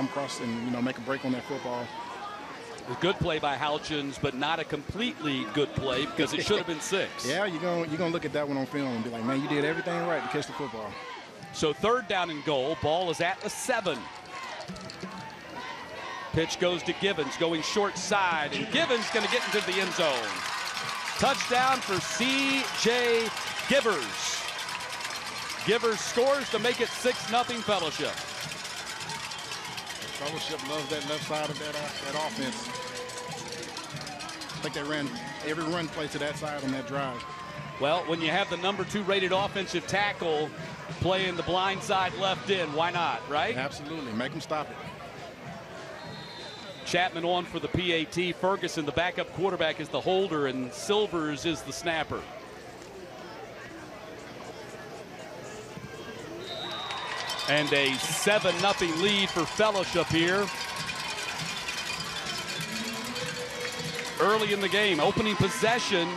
come across and you know make a break on that football. A good play by Houchins, but not a completely good play because it should have been six. yeah, you're going you're gonna look at that one on film and be like, man, you did everything right to catch the football. So third down and goal. Ball is at the seven. Pitch goes to Givers, going short side, and Givers going to get into the end zone. Touchdown for C.J. Givers. Givers scores to make it 6-0 Fellowship. Fellowship loves that left side of that, uh, that offense. I think they ran every run play to that side on that drive. Well, when you have the number two rated offensive tackle playing the blind side left in, why not, right? Absolutely. Make them stop it. Chapman on for the PAT. Ferguson, the backup quarterback, is the holder, and Silvers is the snapper. And a 7 0 lead for Fellowship here. Early in the game, opening possession.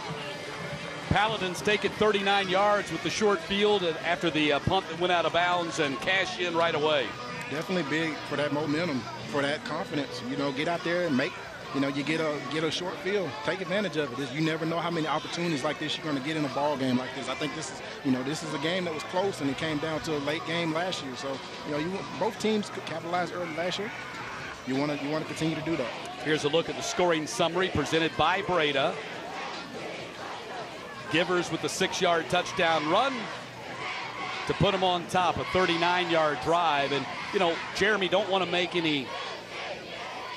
Paladins take it 39 yards with the short field after the uh, punt that went out of bounds and cash in right away. Definitely big for that momentum, for that confidence. You know, get out there and make you know, you get a get a short field, take advantage of it. You never know how many opportunities like this you're going to get in a ball game like this. I think this is, you know, this is a game that was close and it came down to a late game last year. So, you know, you both teams could capitalize early last year. You want to you want to continue to do that. Here's a look at the scoring summary presented by Breda. Givers with the six-yard touchdown run to put them on top, of a 39-yard drive. And, you know, Jeremy don't want to make any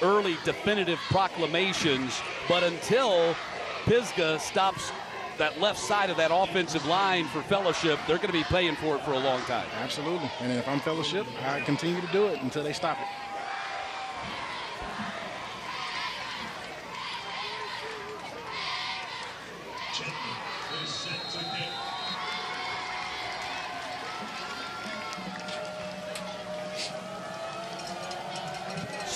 early definitive proclamations, but until Pisgah stops that left side of that offensive line for fellowship, they're going to be paying for it for a long time. Absolutely. And if I'm fellowship, I continue to do it until they stop it.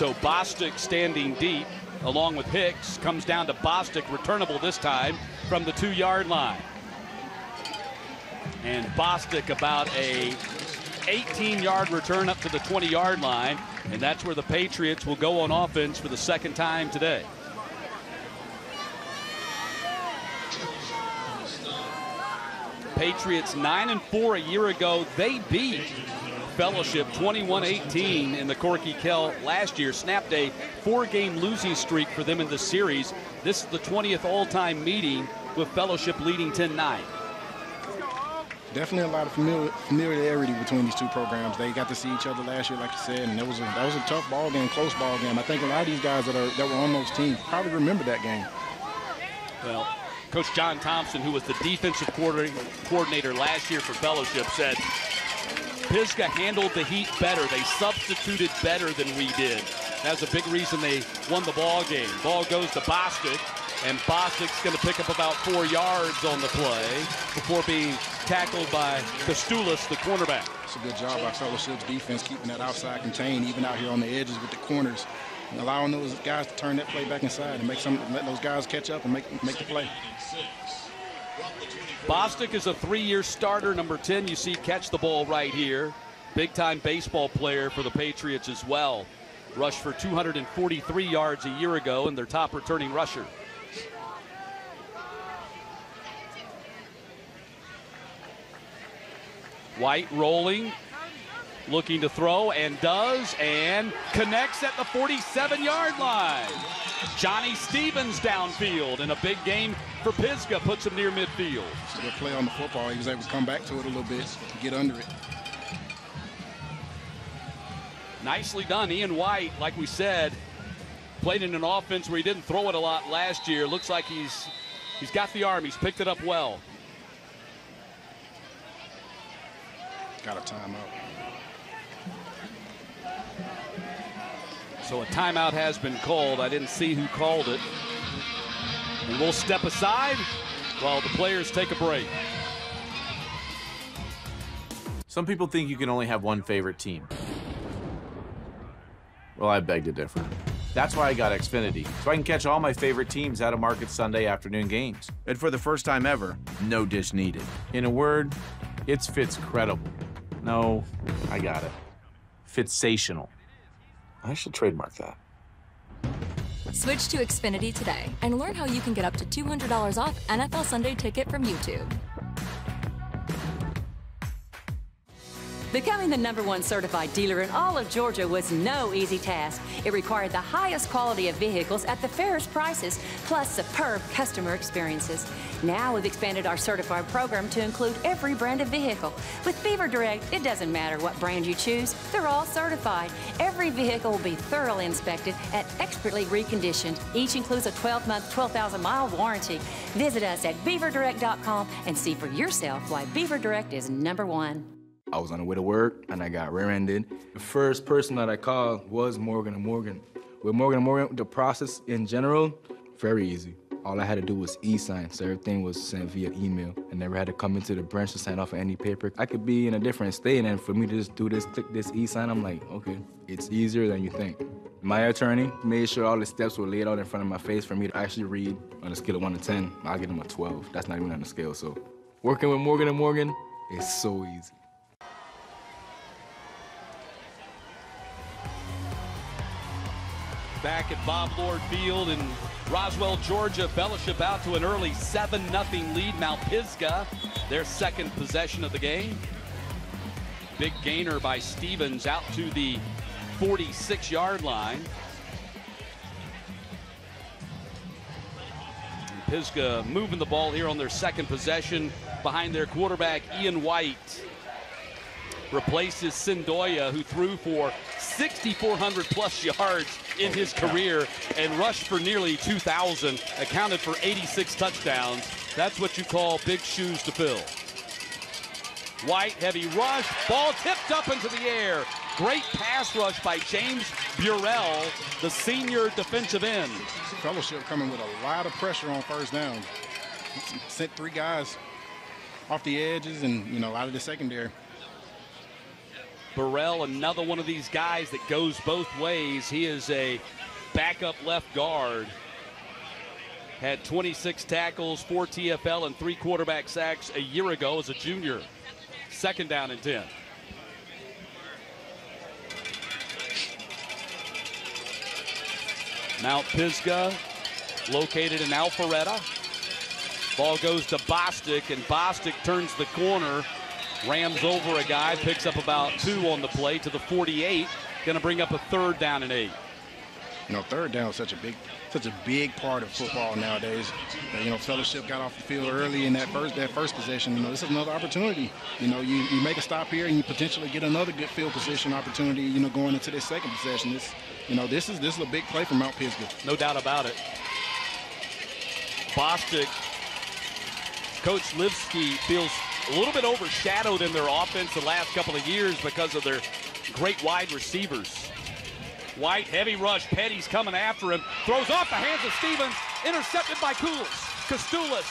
So Bostic standing deep along with Hicks comes down to Bostic returnable this time from the two yard line. And Bostic about a 18 yard return up to the 20 yard line. And that's where the Patriots will go on offense for the second time today. Patriots 9 and 4 a year ago. They beat Fellowship 21-18 in the Corky Kell last year. Snapped a four-game losing streak for them in the series. This is the 20th all-time meeting with Fellowship leading 10-9. Definitely a lot of familiarity between these two programs. They got to see each other last year, like you said, and it was a, that was a tough ball game, close ball game. I think a lot of these guys that are that were on those teams probably remember that game. Well, Coach John Thompson, who was the defensive coordinator last year for Fellowship, said Pisgah handled the heat better. They substituted better than we did. That's a big reason they won the ball game. Ball goes to Bostic, and Bostic's going to pick up about four yards on the play before being tackled by Kastulis, the cornerback. It's a good job by Fellowship's defense keeping that outside contained, even out here on the edges with the corners, and allowing those guys to turn that play back inside and make some let those guys catch up and make make the play. Bostic is a three-year starter, number 10. You see catch the ball right here. Big-time baseball player for the Patriots as well. Rushed for 243 yards a year ago and their top returning rusher. White rolling, looking to throw and does and connects at the 47 yard line. Johnny Stevens downfield in a big game for Pisgah puts him near midfield. Good play on the football. He was able to come back to it a little bit, get under it. Nicely done. Ian White, like we said, played in an offense where he didn't throw it a lot last year. Looks like he's he's got the arm. He's picked it up well. Got a timeout. So a timeout has been called. I didn't see who called it. And we'll step aside while the players take a break. Some people think you can only have one favorite team. Well, I beg to differ. That's why I got Xfinity, so I can catch all my favorite teams out of market Sunday afternoon games. And for the first time ever, no dish needed. In a word, it's Fitz credible. No, I got it. Fitzational. I should trademark that. Switch to Xfinity today and learn how you can get up to $200 off NFL Sunday Ticket from YouTube. Becoming the number one certified dealer in all of Georgia was no easy task. It required the highest quality of vehicles at the fairest prices, plus superb customer experiences. Now we've expanded our certified program to include every brand of vehicle. With Beaver Direct, it doesn't matter what brand you choose, they're all certified. Every vehicle will be thoroughly inspected and expertly reconditioned. Each includes a 12 month, 12,000 mile warranty. Visit us at beaverdirect.com and see for yourself why Beaver Direct is number one. I was on the way to work and I got rear-ended. The first person that I called was Morgan & Morgan. With Morgan & Morgan, the process in general, very easy. All I had to do was e-sign, so everything was sent via email. I never had to come into the branch to sign off on any paper. I could be in a different state, and for me to just do this, click this e-sign, I'm like, okay, it's easier than you think. My attorney made sure all the steps were laid out in front of my face for me to actually read. On a scale of one to 10, I'll give him a 12. That's not even on the scale, so. Working with Morgan & Morgan is so easy. Back at Bob Lord Field in Roswell, Georgia. Fellowship out to an early 7-0 lead. Mount Pisgah, their second possession of the game. Big gainer by Stevens out to the 46-yard line. Pisgah moving the ball here on their second possession behind their quarterback, Ian White. Replaces Sindoya, who threw for 6,400 plus yards in his career and rushed for nearly 2,000, accounted for 86 touchdowns. That's what you call big shoes to fill. White, heavy rush, ball tipped up into the air. Great pass rush by James Burrell, the senior defensive end. Fellowship coming with a lot of pressure on first down. Sent three guys off the edges and, you know, out of the secondary. Burrell, another one of these guys that goes both ways. He is a backup left guard. Had 26 tackles, four TFL, and three quarterback sacks a year ago as a junior. Second down and 10. Mount Pisgah, located in Alpharetta. Ball goes to Bostic, and Bostic turns the corner Rams over a guy, picks up about two on the play to the 48. Going to bring up a third down and eight. You know, third down is such a big, such a big part of football nowadays. You know, fellowship got off the field early in that first that first possession. You know, this is another opportunity. You know, you, you make a stop here and you potentially get another good field position opportunity. You know, going into this second possession. This, you know, this is this is a big play for Mount Pisgah. No doubt about it. Bostic, Coach Lipsky feels a little bit overshadowed in their offense the last couple of years because of their great wide receivers. White, heavy rush. Petty's coming after him. Throws off the hands of Stevens. Intercepted by Koulis. Kastulis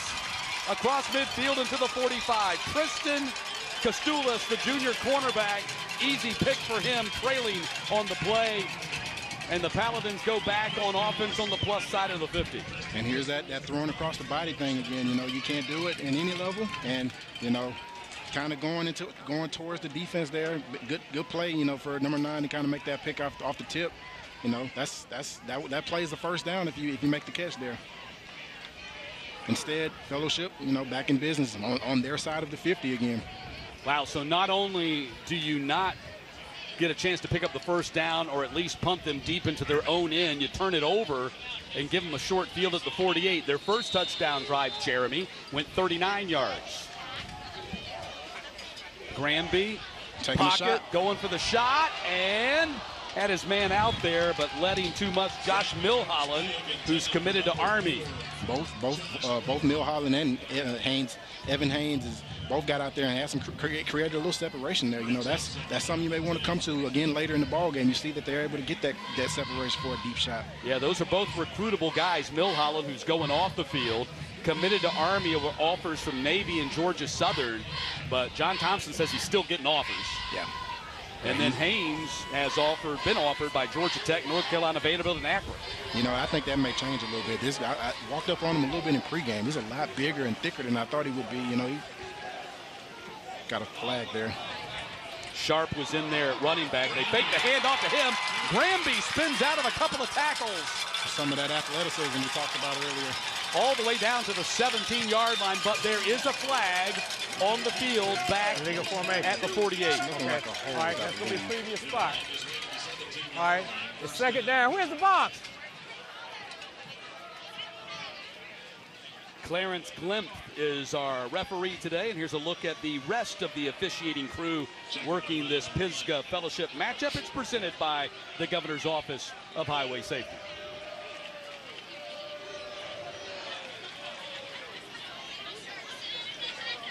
across midfield into the 45. Tristan Kastulis, the junior cornerback. Easy pick for him, trailing on the play. And the Paladins go back on offense on the plus side of the 50. And here's that, that throwing across the body thing again. You know, you can't do it in any level. And, you know, kind of going into going towards the defense there. Good good play, you know, for number nine to kind of make that pick off, off the tip. You know, that's that's that that plays the first down if you if you make the catch there. Instead, fellowship, you know, back in business on, on their side of the 50 again. Wow, so not only do you not get a chance to pick up the first down or at least pump them deep into their own end. You turn it over and give them a short field at the 48. Their first touchdown drive, Jeremy, went 39 yards. Granby, Taking pocket, going for the shot, and had his man out there, but letting too much. Josh Milholland, who's committed to Army. Both, both, uh, both Milholland and uh, Haynes, Evan Haynes is both got out there and had some create, created a little separation there. You know, that's that's something you may want to come to again later in the ball game. You see that they're able to get that that separation for a deep shot. Yeah, those are both recruitable guys. Milholland, who's going off the field, committed to Army over offers from Navy and Georgia Southern, but John Thompson says he's still getting offers. Yeah. And then Haynes has offered, been offered by Georgia Tech, North Carolina, Vanderbilt, and Akron. You know, I think that may change a little bit. This I, I walked up on him a little bit in pregame. He's a lot bigger and thicker than I thought he would be. You know, he got a flag there. Sharp was in there at running back. They fake the handoff to him. Granby spins out of a couple of tackles. Some of that athleticism we talked about earlier. All the way down to the 17-yard line, but there is a flag on the field back at the 48. Looking like a All hold right, I that's going to be believe. previous spot. All right, the second down. Where's the box? Clarence Glimp is our referee today, and here's a look at the rest of the officiating crew working this Pisgah Fellowship matchup. It's presented by the Governor's Office of Highway Safety.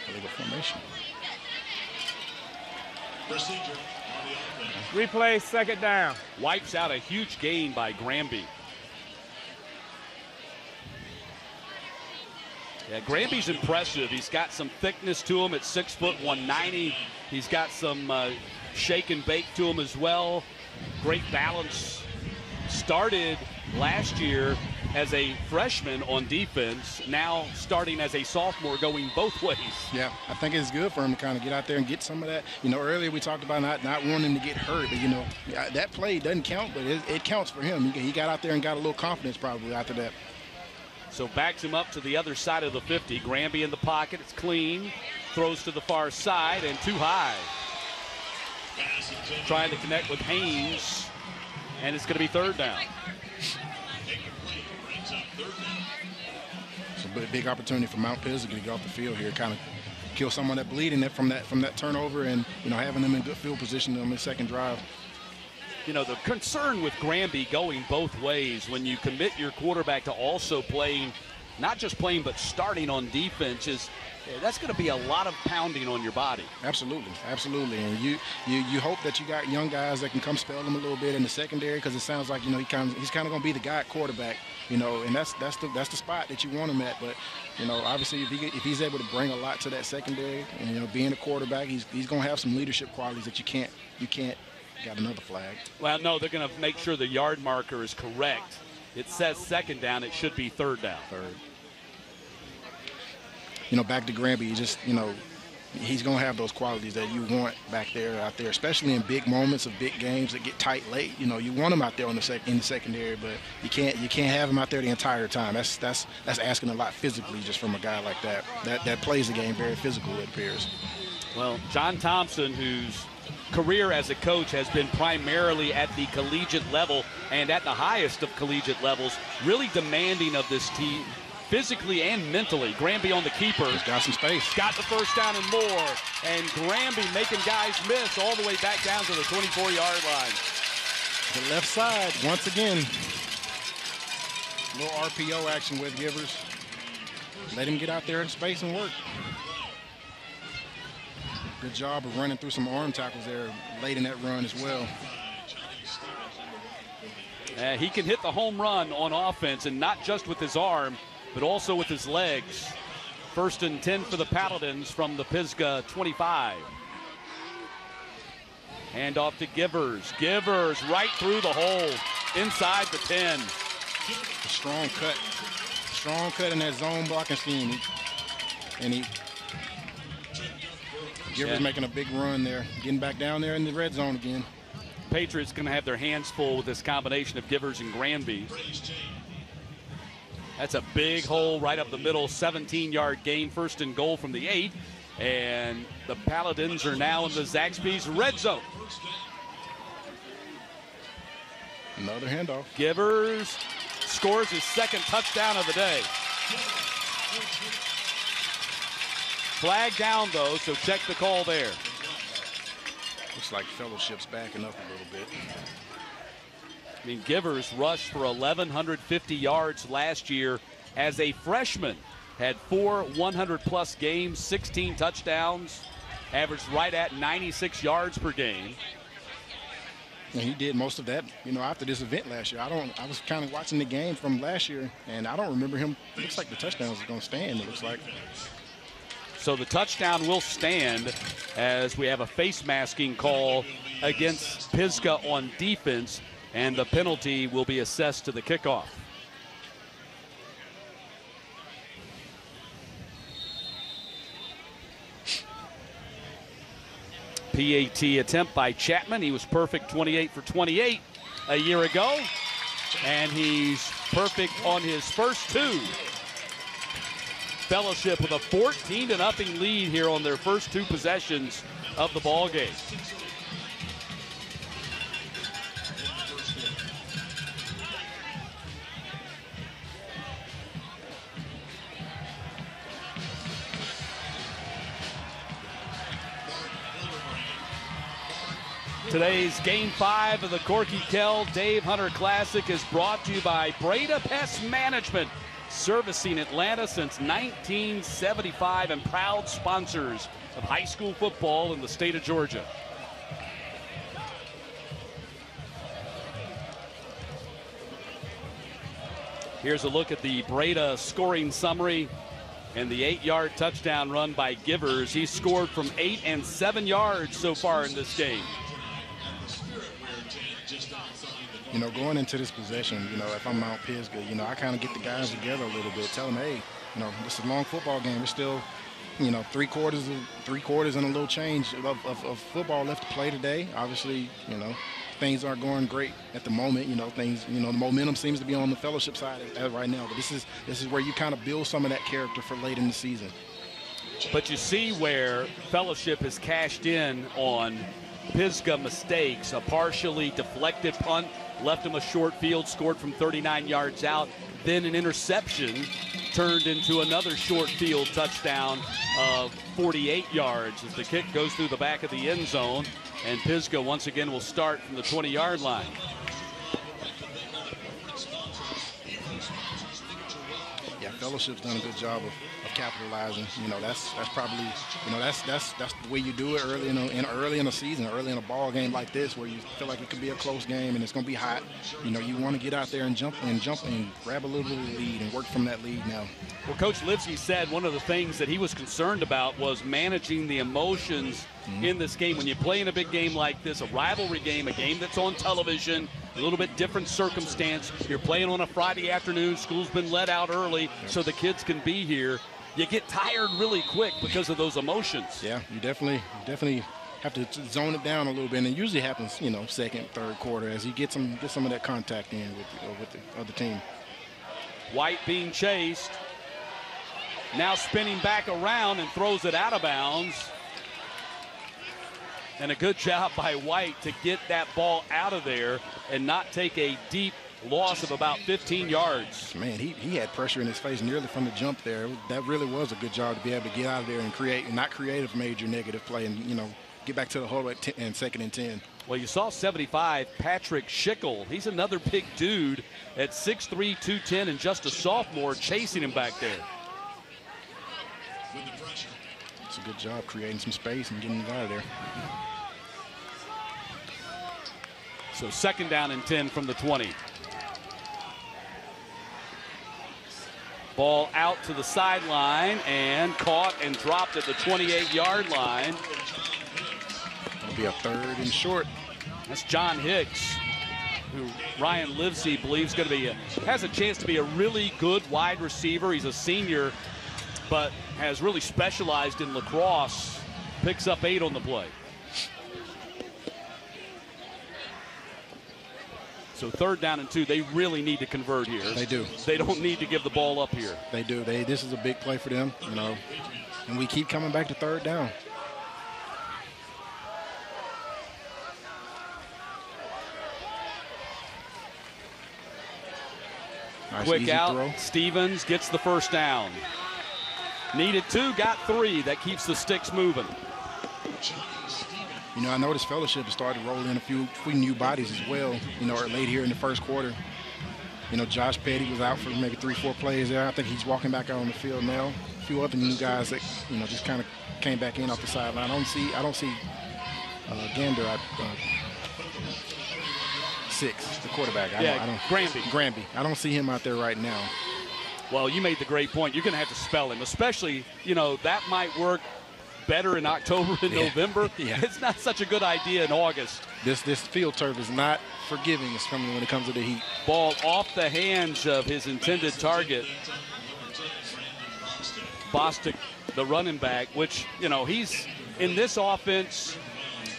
Illegal formation. Replay, second down. Wipes out a huge gain by Granby. Yeah, Granby's impressive. He's got some thickness to him at six foot 190. He's got some uh, shake and bake to him as well. Great balance. Started last year as a freshman on defense, now starting as a sophomore, going both ways. Yeah, I think it's good for him to kind of get out there and get some of that. You know, earlier we talked about not, not wanting to get hurt, but you know, that play doesn't count, but it, it counts for him. He, got out there and got a little confidence probably after that. So backs him up to the other side of the 50. Granby in the pocket. It's clean. Throws to the far side and too high. Trying to connect with Haynes. And it's going to be third down. It's a big, opportunity for Mount Pisgah to get off the field here, kind of kill someone that bleeding that from that from that turnover, and you know having them in good field position on the second drive. You know, the concern with Granby going both ways when you commit your quarterback to also playing, not just playing, but starting on defense is that's going to be a lot of pounding on your body. Absolutely, absolutely, and you you you hope that you got young guys that can come spell them a little bit in the secondary because it sounds like you know he kind of, he's kind of going to be the guy at quarterback, you know, and that's that's the that's the spot that you want him at. But you know, obviously, if he if he's able to bring a lot to that secondary, and you know, being a quarterback, he's he's going to have some leadership qualities that you can't you can't. Got another flag. Well, no, they're going to make sure the yard marker is correct. It says second down. It should be third down. Third. You know, back to Granby, you just you know, he's going to have those qualities that you want back there out there, especially in big moments of big games that get tight late. You know, you want him out there on the sec- in the secondary, but you can't you can't have him out there the entire time. That's that's that's asking a lot physically just from a guy like that. That that plays the game very physical. It appears. Well, John Thompson, whose career as a coach has been primarily at the collegiate level and at the highest of collegiate levels, really demanding of this team physically and mentally. Granby on the keeper. He's got some space. Got the first down and more. And Granby making guys miss all the way back down to the 24-yard line. The left side once again. little RPO action with Givers. Let him get out there in space and work. Good job of running through some arm tackles there late in that run as well. Uh, he can hit the home run on offense, and not just with his arm, but also with his legs. First and 10 for the Paladins from the Pisgah 25. Hand off to Givers. Givers right through the hole, inside the 10. A strong cut. Strong cut in that zone blocking scheme. And he Givers Yeah. making a big run there, getting back down there in the red zone again. Patriots going to have their hands full with this combination of Givers and Granby. That's a big hole right up the middle, 17-yard gain, first and goal from the eight. And the Paladins are now in the Zaxby's red zone. Another handoff. Givers scores his second touchdown of the day. Flag down, though, so check the call there. Looks like fellowship's backing up a little bit. I mean, Givers rushed for 1,150 yards last year as a freshman. Had four 100 plus games, 16 touchdowns, averaged right at 96 yards per game. And he did most of that, you know, after this event last year. I don't. I was kind of watching the game from last year, and I don't remember him. It looks like the touchdowns are going to stand. It looks like. So the touchdown will stand as we have a face masking call against Pisgah on defense, and the penalty will be assessed to the kickoff. PAT attempt by Chapman. He was perfect 28 for 28 a year ago, and he's perfect on his first two. Fellowship with a 14 to nothing lead here on their first two possessions of the ball game. Today's Game 5 of the Corky Kell Dave Hunter Classic is brought to you by Breda Pest Management, servicing Atlanta since 1975 and proud sponsors of high school football in the state of Georgia. Here's a look at the Breda scoring summary and the eight yard touchdown run by Givers. He's scored from eight and seven yards so far in this game. You know, going into this possession, you know, if I'm Mount Pisgah, you know, I kind of get the guys together a little bit, tell them, hey, you know, this is a long football game. We're still, you know, three quarters, of, three quarters and a little change of, of, of football left to play today. Obviously, you know, things aren't going great at the moment. You know, things, you know, the momentum seems to be on the fellowship side right now. But this is this is where you kind of build some of that character for late in the season. But you see where fellowship has cashed in on Pisgah mistakes, a partially deflected punt left him a short field, scored from 39 yards out. Then an interception turned into another short field touchdown of 48 yards as the kick goes through the back of the end zone. And Pisgah once again will start from the 20 yard line. Yeah, Fellowship's done a good job of capitalizing. You know, that's that's probably you know that's that's that's the way you do it early in a, in early in a season, early in a ball game like this, where you feel like it could be a close game and it's going to be hot. You know, you want to get out there and jump and jump and grab a little bit of lead and work from that lead now. Well, Coach Livesay said one of the things that he was concerned about was managing the emotions mm-hmm. in this game. When you play in a big game like this, a rivalry game, a game that's on television, a little bit different circumstance. You're playing on a Friday afternoon. School's been let out early so the kids can be here you get tired really quick because of those emotions. Yeah, you definitely, definitely have to zone it down a little bit, and it usually happens, you know, second, third quarter as you get some get some of that contact in with uh, with the other team. White being chased, now spinning back around and throws it out of bounds. And a good job by White to get that ball out of there and not take a deep loss of about 15 yards. Man, he, he had pressure in his face nearly from the jump there. That really was a good job to be able to get out of there and create, and not create a major negative play and, you know, get back to the hole at ten, and second and 10. Well, you saw 75, Patrick Schickel. He's another big dude at 6'3", 210, and just a sophomore chasing him back there. It's a good job creating some space and getting it out of there. So second down and 10 from the 20. Ball out to the sideline and caught and dropped at the 28 yard line. It'll be a third and short. That's John Hicks, who Ryan Livesey believes going to be a, has a chance to be a really good wide receiver. He's a senior, but has really specialized in lacrosse. Picks up eight on the play. So third down and two, they really need to convert here. They do. They don't need to give the ball up here. They do. They this is a big play for them, you know. And we keep coming back to third down. Nice Quick out. Throw. Stevens gets the first down. Needed two, got three. That keeps the sticks moving. You know, I noticed Fellowship has started rolling in a few, few new bodies as well, you know, late here in the first quarter. You know, Josh Petty was out for maybe three, four plays there. I think he's walking back out on the field now. A few other new guys that, you know, just kind of came back in off the sideline. I don't see, I don't see uh, Gander at uh, six, the quarterback. I yeah, don't, I don't, Granby. Granby. I don't see him out there right now. Well, you made the great point. You're going to have to spell him, especially, you know, that might work better in October and yeah. November. yeah. It's not such a good idea in August. This this field turf is not forgiving especially when it comes to the heat. Ball off the hands of his intended target. Bostic, the running back, which, you know, he's in this offense,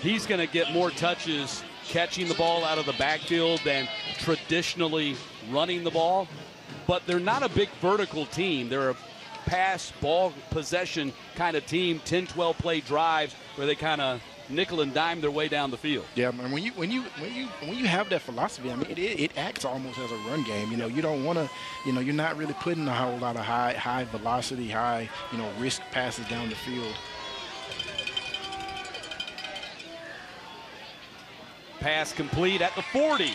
he's going to get more touches catching the ball out of the backfield than traditionally running the ball. But they're not a big vertical team. They're a pass ball possession kind of team, 10, 12 play drives where they kind of nickel and dime their way down the field. Yeah, and when you when you when you when you have that philosophy, I mean, it, it acts almost as a run game. You know, you don't want to, you know, you're not really putting a whole lot of high high velocity, high you know risk passes down the field. Pass complete at the 40.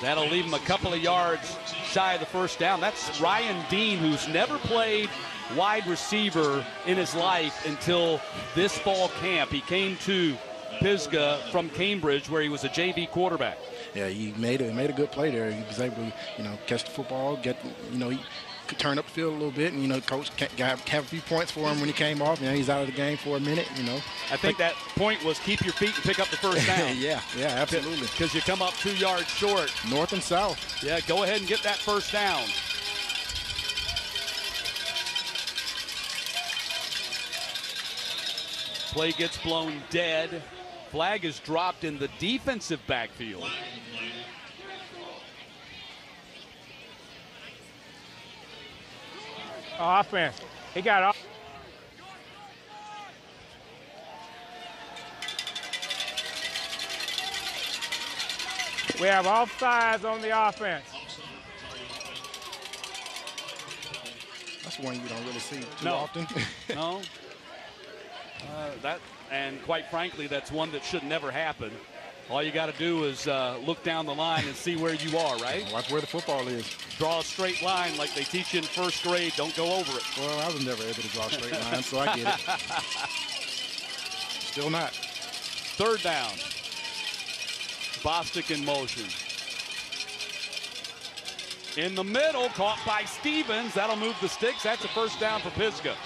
That'll leave him a couple of yards shy of the first down. That's Ryan Dean, who's never played wide receiver in his life until this fall camp. He came to Pisgah from Cambridge, where he was a JV quarterback. Yeah, he made a made a good play there. He was able to, you know, catch the football, get, you know, he could turn up the field a little bit, and you know, coach got have a few points for him when he came off. You know, he's out of the game for a minute. You know, I think that point was keep your feet and pick up the first down. yeah, yeah, absolutely. Because you come up two yards short. North and south. Yeah, go ahead and get that first down. Play gets blown dead. Flag is dropped in the defensive backfield. Offense. He got off. We have offsides on the offense. That's one you don't really see too no. often. no. Uh, that and quite frankly, that's one that should never happen. All you got to do is uh, look down the line and see where you are, right? Watch where the football is. Draw a straight line like they teach you in first grade. Don't go over it. Well, I was never able to draw a straight line, so I get it. Still not. Third down. Bostic in motion. In the middle, caught by Stevens. That'll move the sticks. That's a first down for Pisgah.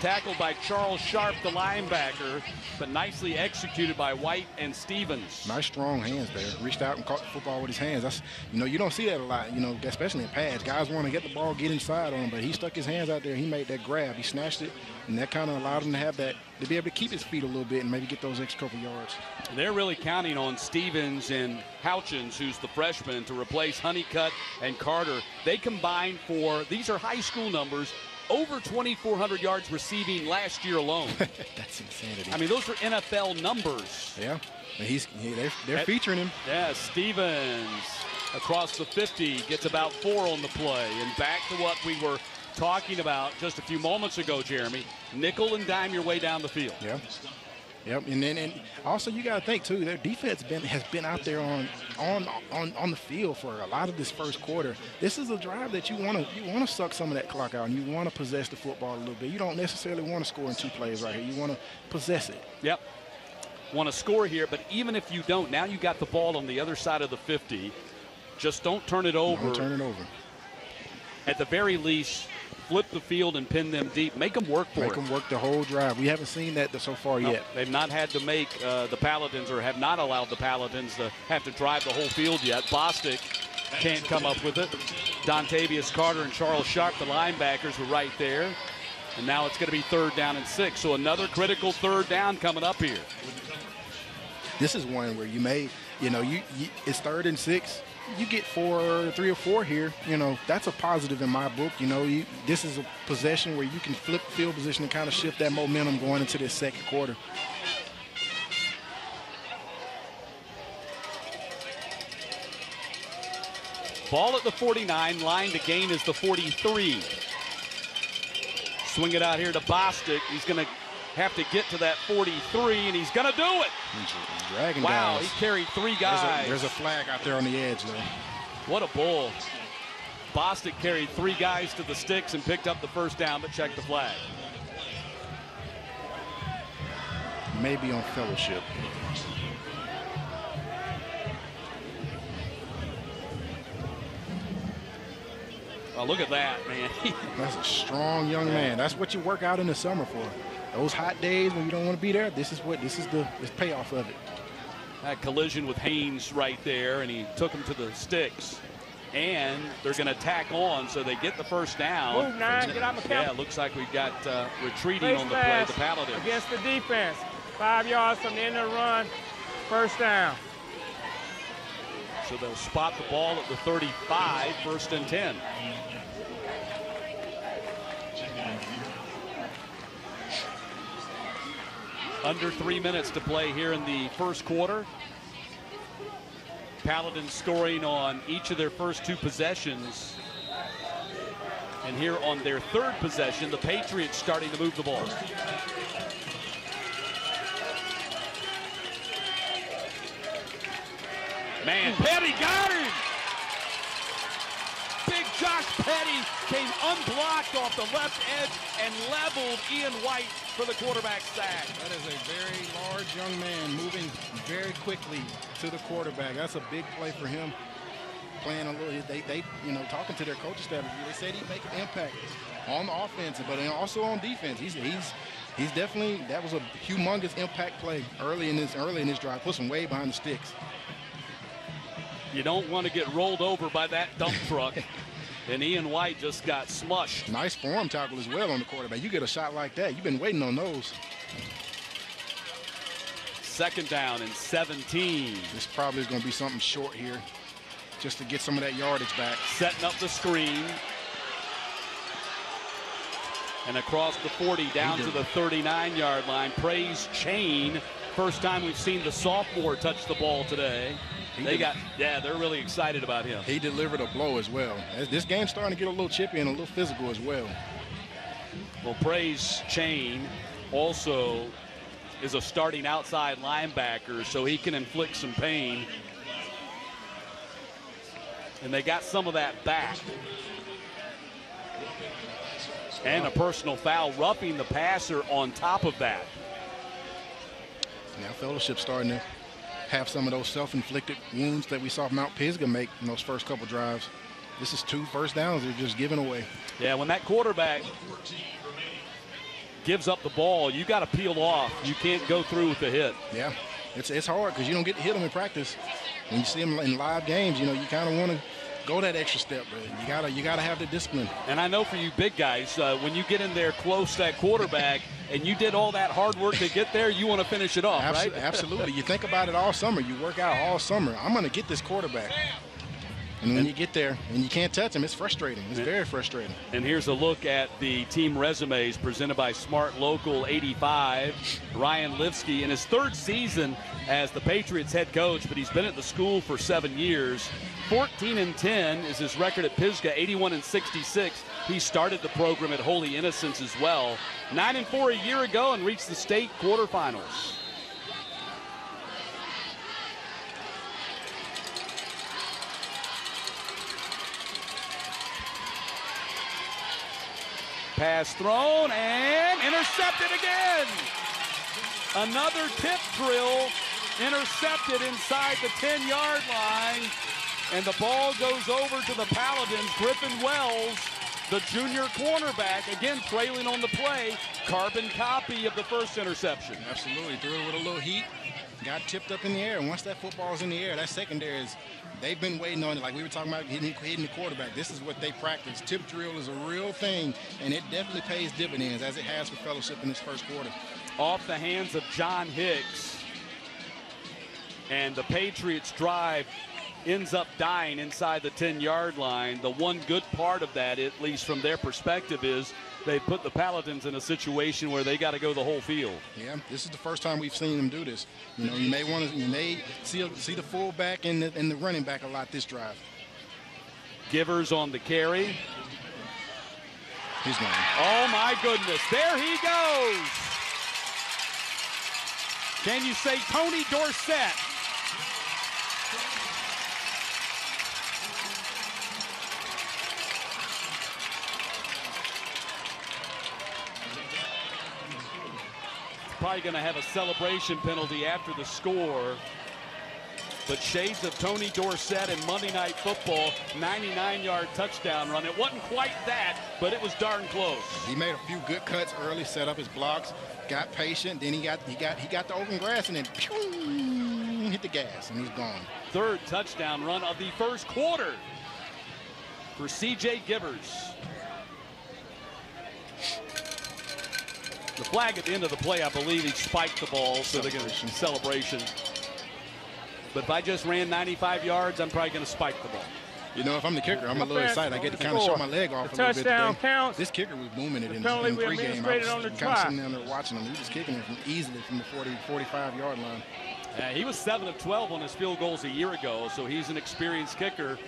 Tackled by Charles Sharp, the linebacker, but nicely executed by White and Stevens. Nice strong hands there. Reached out and caught the football with his hands. That's you know you don't see that a lot. You know especially in pads. Guys want to get the ball, get inside on him, but he stuck his hands out there. He made that grab. He snatched it, and that kind of allowed him to have that to be able to keep his feet a little bit and maybe get those extra couple yards. They're really counting on Stevens and Houchins, who's the freshman, to replace Honeycutt and Carter. They combined for these are high school numbers over 2,400 yards receiving last year alone. That's insanity. I mean, those are NFL numbers. Yeah, he's he, they're, they're At, featuring him. Yeah, Stevens across the 50 gets about four on the play. And back to what we were talking about just a few moments ago, Jeremy. Nickel and dime your way down the field. Yeah. Yep, and then and also you got to think too. Their defense been has been out there on on on on the field for a lot of this first quarter. This is a drive that you want to you want to suck some of that clock out, and you want to possess the football a little bit. You don't necessarily want to score in two plays right here. You want to possess it. Yep. Want to score here, but even if you don't, now you got the ball on the other side of the 50. Just don't turn it over. Don't turn it over. At the very least, flip the field and pin them deep. Make them work for make it. Make them work the whole drive. We haven't seen that so far no, yet. They've not had to make uh, the Paladins or have not allowed the Paladins to have to drive the whole field yet. Bostic can't come up with it. Dontavius Carter and Charles Sharp, the linebackers, were right there. And now it's going to be third down and six. So another critical third down coming up here. This is one where you may, you know, you, you it's third and six you get four, three or four here, you know, that's a positive in my book. You know, you, this is a possession where you can flip field position and kind of shift that momentum going into this second quarter. Ball at the 49, line to gain is the 43. Swing it out here to Bostic. He's going to have to get to that 43, and he's going to do it. Dragging wow, guys. he carried three guys. There's a, there's a, flag out there on the edge, though. What a bull. Bostic carried three guys to the sticks and picked up the first down, but checked the flag. Maybe on fellowship. Oh, look at that, man. That's a strong young man. That's what you work out in the summer for. Those hot days when you don't want to be there, this is what this is the this payoff of it. That collision with Haynes right there, and he took him to the sticks. And they're going to tack on, so they get the first down. Move nine, get out Yeah, looks like we've got uh, retreating Face on the play, the Paladins. Against the defense. Five yards from the end of the run, first down. So they'll spot the ball at the 35, first and 10. Under three minutes to play here in the first quarter. Paladins scoring on each of their first two possessions. And here on their third possession, the Patriots starting to move the ball. Man, Petty got him! Big Josh Petty came unblocked off the left edge and leveled Ian White for the quarterback sack. That is a very large young man moving very quickly to the quarterback. That's a big play for him. Playing a little, they, they, you know, talking to their coaching staff, they said he'd make an impact on the offense, but also on defense. He's, he's, he's definitely that was a humongous impact play early in this, early in this drive. Puts him way behind the sticks. You don't want to get rolled over by that dump truck. and Ian White just got smushed. Nice form tackle as well on the quarterback. You get a shot like that, you've been waiting on those. Second down and 17. This probably is going to be something short here just to get some of that yardage back. Setting up the screen. And across the 40 down to the 39-yard line. Praise Chain. First time we've seen the sophomore touch the ball today. He they got, yeah, they're really excited about him. He delivered a blow as well. This game's starting to get a little chippy and a little physical as well. Well, Praise Chain also is a starting outside linebacker, so he can inflict some pain. And they got some of that back. And a personal foul, roughing the passer on top of that. Now fellowship starting to have some of those self-inflicted wounds that we saw Mount Pisgah make in those first couple drives. This is two first downs they're just giving away. Yeah, when that quarterback gives up the ball, you got to peel off. You can't go through with the hit. Yeah, it's it's hard because you don't get to hit them in practice. When you see them in live games, you know you kind of want to go that extra step, but you gotta you gotta have the discipline. And I know for you big guys, uh, when you get in there close to that quarterback and you did all that hard work to get there, you want to finish it off, right? Absolutely. you think about it all summer. You work out all summer. I'm going to get this quarterback. And when and, you get there and you can't touch him, it's frustrating. It's and, very frustrating. And here's a look at the team resumes presented by Smart Local 85. Ryan Lipsky in his third season as the Patriots head coach, but he's been at the school for seven years. 14 and 10 is his record at Pisgah, 81 and 66. He started the program at Holy Innocents as well. 9 and 4 a year ago and reached the state quarterfinals. Pass thrown and intercepted again. Another tip drill intercepted inside the 10 yard line. And the ball goes over to the Paladins. Griffin Wells, the junior cornerback, again trailing on the play. Carbon copy of the first interception. Absolutely. Threw it with a little heat. Got tipped up in the air. And once that football is in the air, that secondary is They've been waiting on it, like we were talking about hitting, hitting the quarterback. This is what they practice. Tip drill is a real thing, and it definitely pays dividends as it has for fellowship in this first quarter. Off the hands of John Hicks. And the Patriots drive ends up dying inside the 10 yard line. The one good part of that, at least from their perspective, is they put the Paladins in a situation where they got to go the whole field. Yeah, this is the first time we've seen them do this. You know, you may want to, you may see see the fullback and the, and the running back a lot this drive. Givers on the carry. He's gone. Oh my goodness! There he goes. Can you say Tony Dorsett? Probably going to have a celebration penalty after the score. But shades of Tony Dorsett in Monday Night Football, 99-yard touchdown run. It wasn't quite that, but it was darn close. He made a few good cuts early, set up his blocks, got patient, then he got he got he got the open grass and then pew, hit the gas and he's gone. Third touchdown run of the first quarter for C.J. Givers. The flag at the end of the play, I believe he spiked the ball, so they're going to celebration. But if I just ran 95 yards, I'm probably going to spike the ball. You know, if I'm the kicker, I'm a little excited. I get to kind of show my leg off the a little bit today. counts. This kicker was booming it in, penalty in we pregame. I was on the kind of sitting down there watching him. He was kicking it from easily from the 40, 45 yard line. Yeah, he was 7 of 12 on his field goals a year ago, so he's an experienced kicker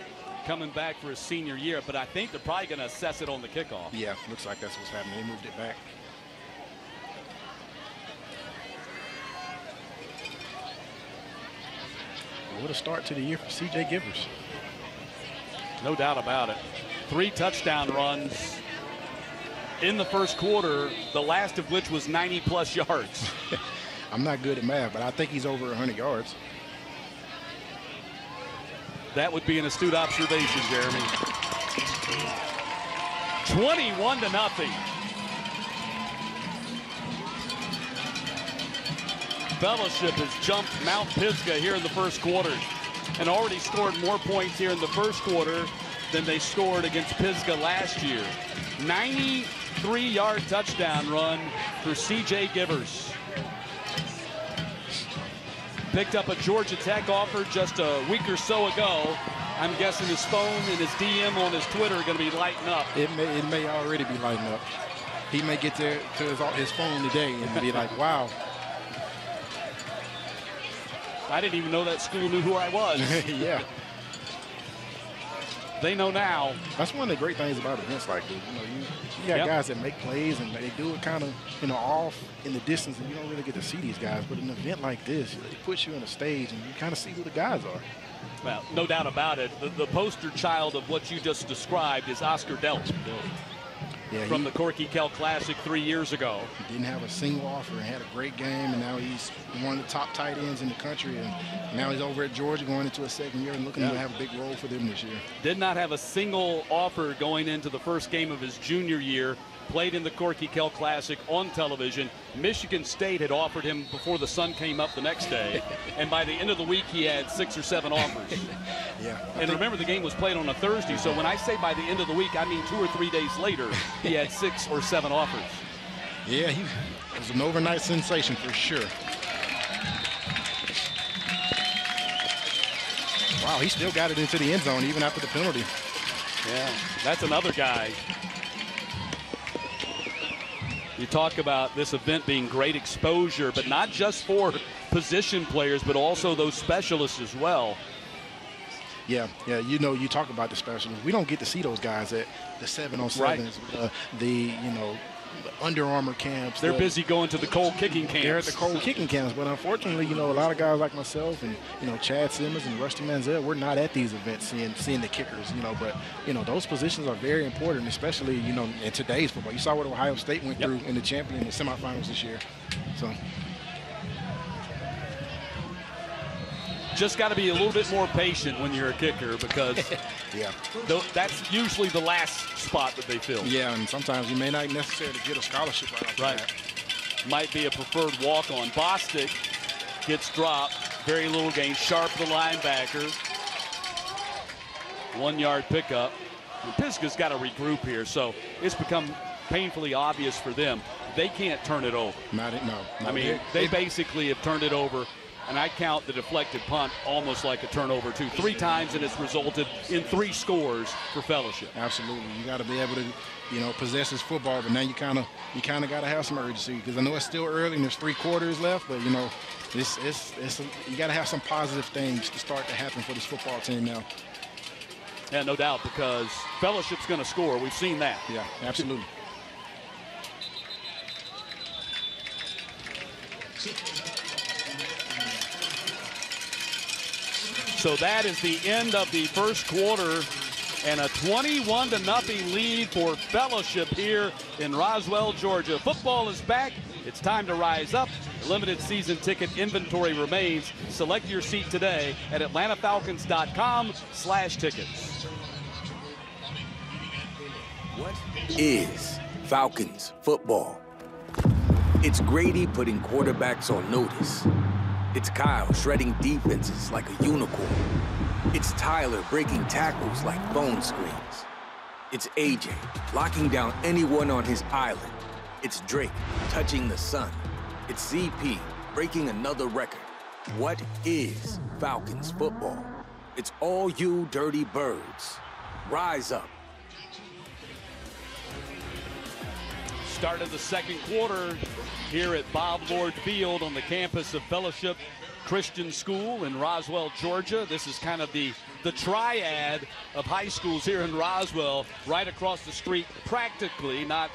coming back for his senior year. But I think they're probably going to assess it on the kickoff. Yeah, looks like that's what's happening. They moved it back. What a start to the year for C.J. Givers. No doubt about it. Three touchdown runs in the first quarter, the last of which was 90 plus yards. I'm not good at math, but I think he's over 100 yards. That would be an astute observation, Jeremy. 21 to nothing. Fellowship has jumped Mount Pisgah here in the first quarter and already scored more points here in the first quarter than they scored against Pisgah last year. 93-yard touchdown run for C.J. Givers. Picked up a Georgia Tech offer just a week or so ago. I'm guessing his phone and his DM on his Twitter are going to be lighting up. It may, it may already be lighting up. He may get to, to his, his phone today and be like, wow. I didn't even know that school knew who I was. yeah. They know now. That's one of the great things about events like this. You know, you, you got Yep. guys that make plays and they do it kind of, you know, off in the distance, and you don't really get to see these guys. But an event like this, it puts you on a stage and you kind of see who the guys are. Well, no doubt about it. The, the poster child of what you just described is Oscar Delp Yeah, from he the Corky Kell Classic three years ago. didn't have a single offer and had a great game, and now he's one of the top tight ends in the country. And now he's over at Georgia going into a second year and looking Yeah. to have a big role for them this year. Did not have a single offer going into the first game of his junior year. Played in the Corky Kell Classic on television. Michigan State had offered him before the sun came up the next day. and by the end of the week, he had six or seven offers. Yeah. I And remember, the game was played on a Thursday. So when I say by the end of the week, I mean two or three days later, he had six or seven offers. Yeah, he was an overnight sensation for sure. Wow, he still got it into the end zone even after the penalty. Yeah, that's another guy. You talk about this event being great exposure, but not just for position players, but also those specialists as well. Yeah, yeah, you know, you talk about the specialists. We don't get to see those guys at the seven on sevens, uh, the you know, Under Armour camps. They're the- busy going to the Kohl's kicking camps. They're at the Kohl's kicking camps, but unfortunately, you know, a lot of guys like myself and you know Chad Simmons and Rusty Mansell, we're not at these events seeing seeing the kickers, you know. But you know, those positions are very important, especially you know in today's football. You saw what Ohio State went Yep. through in the champion in the semifinals this year. So Just got to be a little bit more patient when you're a kicker because yeah, tho- that's usually the last spot that they fill. yeah, and sometimes you may not necessarily get a scholarship right off the Right. bat. Might be a preferred walk-on. Bostic gets dropped. Very little gain. Sharp, the linebacker. One-yard pickup. And Pisgah's got to regroup here, so it's become painfully obvious for them. They can't turn it over. Not it, no. no. I mean, they basically have turned it over, and I count the deflected punt almost like a turnover, too. Three times, and it's resulted in three scores for Fellowship. Absolutely, you got to be able to, you know, possess this football. But now you kind of, you kind of got to have some urgency because I know it's still early and there's three quarters left. But you know, it's it's, it's you got to have some positive things to start to happen for this football team now. Yeah, no doubt, because Fellowship's going to score. We've seen that. Yeah, absolutely. So that is the end of the first quarter and a 21 to nothing lead for Fellowship here in Roswell, Georgia. Football is back. It's time to rise up. Limited season ticket inventory remains. Select your seat today at atlantafalcons.com slash tickets. What is Falcons football? It's Grady putting quarterbacks on notice. It's Kyle shredding defenses like a unicorn. It's Tyler breaking tackles like phone screens. It's AJ locking down anyone on his island. It's Drake touching the sun. It's CP breaking another record. What is Falcons football? It's all you dirty birds. Rise up. Start of the second quarter here at Bob Lord Field on the campus of Fellowship Christian School in Roswell, Georgia. This is kind of the, the triad of high schools here in Roswell, right across the street, practically, not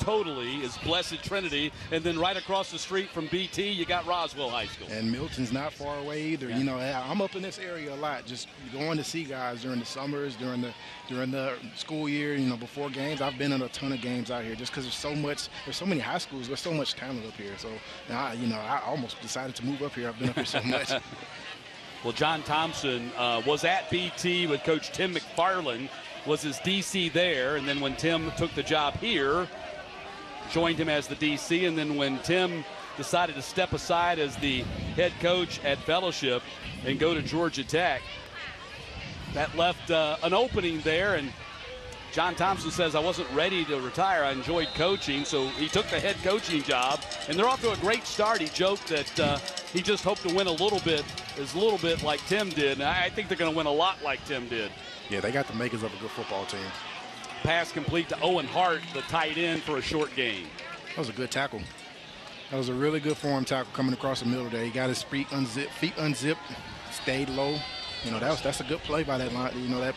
totally is Blessed Trinity, and then right across the street from BT, you got Roswell High School. And Milton's not far away either. Yeah. You know, I'm up in this area a lot, just going to see guys during the summers, during the during the school year. You know, before games, I've been in a ton of games out here just because there's so much, there's so many high schools, there's so much talent up here. So, I, you know, I almost decided to move up here. I've been up here so much. well, John Thompson uh, was at BT with Coach Tim McFarland was his DC there, and then when Tim took the job here, joined him as the DC. And then when Tim decided to step aside as the head coach at Fellowship and go to Georgia Tech, that left uh, an opening there. And John Thompson says, I wasn't ready to retire. I enjoyed coaching. So he took the head coaching job. And they're off to a great start. He joked that uh, he just hoped to win a little bit, as a little bit like Tim did. And I think they're going to win a lot like Tim did. Yeah, they got the makers of a good football team. Pass complete to Owen Hart, the tight end, for a short gain. That was a good tackle. That was a really good form tackle coming across the middle there. He got his feet unzipped, feet unzipped, stayed low. You know, that was that's a good play by that line, you know, that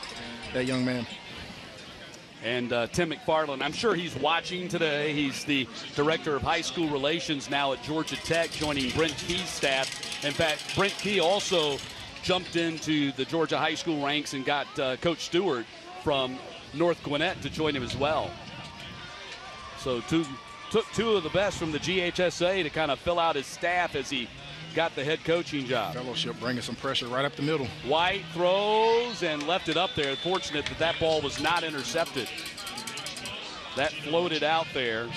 that young man. And uh, Tim McFarland, I'm sure he's watching today. He's the director of high school relations now at Georgia Tech, joining Brent Key's staff. In fact, Brent Key also jumped into the Georgia high school ranks and got uh, Coach Stewart from North Gwinnett to join him as well. So two, took two of the best from the GHSA to kind of fill out his staff as he got the head coaching job. Fellowship bringing some pressure right up the middle. White throws and left it up there. Fortunate that that ball was not intercepted. That floated out there.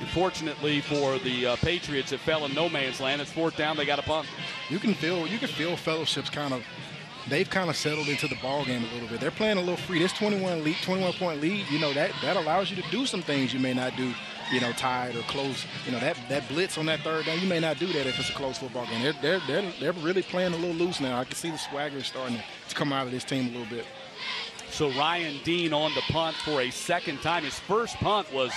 Unfortunately for the uh, Patriots, it fell in no man's land. It's fourth down. They got a punt. You can feel you can feel Fellowship's kind of they've kind of settled into the ball game a little bit. They're playing a little free. This 21 lead, 21 point lead, you know that that allows you to do some things you may not do, you know, tied or close. You know that that blitz on that third down, you may not do that if it's a close football game. They're they're they're, they're really playing a little loose now. I can see the swagger starting to come out of this team a little bit. So Ryan Dean on the punt for a second time. His first punt was,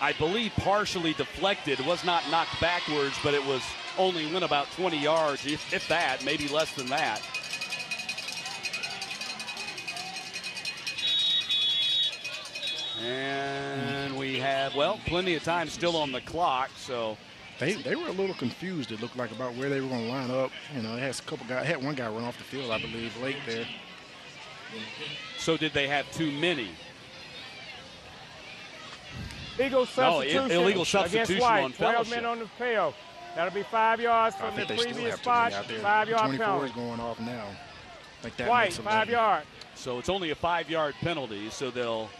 I believe, partially deflected. It was not knocked backwards, but it was only went about 20 yards, if, if that, maybe less than that. And we have, well, plenty of time still on the clock, so. They, they were a little confused, it looked like, about where they were going to line up. You know, it has a couple guys, had one guy run off the field, I believe, late there. So did they have too many? Illegal substitution. No, illegal substitution against White. on 12 men on the field. That'll be five yards from the previous spot. Five yard 24 penalty. is going off now. Like that White, five yard. So it's only a five yard penalty, so they'll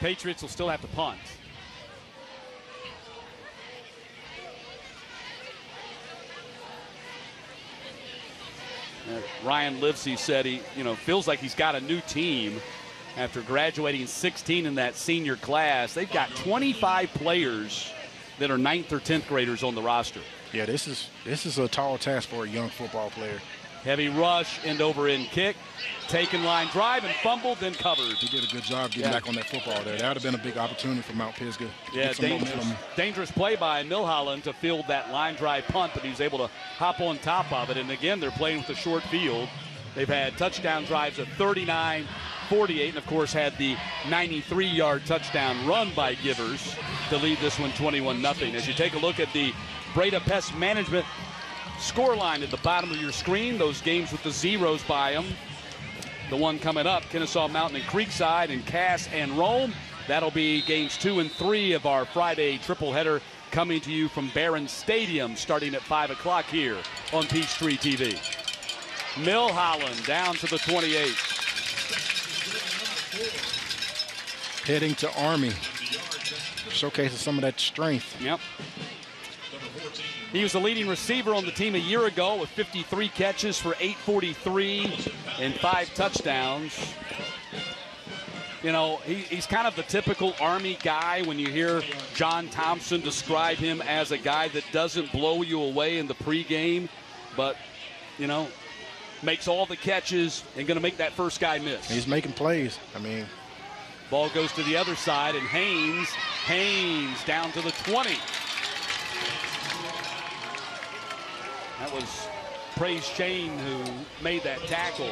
Patriots will still have to punt. Uh, Ryan Livesey said he, you know, feels like he's got a new team after graduating 16 in that senior class. They've got 25 players that are ninth or 10th graders on the roster. Yeah, this is this is a tall task for a young football player. Heavy rush, end over end kick, taken line drive and fumbled, then covered. He did a good job getting yeah. back on that football there. That would have been a big opportunity for Mount Pisgah. Yeah, dangerous, dangerous play by Milholland to field that line drive punt, but he was able to hop on top of it. And again, they're playing with a short field. They've had touchdown drives of 39, 48, and of course had the 93-yard touchdown run by Givers to lead this one 21 0 As you take a look at the Breda Pest Management scoreline at the bottom of your screen, those games with the zeros by them. The one coming up, Kennesaw Mountain and Creekside and Cass and Rome. That'll be games two and three of our Friday triple header coming to you from Barron Stadium starting at 5 o'clock here on Peachtree TV. Milholland down to the 28. Heading to Army. Showcasing some of that strength. Yep. He was the leading receiver on the team a year ago with 53 catches for 843 and five touchdowns. you know, he, he's kind of the typical Army guy when you hear John Thompson describe him as a guy that doesn't blow you away in the pregame, but, you know, makes all the catches and going to make that first guy miss. He's making plays. I mean, ball goes to the other side, and Haynes, Haynes down to the 20. That was Praise Shane who made that tackle.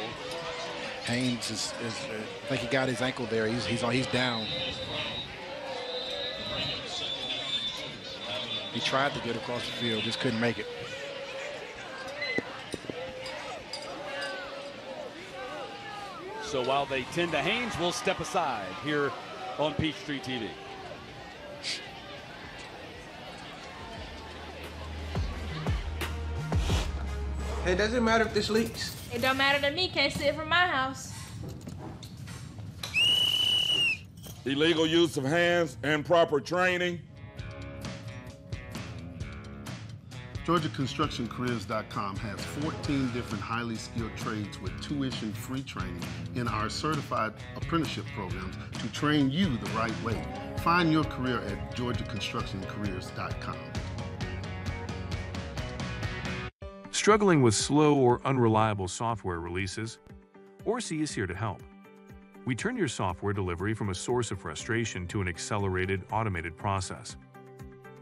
Haynes is, is uh, I think he got his ankle there. He's he's he's down. He tried to get across the field, just couldn't make it. So while they tend to Haynes, we'll step aside here on Peachtree TV. It doesn't matter if this leaks. It don't matter to me. Can't see it from my house. Illegal use of hands, improper training. GeorgiaConstructionCareers.com has 14 different highly skilled trades with tuition-free training in our certified apprenticeship programs to train you the right way. Find your career at GeorgiaConstructionCareers.com. Struggling with slow or unreliable software releases? Orasi is here to help. We turn your software delivery from a source of frustration to an accelerated, automated process.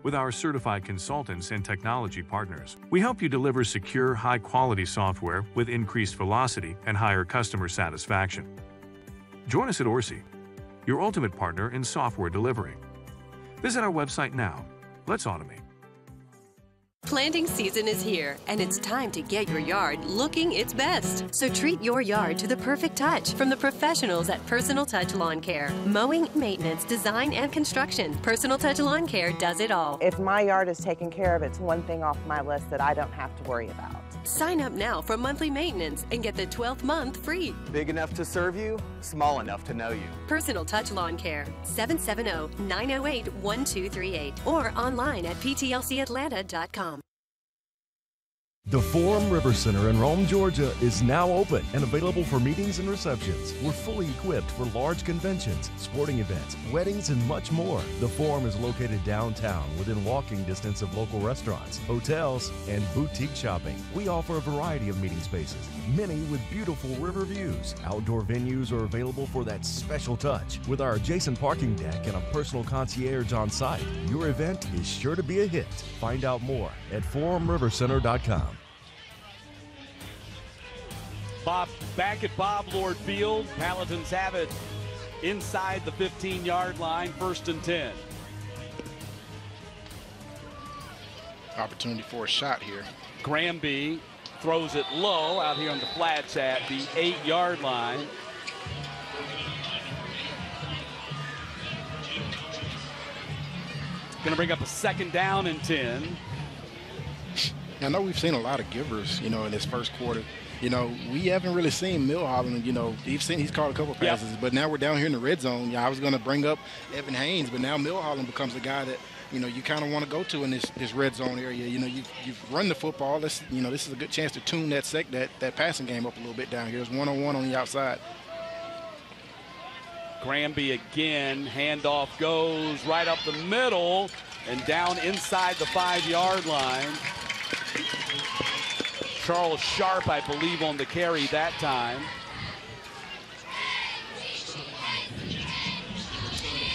With our certified consultants and technology partners, we help you deliver secure, high-quality software with increased velocity and higher customer satisfaction. Join us at Orasi, your ultimate partner in software delivery. Visit our website now. Let's automate. Planting season is here, and it's time to get your yard looking its best. So treat your yard to the perfect touch from the professionals at Personal Touch Lawn Care. Mowing, maintenance, design, and construction. Personal Touch Lawn Care does it all. If my yard is taken care of, it's one thing off my list that I don't have to worry about. Sign up now for monthly maintenance and get the 12th month free. Big enough to serve you, small enough to know you. Personal Touch Lawn Care, 770 908 1238, or online at ptlcatlanta.com. The Forum River Center in Rome, Georgia is now open and available for meetings and receptions. We're fully equipped for large conventions, sporting events, weddings, and much more. The Forum is located downtown within walking distance of local restaurants, hotels, and boutique shopping. We offer a variety of meeting spaces, many with beautiful river views. Outdoor venues are available for that special touch. With our adjacent parking deck and a personal concierge on site, your event is sure to be a hit. Find out more at forumrivercenter.com. Bob back at Bob Lord Field. Paladins have it inside the 15 yard line, first and 10. Opportunity for a shot here. Granby throws it low out here on the flats at the eight yard line. Going to bring up a second down and 10. I know we've seen a lot of givers, you know, in this first quarter you know, we haven't really seen Milholland. You know, he's seen he's caught a couple passes, yep. but now we're down here in the red zone. Yeah, I was going to bring up Evan Haynes, but now Milholland becomes the guy that you know you kind of want to go to in this this red zone area. You know, you you've run the football. This you know this is a good chance to tune that sec that that passing game up a little bit down here. It's one on one on the outside. Granby again, handoff goes right up the middle and down inside the five yard line. Charles Sharp, I believe, on the carry that time.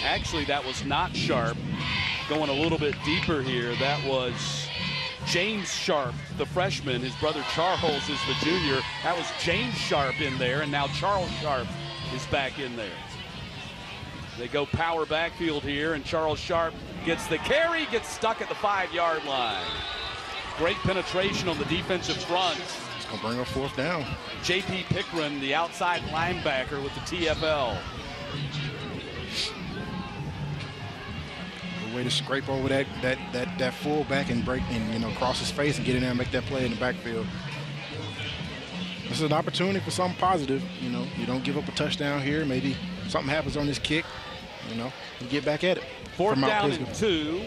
Actually, that was not Sharp. Going a little bit deeper here, that was James Sharp, the freshman. His brother Charles is the junior. That was James Sharp in there, and now Charles Sharp is back in there. They go power backfield here, and Charles Sharp gets the carry, gets stuck at the five-yard line. Great penetration on the defensive front. It's going to bring a fourth down. J.P. Pickren, the outside linebacker with the TFL. A way to scrape over that that that that fullback and break and you know cross his face and get in there and make that play in the backfield. This is an opportunity for something positive. You know, you don't give up a touchdown here. Maybe something happens on this kick. You know, you get back at it. Fourth down and two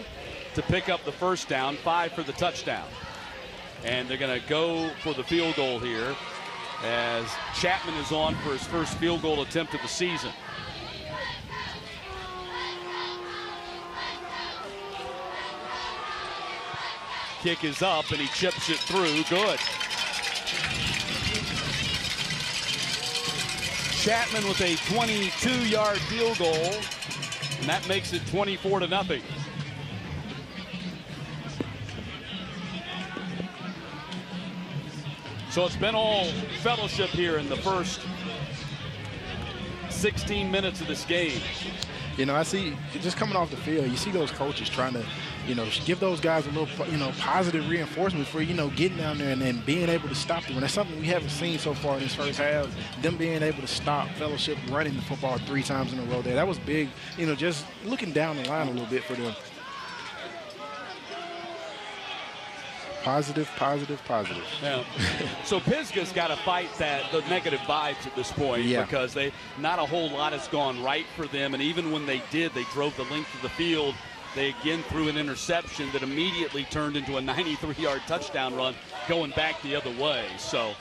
to pick up the first down, five for the touchdown. And they're going to go for the field goal here as Chapman is on for his first field goal attempt of the season. Kick is up and he chips it through. Good. Chapman with a 22-yard field goal, and that makes it 24 to nothing. So it's been all fellowship here in the first 16 minutes of this game. You know, I see just coming off the field, you see those coaches trying to, you know, give those guys a little, you know, positive reinforcement for, you know, getting down there and then being able to stop them. And that's something we haven't seen so far in this first half. Them being able to stop Fellowship running the football three times in a row there. That was big, you know, just looking down the line a little bit for them. Positive, positive, positive. Yeah. so Pisgah's got to fight that the negative vibes at this point Yeah. because they not a whole lot has gone right for them, and even when they did, they drove the length of the field. They again threw an interception that immediately turned into a 93-yard touchdown run, going back the other way. So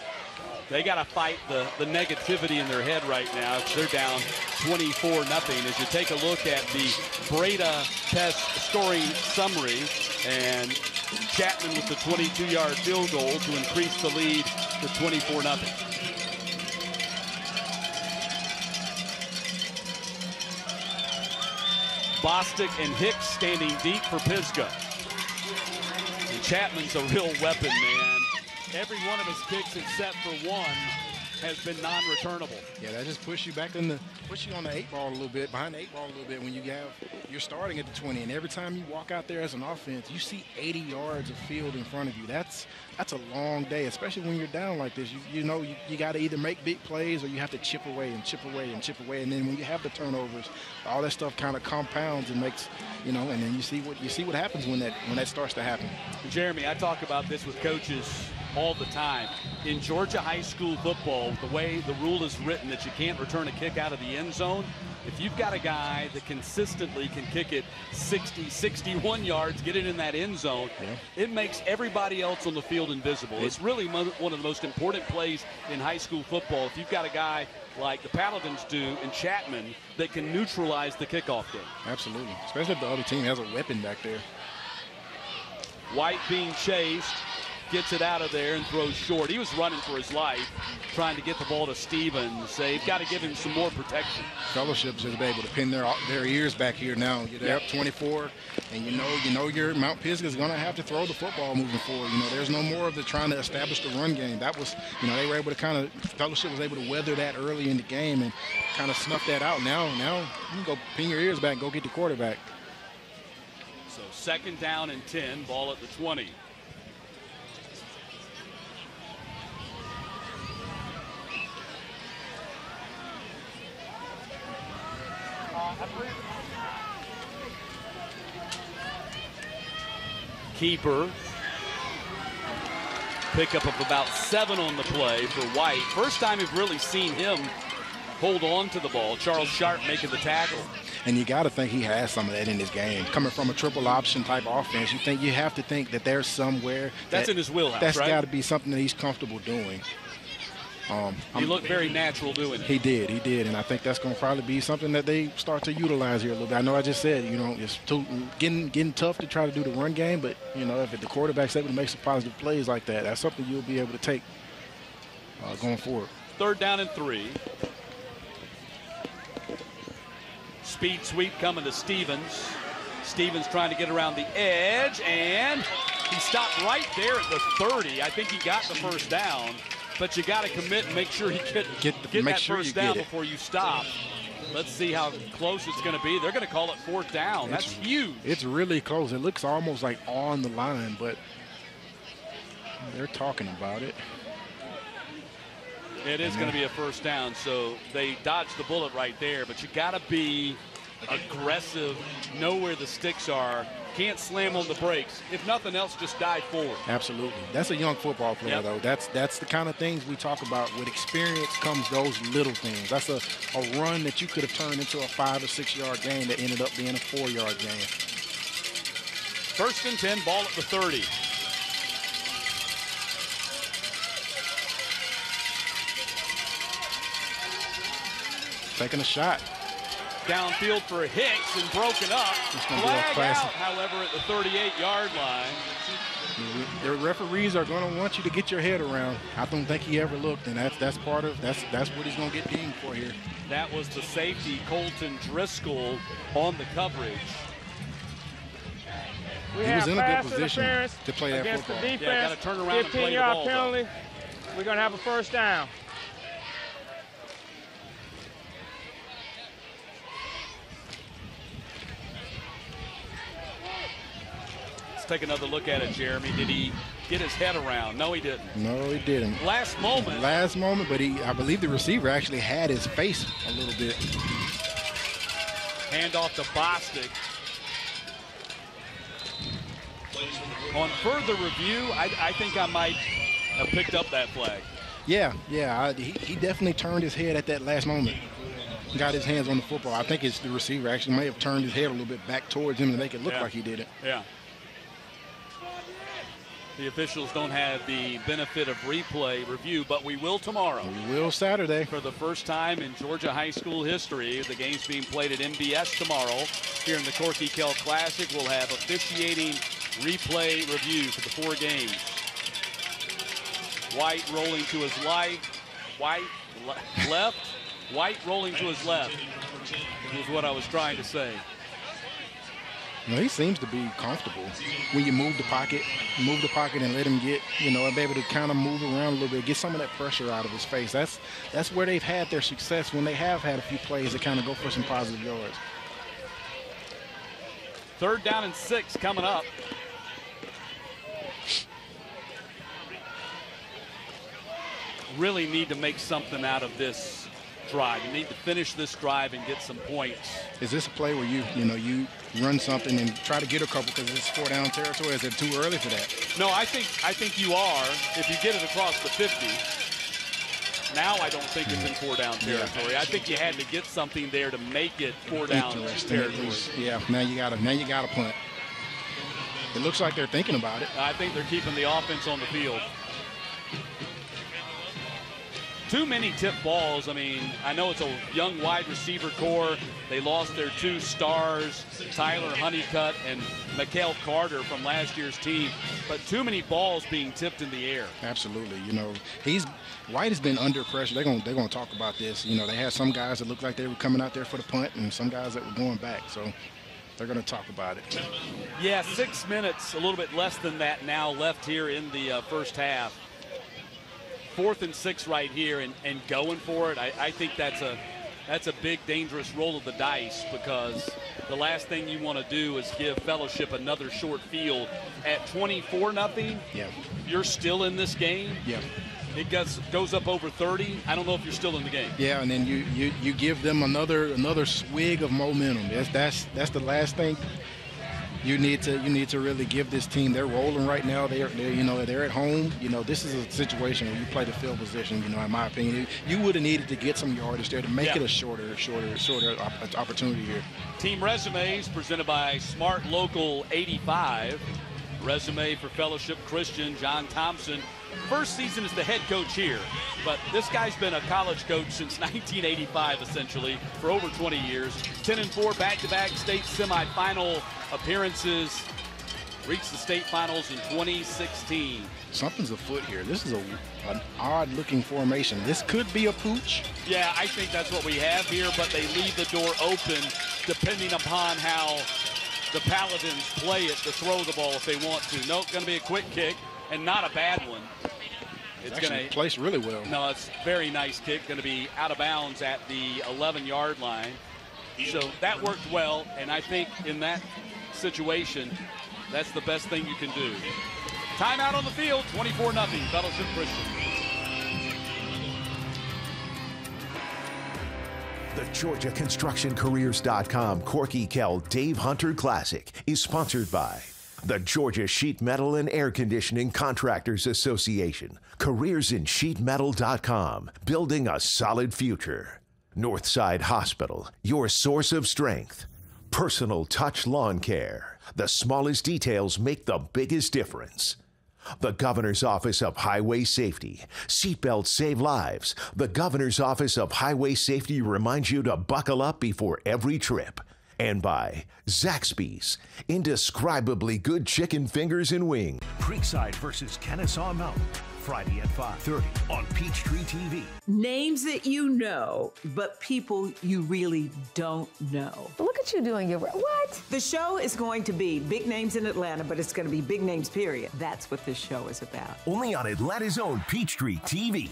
they got to fight the, the negativity in their head right now they're down 24 nothing. As you take a look at the Breda Pest story summary, and Chapman with the 22-yard field goal to increase the lead to 24 nothing. Bostic and Hicks standing deep for Pisgah. And Chapman's a real weapon, man. Every one of his kicks except for one has been non-returnable. Yeah, that just push you back in the push you on the eight ball a little bit, behind the eight ball a little bit when you have you're starting at the 20, and every time you walk out there as an offense, you see 80 yards of field in front of you. That's that's a long day, especially when you're down like this. You, you know you, you got to either make big plays or you have to chip away and chip away and chip away, and then when you have the turnovers, all that stuff kind of compounds and makes you know, and then you see what you see what happens when that when that starts to happen. Jeremy, I talk about this with coaches all the time. In Georgia high school football, the way the rule is written that you can't return a kick out of the end zone, if you've got a guy that consistently can kick it 60, 61 yards, get it in that end zone, it makes everybody else on the field invisible. It's really one of the most important plays in high school football. If you've got a guy like the Paladins do in Chapman that can neutralize the kickoff game. Absolutely, especially if the other team has a weapon back there. White being chased, gets it out of there and throws short. He was running for his life, trying to get the ball to Stevens. They've got to give him some more protection. Fellowships should be able to pin their their ears back here now. They're up 24, and you know you know your Mount Pisgah is going to have to throw the football moving forward. You know there's no more of the trying to establish the run game. That was you know they were able to kind of Fellowship was able to weather that early in the game and kind of snuff that out. Now now you can go pin your ears back, and go get the quarterback. So second down and 10, ball at the 20. Keeper. Pickup of about seven on the play for White. First time we've really seen him hold on to the ball. Charles Sharp making the tackle. And you got to think he has some of that in his game. Coming from a triple option type offense, you think you have to think that there's somewhere That's that- in his wheelhouse, That's right? got to be something that he's comfortable doing. Um, He I'm- looked very natural doing it. He did, he did, and I think that's going to probably be something that they start to utilize here a little bit. I know I just said, you know, it's too, getting getting tough to try to do the run game, but you know, if the quarterback's able to make some positive plays like that, that's something you'll be able to take uh, going forward. Third down and three. Speed sweep coming to Stevens. Stevens trying to get around the edge, and he stopped right there at the 30. I think he got the first down, but you got to commit and make sure he get, Get get, make that sure first down before you stop. Let's see how close it's going to be. They're going to call it fourth down. That's It's- huge. It's really close. It looks almost like on the line, but they're talking about it. It is going to be a first down, so they dodged the bullet right there. But you got to be aggressive, know where the sticks are. Can't slam on the brakes. If nothing else, just dive forward. Absolutely. That's a young football player, Yep. though. That's that's the kind of things we talk about. With experience comes those little things. That's a, a run that you could have turned into a five or six yard game that ended up being a four yard game. First and 10, ball at the 30. Taking a shot. Downfield for Hicks and broken up. Flag out, however, at the 38-yard line. Mm-hmm. The referees are going to want you to get your head around. I don't think he ever looked, and that's that's part of that's that's what he's going to get deemed for here. That was the safety Colton Driscoll on the coverage. We he was in a good position to play that football. The defense, Yeah, gotta turn around and play the 15-yard ball, penalty. We're going to have a first down. Take another look at it, Jeremy. Did he get his head around? No, he didn't. No, he didn't. Last moment. Last moment, but he I believe the receiver actually had his face a little bit. Hand off to Bostic. On further review, I, I think I might have picked up that flag. Yeah, yeah, I, he, he definitely turned his head at that last moment. Got his hands on the football. I think it's the receiver actually may have turned his head a little bit back towards him to make it look Yeah. like he did it. Yeah. The officials don't have the benefit of replay review, but we will tomorrow. We will Saturday. For the first time in Georgia high school history, the game's being played at MBS tomorrow. Here in the Corky Kell Classic, we'll have officiating replay review for the four games. White rolling to his right, White le- left, White rolling to his left. is what I was trying to say. You know, he seems to be comfortable when you move the pocket, move the pocket and let him get, you know, and be able to kind of move around a little bit, get some of that pressure out of his face. That's that's where they've had their success when they have had a few plays that kind of go for some positive yards. Third down and six coming up. Really need to make something out of this drive. You need to finish this drive and get some points. Is this a play where you, you know, you run something and try to get a couple because it's four down territory? Is it too early for that? No, I think I think you are if you get it across the 50. Now I don't think it's in four down territory. I think you had to get something there to make it four down territory. Yeah. Now you got to now you got to punt. It looks like they're thinking about it. I think they're keeping the offense on the field. Too many tip balls. I mean, I know it's a young wide receiver corps. They lost their two stars, Tyler Honeycutt and Mikael Carter from last year's team. But too many balls being tipped in the air. Absolutely. You know, he's White has been under pressure. They're gonna they're going to talk about this. You know, they had some guys that looked like they were coming out there for the punt, and some guys that were going back. So they're going to talk about it. Yeah, six minutes, a little bit less than that now left here in the uh, first half. Fourth and six right here, and, and going for it. I, I think that's a that's a big dangerous roll of the dice because the last thing you want to do is give Fellowship another short field at 24 nothing. Yeah. You're still in this game. Yeah. It goes goes up over 30. I don't know if you're still in the game. Yeah, and then you you you give them another another swig of momentum. That's that's that's the last thing. You need to you need to really give this team. They're rolling right now. They're, they're you know they're at home. You know this is a situation where you play the field position. You know, in my opinion, you would have needed to get some yardage there to make Yeah. it a shorter shorter shorter op- opportunity here. Team resumes presented by Smart Local 85. Resume for Fellowship Christian, John Thompson. First season as the head coach here, but this guy's been a college coach since 1985, essentially, for over 20 years. 10 and 4 back-to-back state semifinal appearances. Reached the state finals in 2016. Something's afoot here. This is a an odd looking formation. This could be a pooch. Yeah, I think that's what we have here, but they leave the door open depending upon how the Paladins play it to throw the ball if they want to. No, going to be a quick kick and not a bad one. It's It's going to place really well. No, it's very nice kick. Going to be out of bounds at the 11-yard line. So that worked well, and I think in that situation, that's the best thing you can do. Timeout on the field, 24 nothing. Fellowship Christian. The Georgia Construction Careers.com Corky Kell Dave Hunter Classic is sponsored by the Georgia Sheet Metal and Air Conditioning Contractors Association. Careersinsheetmetal.com, building a solid future. Northside Hospital, your source of strength. Personal Touch Lawn Care. The smallest details make the biggest difference. The Governor's Office of Highway Safety. Seatbelts save lives. The Governor's Office of Highway Safety reminds you to buckle up before every trip. And by Zaxby's, indescribably good chicken fingers and wings. Creekside versus Kennesaw Mountain. Friday at 5:30 on Peachtree TV. Names that you know, but people you really don't know. Look at you doing your what? The show is going to be big names in Atlanta, but it's going to be big names period. That's what this show is about. Only on Atlanta's own Peachtree TV.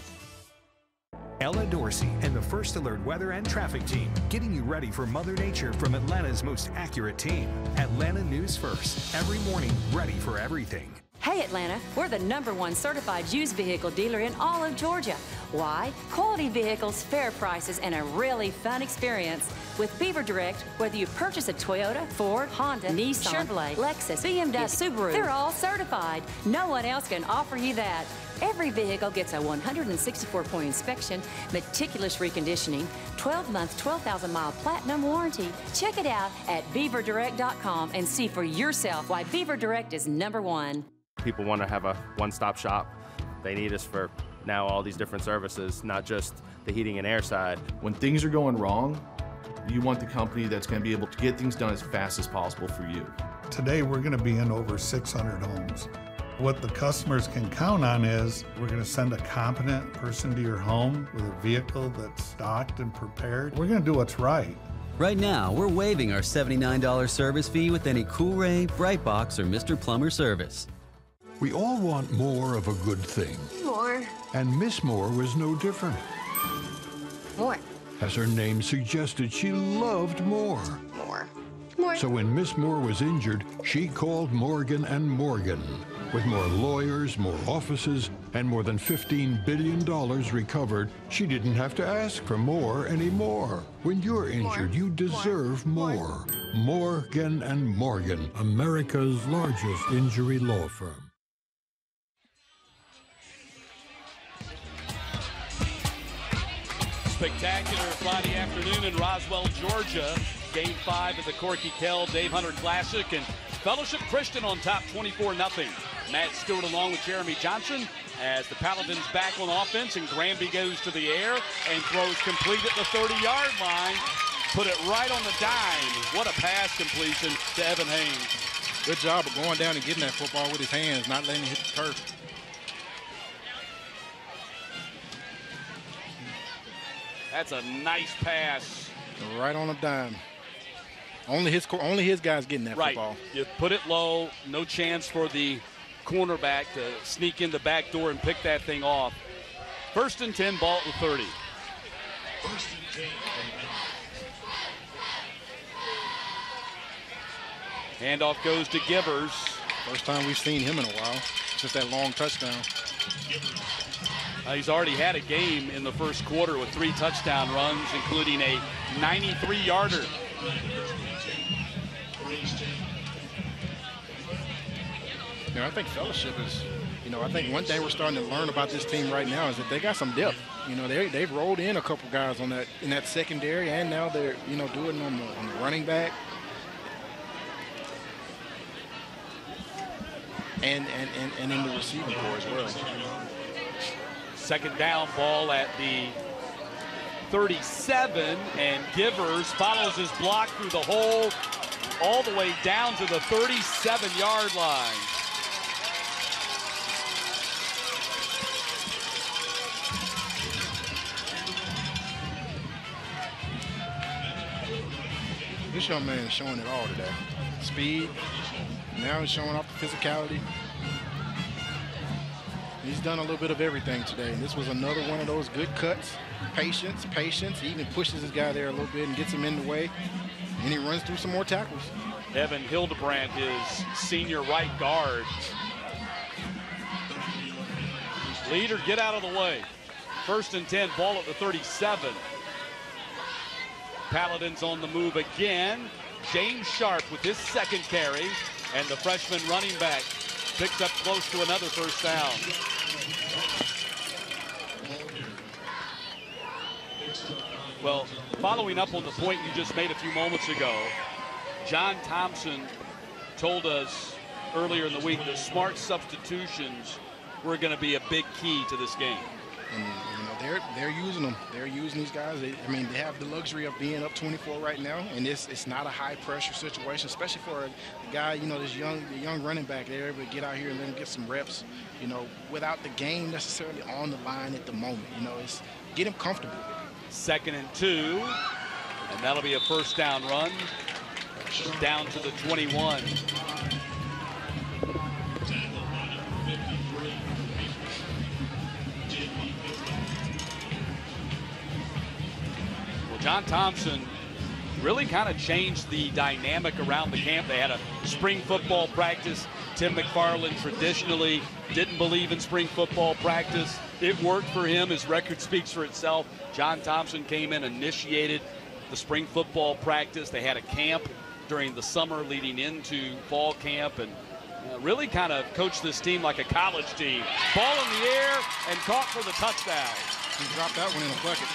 Ella Dorsey and the First Alert Weather and Traffic Team, getting you ready for Mother Nature from Atlanta's most accurate team. Atlanta News First, every morning, ready for everything. Hey Atlanta, we're the number one certified used vehicle dealer in all of Georgia. Why? Quality vehicles, fair prices, and a really fun experience. With Beaver Direct, whether you purchase a Toyota, Ford, Honda, Nissan, Chevrolet, Lexus, BMW, Subaru, they're all certified. No one else can offer you that. Every vehicle gets a 164 point inspection, meticulous reconditioning, 12 month, 12,000 mile platinum warranty. Check it out at beaverdirect.com and see for yourself why Beaver Direct is number one. People want to have a one stop shop. They need us for now all these different services, not just the heating and air side. When things are going wrong, you want the company that's going to be able to get things done as fast as possible for you. Today, we're going to be in over 600 homes. What the customers can count on is we're going to send a competent person to your home with a vehicle that's stocked and prepared. We're going to do what's right. Right now, we're waiving our $79 service fee with any Coolray, BriteBox, or Mr. Plumber service. We all want more of a good thing. More. And Miss Moore was no different. More. As her name suggested, she loved more. More. More. So when Miss Moore was injured, she called Morgan and Morgan. With more lawyers, more offices, and more than $15 billion recovered, she didn't have to ask for more anymore. When you're injured, you deserve more. more. Morgan and Morgan, America's largest injury law firm. spectacular Friday afternoon in Roswell, Georgia. Game five of the Corky Kell Dave Hunter Classic and Fellowship Christian on top 24 0 Matt Stewart along with Jeremy Johnson as the Paladins back on offense and Granby goes to the air and throws complete at the 30-yard line. Put it right on the dime. What a pass completion to Evan Haynes. Good job of going down and getting that football with his hands, not letting it hit the turf. That's a nice pass. Right on a dime. Only his only his guys getting that right. football. You put it low, no chance for the cornerback to sneak in the back door and pick that thing off. First and 10, ball at the 30. First and 10. Handoff goes to Givers. First time we've seen him in a while. Just that long touchdown. Uh, he's already had a game in the first quarter with three touchdown runs, including a 93-yarder. You know, I think fellowship is, you know, I think one thing we're starting to learn about this team right now is that they got some depth. You know, they they've rolled in a couple guys on that in that secondary, and now they're you know doing on the, on the running back. And, and, and, and in the receiving corps as well. Second down ball at the 37, and Givers follows his block through the hole all the way down to the 37-yard line. This young man is showing it all today. Speed, now he's showing off the physicality. He's done a little bit of everything today. This was another one of those good cuts. Patience, patience. He even pushes this guy there a little bit and gets him in the way. And he runs through some more tackles. Evan Hildebrandt is senior right guard. Leader, get out of the way. First and 10, ball at the 37. Paladins on the move again. James Sharp with his second carry. And the freshman running back picks up close to another first down. Well, following up on the point you just made a few moments ago, John Thompson told us earlier in the week that smart substitutions were going to be a big key to this game. And you know they're they're using them. They're using these guys. They, I mean, they have the luxury of being up 24 right now, and it's it's not a high pressure situation, especially for a, guy. You know, this young the young running back. They're able to get out here and let him get some reps. You know, without the game necessarily on the line at the moment. You know, it's get him comfortable. Second and two, and that'll be a first down run down to the 21. Well, John Thompson really kind of changed the dynamic around the camp. They had a spring football practice. Tim McFarland traditionally didn't believe in spring football practice. It worked for him. His record speaks for itself. John Thompson came in, initiated the spring football practice. They had a camp during the summer leading into fall camp and uh, really kind of coached this team like a college team. Ball in the air and caught for the touchdown. He dropped that one in a bucket.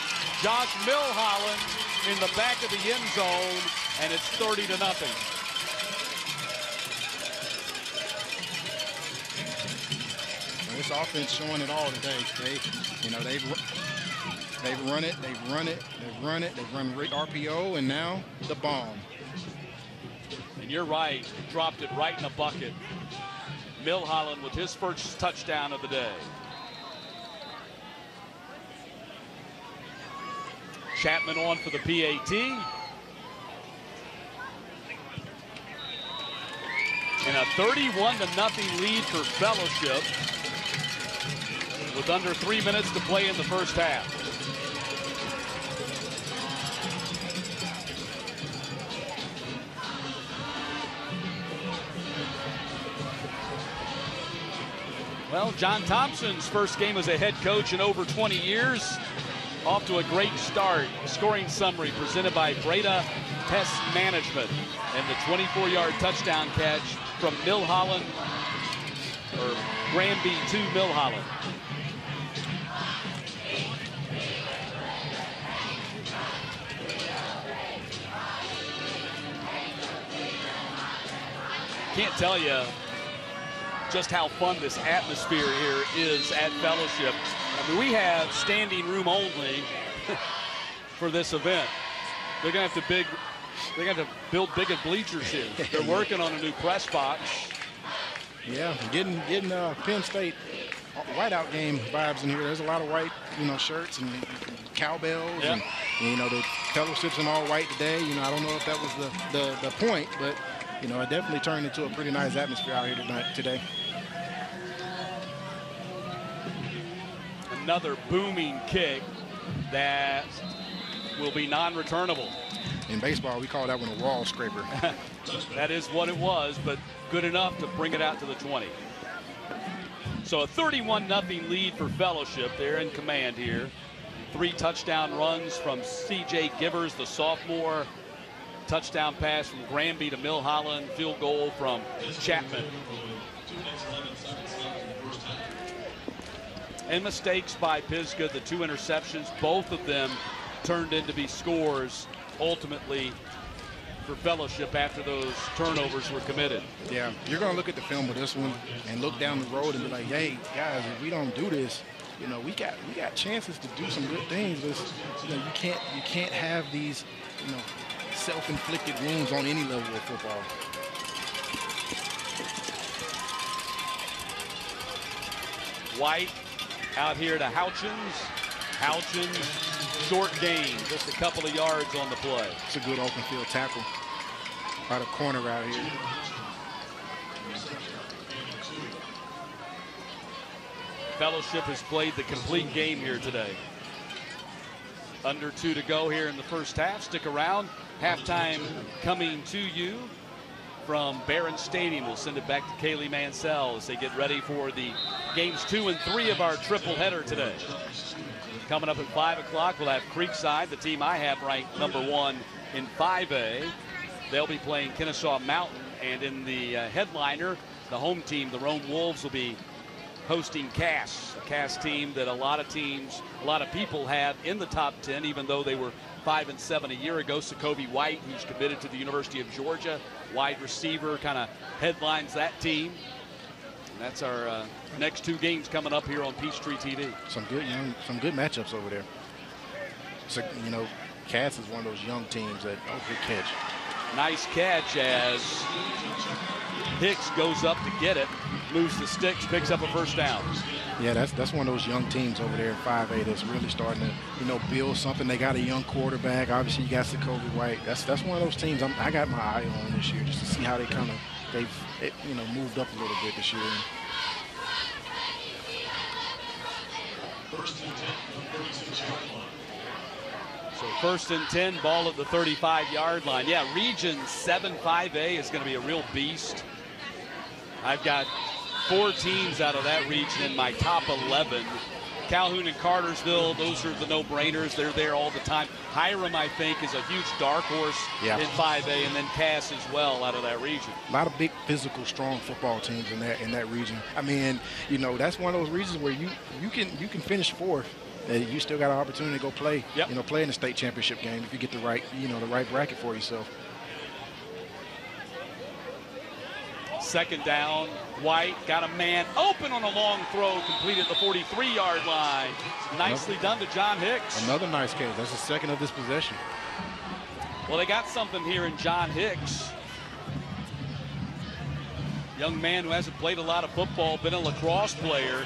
Josh Milholland in the back of the end zone, and it's 30 to nothing. Offense showing it all today. They, you know, they've they've run it, they've run it, they've run it, they've run RPO, and now the bomb. And you're right, dropped it right in the bucket. Milholland with his first touchdown of the day. Chapman on for the PAT. And a 31 to nothing lead for Fellowship with under three minutes to play in the first half. Well, John Thompson's first game as a head coach in over 20 years. Off to a great start. Scoring summary presented by Breda Pest Management. And the 24-yard touchdown catch from Milholland, or Granby to Milholland. Can't tell you just how fun this atmosphere here is at Fellowship. I mean, we have standing room only for this event. They're going to have to big, they're going to to build bigger bleachers here. They're working on a new press box. Yeah, getting getting uh, Penn State whiteout game vibes in here. There's a lot of white, you know, shirts and cowbells, Yeah. and you know the fellowships in all white today. You know, I don't know if that was the the, the point, but you know, it definitely turned into a pretty nice atmosphere out here tonight today. Another booming kick that will be non-returnable. In baseball, we call that one a wall scraper. that is what it was, but good enough to bring it out to the 20. So a 31 0 lead for Fellowship. They're in command here. Three touchdown runs from C.J. Givers, the sophomore. Touchdown pass from Granby to Milholland. Field goal from Chapman. And mistakes by Pisgah, the two interceptions, both of them turned into be scores ultimately for Fellowship after those turnovers were committed. Yeah, you're going to look at the film of this one and look down the road and be like, hey, guys, if we don't do this, you know, we got we got chances to do some good things. But you know, you can't you can't have these, you know, self-inflicted wounds on any level of football. White out here to Houchins. Houchins, short gain, just a couple of yards on the play. It's a good open field tackle by the corner out here. Fellowship has played the complete game here today. Under two to go here in the first half. Stick around. Halftime coming to you from Barron Stadium. We'll send it back to Kaylee Mansell as they get ready for the games two and three of our triple header today. Coming up at 5 o'clock, we'll have Creekside, the team I have ranked number one in 5A. They'll be playing Kennesaw Mountain, and in the uh, headliner, the home team, the Rome Wolves, will be hosting Cass, a Cass team that a lot of teams, a lot of people have in the top 10, even though they were five and seven a year ago. Sacovie White, who's committed to the University of Georgia, wide receiver, kind of headlines that team. And that's our uh, next two games coming up here on Peachtree TV. Some good young, some good matchups over there. So you know, Cass is one of those young teams that oh good catch. Nice catch as Hicks goes up to get it, moves the sticks, picks up a first down. Yeah, that's that's one of those young teams over there in 5A that's really starting to, you know, build something. They got a young quarterback. Obviously, you got Sacovie White. That's that's one of those teams I'm, i got my eye on this year just to see how they kind of they've it, you know moved up a little bit this year. So first and 10, ball at the 35-yard line. Yeah, Region 7 5A is going to be a real beast. I've got four teams out of that region in my top 11. Calhoun and Cartersville, those are the no-brainers. They're there all the time. Hiram, I think, is a huge dark horse yeah. in 5A, and then Cass as well out of that region. A lot of big, physical, strong football teams in that in that region. I mean, you know, that's one of those regions where you you can you can finish fourth. And you still got an opportunity to go play, yep. you know, play in the state championship game if you get the right, you know, the right bracket for yourself. Second down, White got a man open on a long throw, completed the 43-yard line. Nicely done to John Hicks. Another nice catch. That's the second of this possession. Well, they got something here in John Hicks. Young man who hasn't played a lot of football, been a lacrosse player.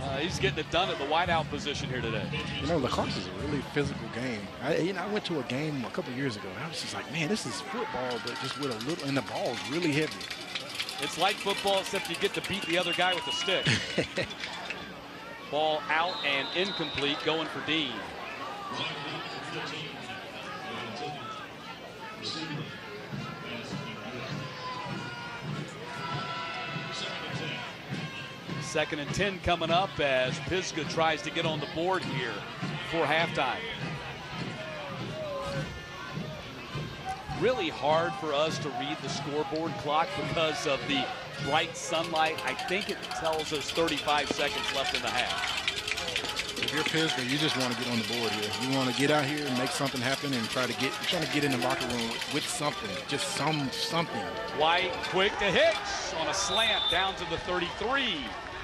Uh, he's getting it done at the wideout position here today. You know, lacrosse is a really physical game. I, you know, I went to a game a couple years ago. and I was just like, man, this is football, but just with a little, and the ball is really heavy. It's like football, except you get to beat the other guy with a stick. Ball out and incomplete, going for Dean. Second and 10 coming up as Pisgah tries to get on the board here for halftime. Really hard for us to read the scoreboard clock because of the bright sunlight. I think it tells us 35 seconds left in the half. If you're Pisgah, you just want to get on the board here. You want to get out here and make something happen and try to get trying to get in the locker room with, with something, just some something. White quick to Hicks on a slant down to the 33.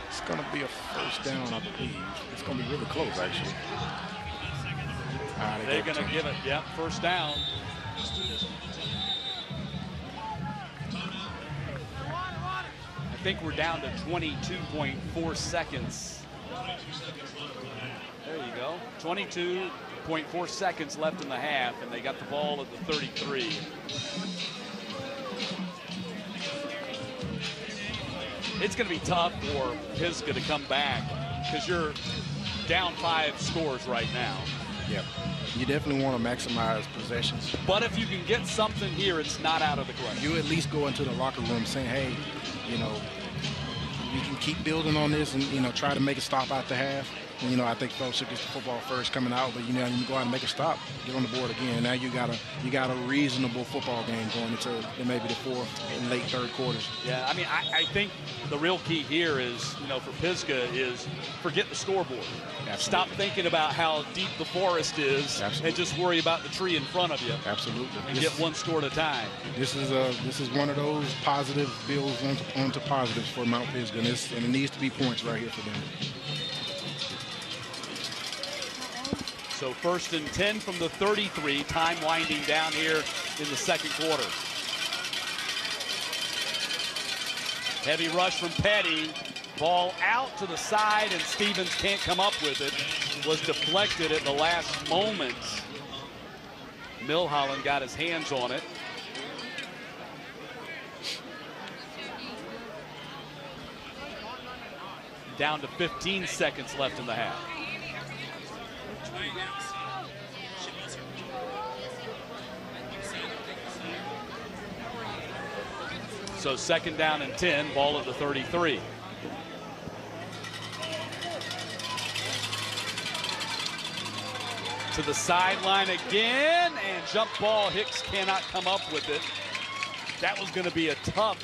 It's going to be a first down, I believe. It's going to be really close, actually. Right, They're going to give it, yep, first down. Think we're down to 22.4 seconds. There you go. 22.4 seconds left in the half, and they got the ball at the 33. it's going to be tough for Pisgah to come back because you're down five scores right now. Yep. You definitely want to maximize possessions. But if you can get something here, it's not out of the question. You at least go into the locker room saying, hey, you know, we can keep building on this and, you know, try to make a stop out the half. And, you know, I think Fellowship gets the football first coming out, but you know, you go out and make a stop, get on the board again. Now you got a you got a reasonable football game going into maybe the fourth and late third quarters. Yeah, I mean, I, I think the real key here is, you know, for Pisgah is forget the scoreboard. Absolutely. Stop thinking about how deep the forest is Absolutely. and just worry about the tree in front of you. Absolutely. And this, get one score at a time. This is a this is one of those positive builds onto, onto positives for Mount Pisgah, and, and it needs to be points right here for them. So first and 10 from the 33, time winding down here in the second quarter. Heavy rush from Petty. Ball out to the side, and Stevens can't come up with it. Was deflected at the last moment. Milholland got his hands on it. Down to 15 seconds left in the half. So second down and 10, ball at the 33. to the sideline again, and jump ball. Hicks cannot come up with it. That was going to be a tough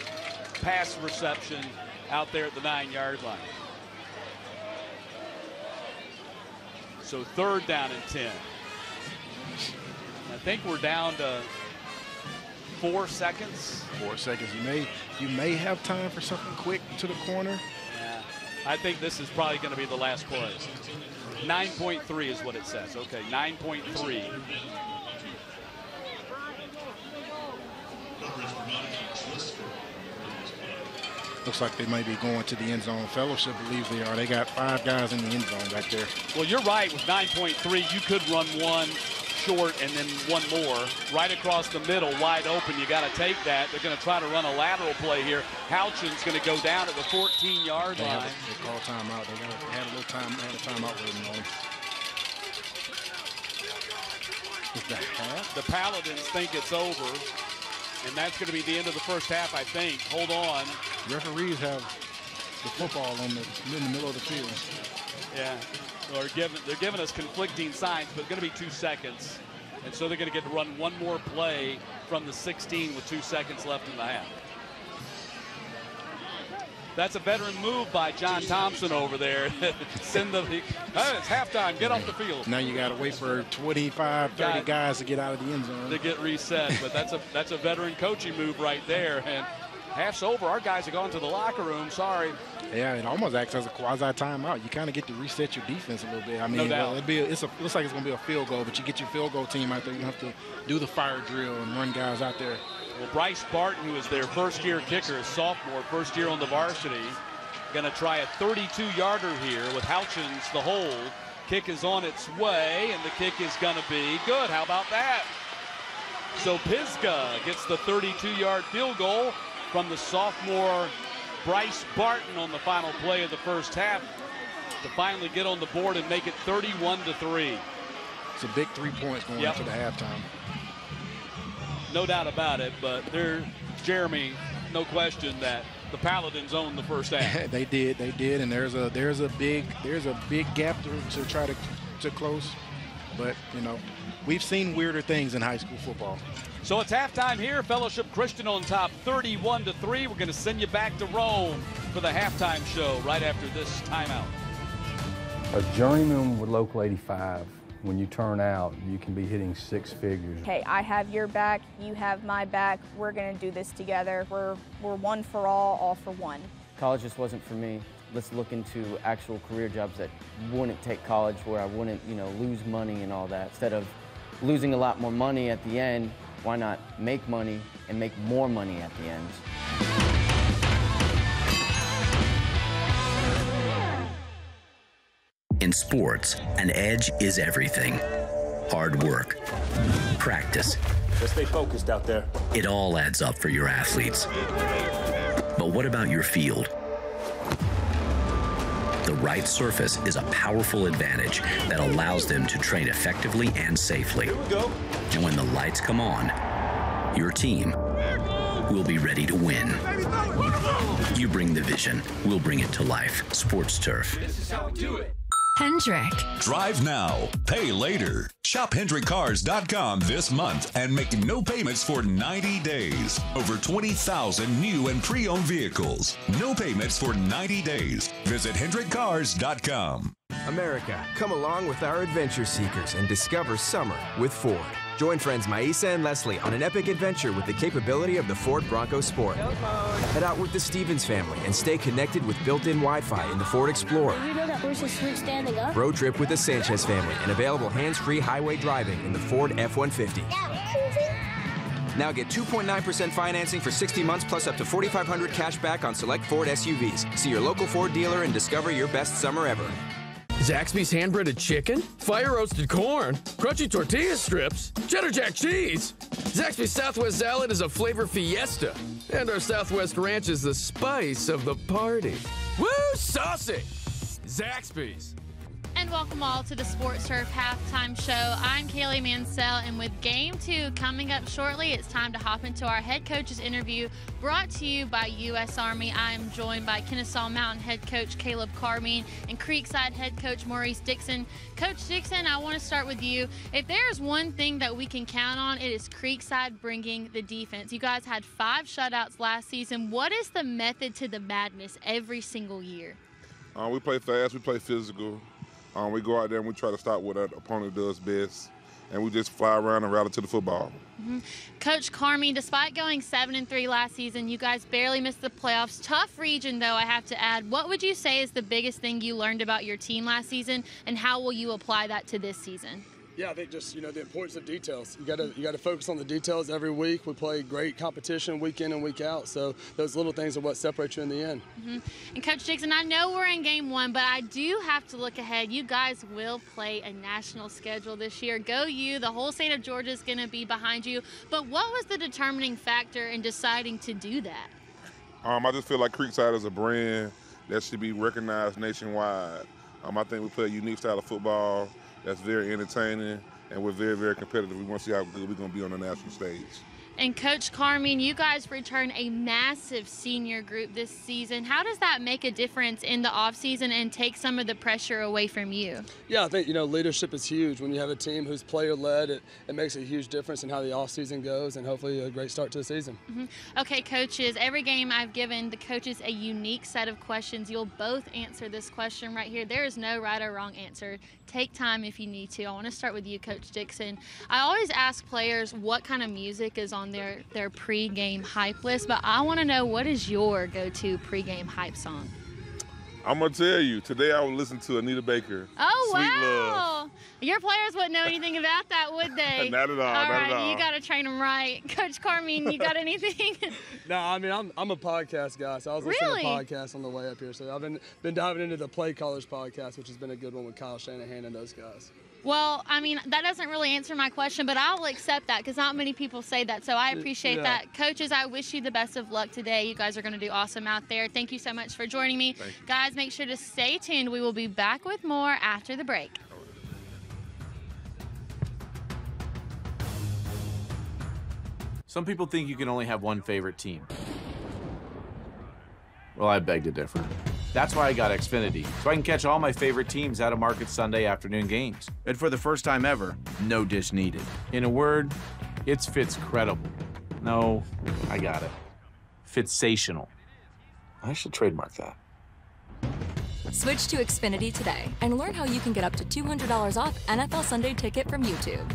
pass reception out there at the nine-yard line. So third down and 10. I think we're down to four seconds. Four seconds. You may you may have time for something quick to the corner. Yeah. I think this is probably going to be the last play. 9.3 is what it says. Okay, 9.3. Looks like they may be going to the end zone. Fellowship believes they are. They got five guys in the end zone back there. Well, you're right. With 9.3, you could run one short and then one more right across the middle, wide open. You got to take that. They're going to try to run a lateral play here. Houchin's going to go down at the 14-yard They, line. have a, they call timeout. They, got a, they had a little time. They had a timeout waiting on them. Is that half? The Paladins think it's over, and that's going to be the end of the first half, I think. Hold on. Referees have the football on the, in the middle of the field. Yeah, they're giving, they're giving us conflicting signs, but it's going to be two seconds. And so they're going to get to run one more play from the 16 with two seconds left in the half. That's a veteran move by John Thompson over there. Send the, hey, it's halftime, get off the field. Now you got to wait for 25, 30 Got- guys to get out of the end zone. to get reset. But that's a that's a veteran coaching move right there. And half's over. Our guys are going to the locker room. Sorry. Yeah, it almost acts as a quasi timeout. You kind of get to reset your defense a little bit. I mean, No well, it'd be a, it's a, looks like it's going to be a field goal, but you get your field goal team out there. You have to do the fire drill and run guys out there. Well, Bryce Barton, who is their first year kicker, is sophomore, first year on the varsity, going to try a 32 yarder here with Houchins the hold. Kick is on its way, and the kick is going to be good. How about that? So Pisgah gets the 32 yard field goal from the sophomore Bryce Barton on the final play of the first half to finally get on the board and make it 31 to 3. It's a big three points going Yep. into the halftime. No doubt about it, but there, Jeremy, no question that the Paladins own the first half. they did, they did, and there's a there's a big there's a big gap to, to try to to close, but you know, we've seen weirder things in high school football. So it's halftime here. Fellowship Christian on top, 31 to 3. We're going to send you back to Rome for the halftime show right after this timeout. A journeyman with Local 85, when you turn out, you can be hitting six figures. Hey, I have your back, you have my back. We're going to do this together. We're we're one for all, all for one. College just wasn't for me. Let's look into actual career jobs that wouldn't take college, where I wouldn't, you know, lose money and all that. Instead of losing a lot more money at the end, why not make money and make more money at the end? In sports, an edge is everything. Hard work, practice. Let's stay focused out there. It all adds up for your athletes. But what about your field? The right surface is a powerful advantage that allows them to train effectively and safely. And when the lights come on, your team will be ready to win. You bring the vision, we'll bring it to life. Sports Turf. This is how we do it. Hendrick. Drive now, pay later. Shop HendrickCars.com this month and make no payments for 90 days. Over 20,000 new and pre owned vehicles. No payments for 90 days. Visit HendrickCars.com. America, come along with our adventure seekers and discover summer with Ford. Join friends Maisa and Leslie on an epic adventure with the capability of the Ford Bronco Sport. Head out with the Stevens family and stay connected with built-in Wi-Fi in the Ford Explorer. Did you know that sleep standing up? Road trip with the Sanchez family and available hands-free highway driving in the Ford F-150. Now get 2.9% financing for 60 months plus up to 4500 cash back on select Ford SUVs. See your local Ford dealer and discover your best summer ever. Zaxby's hand breaded chicken, fire roasted corn, crunchy tortilla strips, cheddar jack cheese. Zaxby's Southwest salad is a flavor fiesta, and our Southwest ranch is the spice of the party. Woo, saucy! Zaxby's. And welcome all to the Sports Turf Halftime Show. I'm Kaylee Mansell, and with game two coming up shortly, it's time to hop into our head coach's interview brought to you by U.S. Army. I am joined by Kennesaw Mountain head coach Caleb Carmine and Creekside head coach Maurice Dixon. Coach Dixon, I want to start with you. If there's one thing that we can count on, it is Creekside bringing the defense. You guys had five shutouts last season. What is the method to the madness every single year? Uh, we play fast, we play physical. Um, we go out there and we try to stop what our opponent does best, and we just fly around and rattle to the football. Mm-hmm. Coach Carmi, despite going seven and three last season, you guys barely missed the playoffs. Tough region, though, I have to add. What would you say is the biggest thing you learned about your team last season, and how will you apply that to this season? Yeah, I think just you know the importance of details. You got to you got to focus on the details every week. We play great competition week in and week out, so those little things are what separate you in the end. Mm-hmm. And Coach Dixon, I know we're in game one, but I do have to look ahead. You guys will play a national schedule this year. Go you! The whole state of Georgia is going to be behind you. But what was the determining factor in deciding to do that? Um, I just feel like Creekside is a brand that should be recognized nationwide. Um, I think we play a unique style of football that's very entertaining, and we're very, very competitive. We want to see how good we're going to be on the national stage. And Coach Carmine, you guys return a massive senior group this season. How does that make a difference in the offseason and take some of the pressure away from you? Yeah, I think, you know, leadership is huge. When you have a team who's player led, it, it makes a huge difference in how the offseason goes and hopefully a great start to the season. Mm-hmm. Okay, coaches, every game I've given the coaches a unique set of questions. You'll both answer this question right here. There is no right or wrong answer. Take time if you need to. I want to start with you, Coach Dixon. I always ask players what kind of music is on their, their pregame hype list, but I want to know what is your go to pregame hype song? I'm gonna tell you. Today I will listen to Anita Baker. Oh Sweet wow! Love. Your players wouldn't know anything about that, would they? not at all. All not right, at all. you got to train them right, Coach Carmine. You got anything? no, I mean I'm, I'm a podcast guy, so I was listening really? to podcasts on the way up here. So I've been been diving into the Play Callers podcast, which has been a good one with Kyle Shanahan and those guys. Well, I mean, that doesn't really answer my question, but I'll accept that because not many people say that. So I appreciate Yeah. that. Coaches, I wish you the best of luck today. You guys are going to do awesome out there. Thank you so much for joining me. Guys, make sure to stay tuned. We will be back with more after the break. Some people think you can only have one favorite team. Well, I beg to differ. That's why I got Xfinity, so I can catch all my favorite teams out of market Sunday afternoon games. And for the first time ever, no dish needed. In a word, it's Fitz credible. No, I got it. Fitzational. I should trademark that. Switch to Xfinity today and learn how you can get up to $200 off NFL Sunday ticket from YouTube.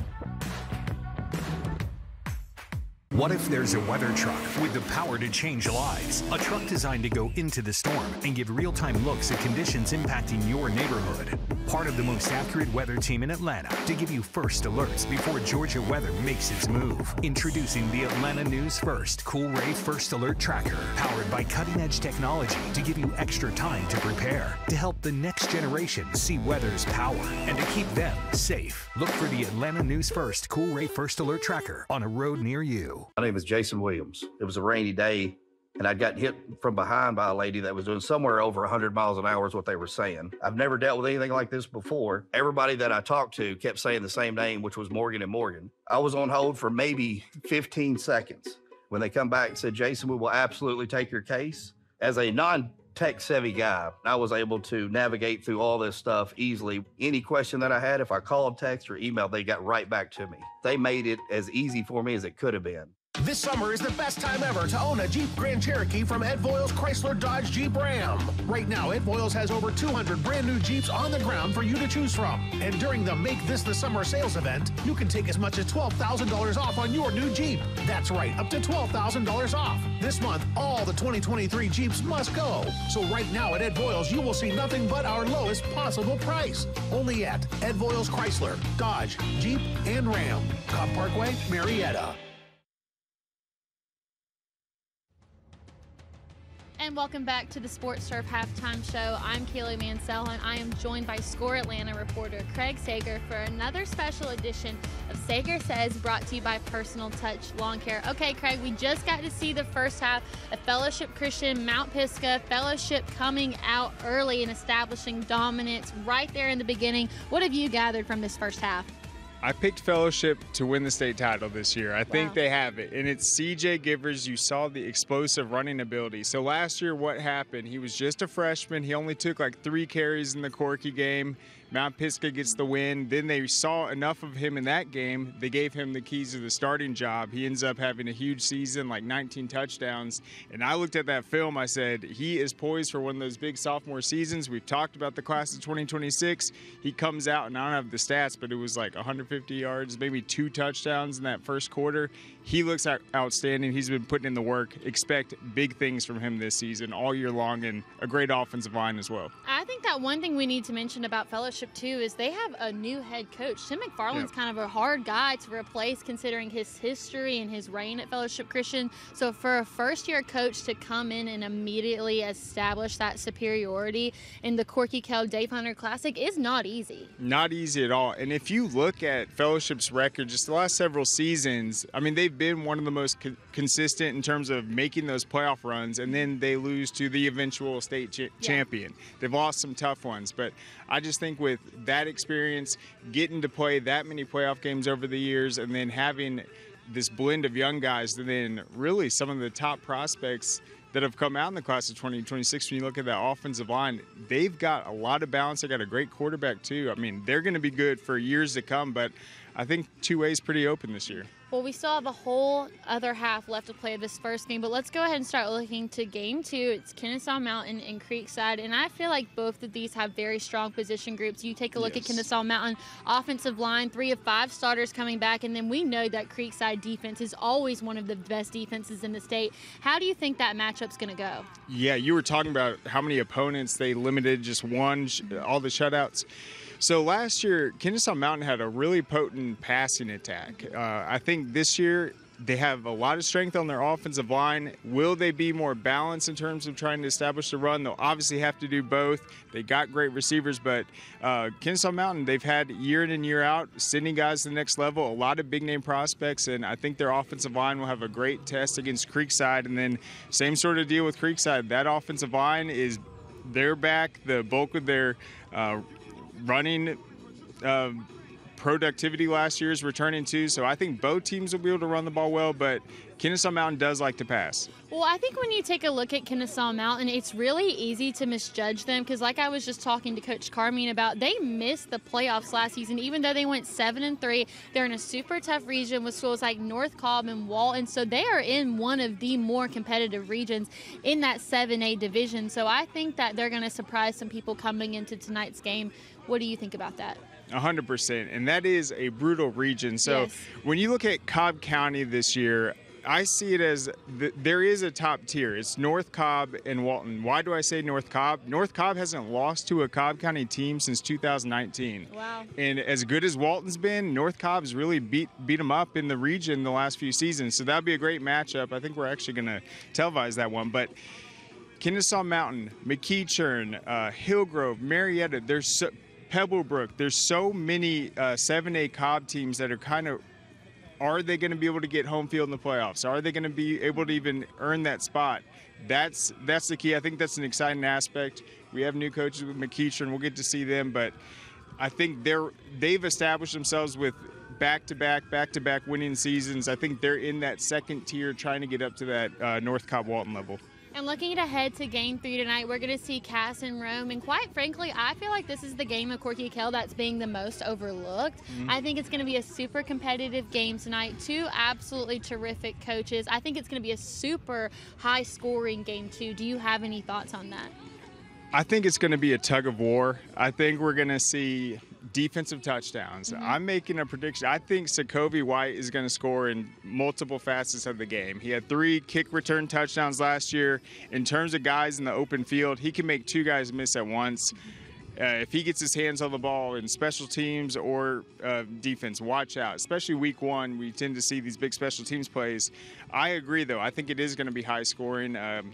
What if there's a weather truck with the power to change lives? A truck designed to go into the storm and give real time looks at conditions impacting your neighborhood. Part of the most accurate weather team in Atlanta to give you first alerts before Georgia weather makes its move. Introducing the Atlanta News First Coolray First Alert Tracker, powered by cutting edge technology to give you extra time to prepare, to help the next generation see weather's power and to keep them safe. Look for the Atlanta News First Coolray First Alert Tracker on a road near you. My name is Jason Williams. It was a rainy day, and I'd gotten hit from behind by a lady that was doing somewhere over 100 miles an hour, is what they were saying. I've never dealt with anything like this before. Everybody that I talked to kept saying the same name, which was Morgan and Morgan. I was on hold for maybe 15 seconds. When they come back and said, Jason, we will absolutely take your case. As a non tech savvy guy, I was able to navigate through all this stuff easily. Any question that I had, if I called, text, or emailed, they got right back to me. They made it as easy for me as it could have been. This summer is the best time ever to own a Jeep Grand Cherokee from Ed Voiles Chrysler Dodge Jeep Ram. Right now, Ed Voiles has over 200 brand new Jeeps on the ground for you to choose from. And during the Make This the Summer sales event, you can take as much as $12,000 off on your new Jeep. That's right, up to $12,000 off. This month, all the 2023 Jeeps must go. So right now at Ed Voiles, you will see nothing but our lowest possible price. Only at Ed Voiles Chrysler, Dodge, Jeep, and Ram. Cobb Parkway, Marietta. And welcome back to the Sports Turf Halftime Show. I'm Kaylee Mansell, and I am joined by Score Atlanta reporter Craig Sager for another special edition of Sager Says, brought to you by Personal Touch Lawn Care. Okay, Craig, we just got to see the first half of Fellowship Christian Mount Pisgah. Fellowship coming out early and establishing dominance right there in the beginning. What have you gathered from this first half? I picked Fellowship to win the state title this year. I think they have it. And it's CJ Givers. You saw the explosive running ability. So last year, what happened? He was just a freshman. He only took like three carries in the Corky game. Mount Pisgah gets the win. Then they saw enough of him in that game. They gave him the keys to the starting job. He ends up having a huge season, like 19 touchdowns. And I looked at that film. I said, he is poised for one of those big sophomore seasons. We've talked about the class of 2026. He comes out, and I don't have the stats, but it was like 150 yards, maybe two touchdowns in that first quarter. He looks outstanding. He's been putting in the work. Expect big things from him this season all year long and a great offensive line as well. I think that one thing we need to mention about Fellowship too is they have a new head coach. Tim McFarland's kind of a hard guy to replace considering his history and his reign at Fellowship Christian. So for a first year coach to come in and immediately establish that superiority in the Corky Kell Dave Hunter Classic is not easy. Not easy at all. And if you look at Fellowship's record just the last several seasons, I mean they've been one of the most co- consistent in terms of making those playoff runs, and then they lose to the eventual state ch- yeah. champion. They've lost some tough ones, but I just think with that experience, getting to play that many playoff games over the years, and then having this blend of young guys, and then really some of the top prospects that have come out in the class of 2026 when you look at that offensive line they've got a lot of balance. They got a great quarterback too. I mean they're going to be good for years to come but i think two ways pretty open this year well, we still have a whole other half left to play this first game, but let's go ahead and start looking to game two. It's Kennesaw Mountain and Creekside, and I feel like both of these have very strong position groups. You take a look yes. at Kennesaw Mountain offensive line, three of five starters coming back, and then we know that Creekside defense is always one of the best defenses in the state. How do you think that matchup's going to go? Yeah, you were talking about how many opponents they limited, just one, all the shutouts. So last year, Kennesaw Mountain had a really potent passing attack. Uh, I think this year they have a lot of strength on their offensive line. Will they be more balanced in terms of trying to establish the run? They'll obviously have to do both. They got great receivers, but uh, Kennesaw Mountain, they've had year in and year out sending guys to the next level, a lot of big name prospects, and I think their offensive line will have a great test against Creekside. And then, same sort of deal with Creekside. That offensive line is they're back. The bulk of their uh, running uh, productivity last year is returning too. So I think both teams will be able to run the ball well, but Kennesaw Mountain does like to pass. Well, I think when you take a look at Kennesaw Mountain, it's really easy to misjudge them because, like I was just talking to Coach Carmine about, they missed the playoffs last season, even though they went seven and three. They're in a super tough region with schools like North Cobb and Walton, so they are in one of the more competitive regions in that 7A division. So I think that they're going to surprise some people coming into tonight's game. What do you think about that? 100%. And that is a brutal region. So yes. when you look at Cobb County this year, I see it as the, there is a top tier. It's North Cobb and Walton. Why do I say North Cobb? North Cobb hasn't lost to a Cobb County team since 2019. Wow. And as good as Walton's been, North Cobb's really beat beat them up in the region the last few seasons. So that'd be a great matchup. I think we're actually going to televise that one. But Kennesaw Mountain, McEachern, uh, Hillgrove, Marietta, there's so, Pebblebrook, there's so many uh, 7A Cobb teams that are kind of are they going to be able to get home field in the playoffs? Are they going to be able to even earn that spot? That's that's the key. I think that's an exciting aspect. We have new coaches with McEachern. We'll get to see them, but I think they're they've established themselves with back-to-back, back-to-back winning seasons. I think they're in that second tier, trying to get up to that uh, North Cobb Walton level. And looking ahead to game three tonight, we're going to see Cass and Rome. And quite frankly, I feel like this is the game of Corky Kell that's being the most overlooked. Mm-hmm. I think it's going to be a super competitive game tonight. Two absolutely terrific coaches. I think it's going to be a super high scoring game, too. Do you have any thoughts on that? I think it's going to be a tug of war. I think we're going to see defensive touchdowns. Mm-hmm. I'm making a prediction. I think Sacovie White is going to score in multiple facets of the game. He had three kick return touchdowns last year. In terms of guys in the open field, he can make two guys miss at once. Uh, if he gets his hands on the ball in special teams or uh, defense, watch out. Especially week one, we tend to see these big special teams plays. I agree, though. I think it is going to be high scoring. Um,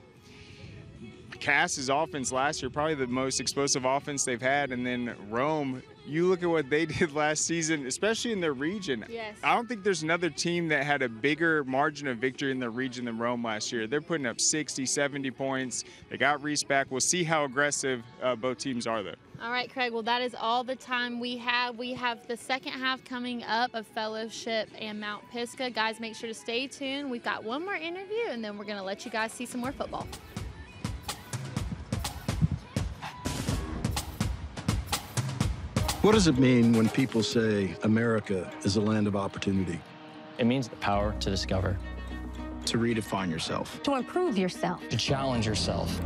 Cass's offense last year, probably the most explosive offense they've had. And then Rome, you look at what they did last season, especially in their region. Yes. I don't think there's another team that had a bigger margin of victory in the region than Rome last year. They're putting up 60, 70 points. They got Reese back. We'll see how aggressive uh, both teams are, though. All right, Craig. Well, that is all the time we have. We have the second half coming up of Fellowship and Mount Pisgah. Guys, make sure to stay tuned. We've got one more interview, and then we're going to let you guys see some more football. What does it mean when people say America is a land of opportunity? It means the power to discover, to redefine yourself, to improve yourself, to challenge yourself,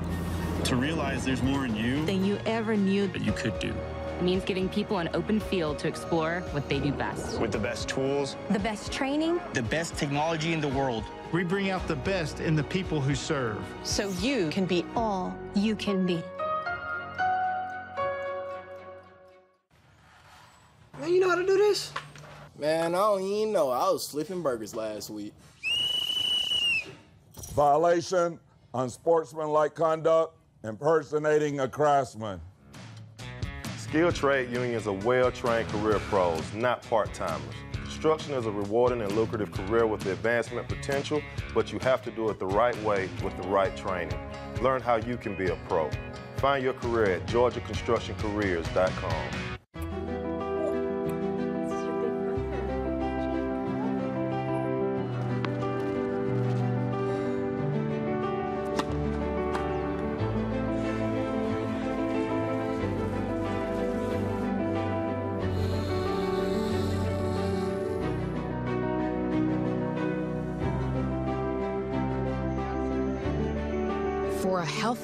to realize there's more in you than you ever knew that you could do. It means giving people an open field to explore what they do best. With the best tools, the best training, the best technology in the world. We bring out the best in the people who serve. So you can be all you can be. Man, I don't even know. I was flipping burgers last week. Violation, unsportsmanlike conduct, impersonating a craftsman. Skilled trade unions are well-trained career pros, not part-timers. Construction is a rewarding and lucrative career with the advancement potential, but you have to do it the right way with the right training. Learn how you can be a pro. Find your career at georgiaconstructioncareers.com.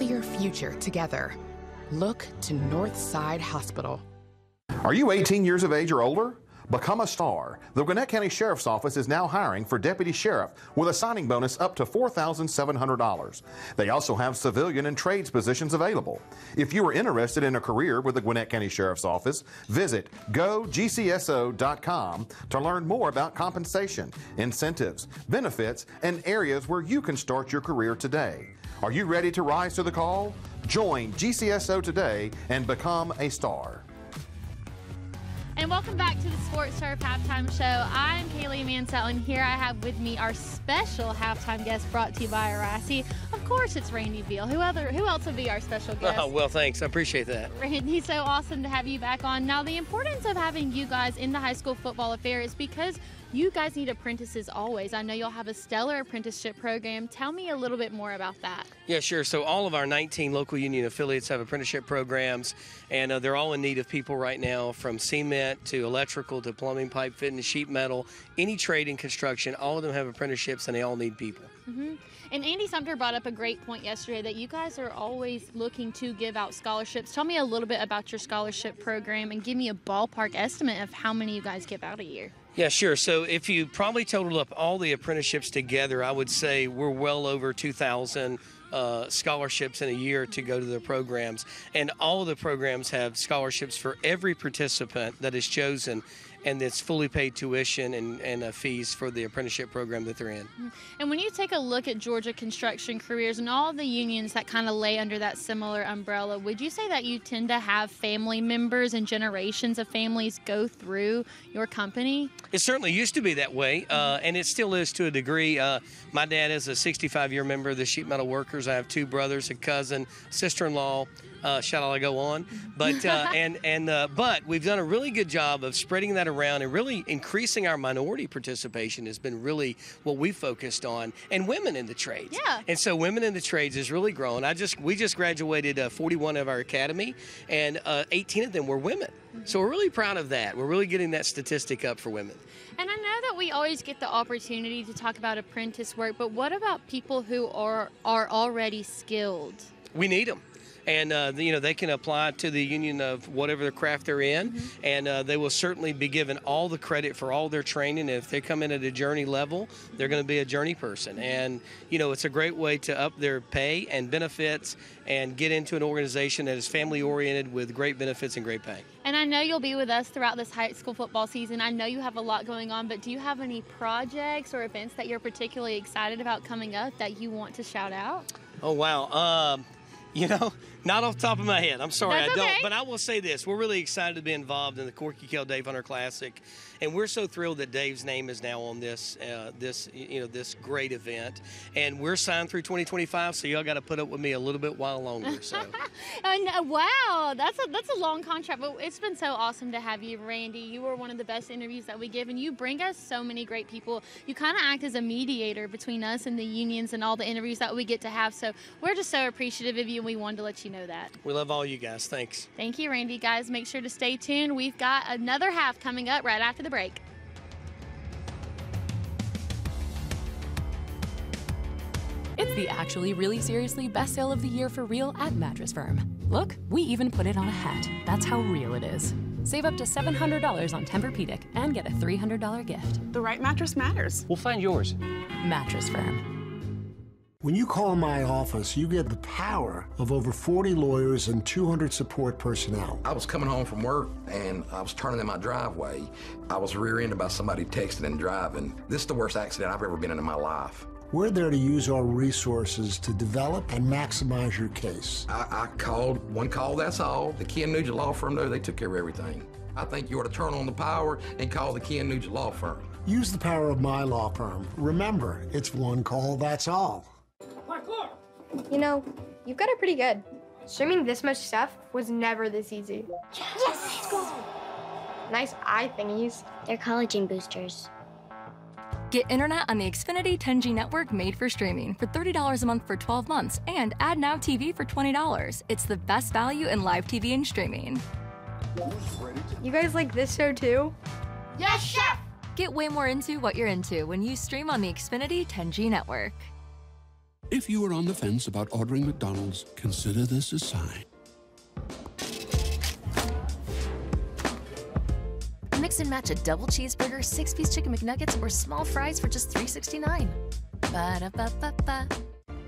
healthier future together, look to Northside Hospital. Are you 18 years of age or older? Become a star. The Gwinnett County Sheriff's Office is now hiring for deputy sheriff with a signing bonus up to $4,700. They also have civilian and trades positions available. If you are interested in a career with the Gwinnett County Sheriff's Office, visit gogcso.com to learn more about compensation, incentives, benefits, and areas where you can start your career today. Are you ready to rise to the call? Join GCSO today and become a star. And welcome back to the Sports Turf Halftime Show. I'm Kaylee Mansell, and here I have with me our special halftime guest brought to you by Orasi. Of course, it's Randy Beal. Who other? Who else would be our special oh, guest? Oh, well, thanks. I appreciate that. Randy, so awesome to have you back on. Now, the importance of having you guys in the high school football affair is because you guys need apprentices always. I know you'll have a stellar apprenticeship program. Tell me a little bit more about that. Yeah, sure. So all of our 19 local union affiliates have apprenticeship programs, and uh, they're all in need of people right now, from cement to electrical to plumbing, pipe fitting, sheet metal, any trade in construction. All of them have apprenticeships, and they all need people. Mm-hmm. And Andy Sumter brought up a great point yesterday that you guys are always looking to give out scholarships. Tell me a little bit about your scholarship program and give me a ballpark estimate of how many you guys give out a year. Yeah, sure. So if you probably total up all the apprenticeships together, I would say we're well over 2,000 uh, scholarships in a year to go to the programs. And all the programs have scholarships for every participant that is chosen and it's fully paid tuition and, and uh, fees for the apprenticeship program that they're in. And when you take a look at Georgia construction careers and all the unions that kind of lay under that similar umbrella, would you say that you tend to have family members and generations of families go through your company? It certainly used to be that way, uh, and it still is to a degree. Uh, my dad is a 65 year member of the sheet metal workers. I have two brothers, a cousin, sister in law. Uh, shall I go on? But uh, and and uh, but we've done a really good job of spreading that around and really increasing our minority participation has been really what we focused on, and women in the trades. Yeah. And so women in the trades has really grown. I just we just graduated uh, 41 of our academy, and uh, 18 of them were women. So we're really proud of that. We're really getting that statistic up for women. And I know that we always get the opportunity to talk about apprentice work, but what about people who are are already skilled? We need them and uh, you know they can apply to the union of whatever the craft they're in, mm-hmm. and uh, they will certainly be given all the credit for all their training. And if they come in at a journey level, they're going to be a journey person, and you know it's a great way to up their pay and benefits and get into an organization that is family oriented with great benefits and great pay. And I know you'll be with us throughout this high school football season. I know you have a lot going on, but do you have any projects or events that you're particularly excited about coming up that you want to shout out? Oh wow. Um, you know, not off the top of my head. I'm sorry, That's I don't. okay. But I will say this: we're really excited to be involved in the Corky Kell Dave Hunter Classic, and we're so thrilled that Dave's name is now on this, uh, this, you know, this great event. And we're signed through 2025, so y'all got to put up with me a little bit while longer. So. and uh, wow, that's a that's a long contract, but it's been so awesome to have you, Randy. You were one of the best interviews that we give, and you bring us so many great people. You kind of act as a mediator between us and the unions and all the interviews that we get to have. So we're just so appreciative of you, and we wanted to let you know that. We love all you guys. Thanks. Thank you, Randy. Guys, make sure to stay tuned. We've got another half coming up right after the break. It's the actually really seriously best sale of the year for real at Mattress Firm. Look, we even put it on a hat. That's how real it is. Save up to $700 on Tempur-Pedic and get a $300 gift. The right mattress matters. We'll find yours. Mattress Firm. When you call my office, you get the power of over 40 lawyers and 200 support personnel. I was coming home from work and I was turning in my driveway. I was rear-ended by somebody texting and driving. This is the worst accident I've ever been in in my life. We're there to use our resources to develop and maximize your case. I, I called one call, that's all. The Ken Nugent Law Firm, though, they took care of everything. I think you ought to turn on the power and call the Ken Nugent Law Firm. Use the power of my law firm. Remember, it's one call, that's all. You know, you've got it pretty good. Streaming this much stuff was never this easy. Yes! Go! Nice eye thingies. They're collagen boosters. Get internet on the Xfinity 10G network made for streaming for $30 a month for 12 months and add Now TV for $20. It's the best value in live TV and streaming. You guys like this show too? Yes, chef! Get way more into what you're into when you stream on the Xfinity 10G network. If you are on the fence about ordering McDonald's, consider this a sign. Mix and match a double cheeseburger, six piece chicken McNuggets, or small fries for just $3.69. Ba-da-ba-ba-ba.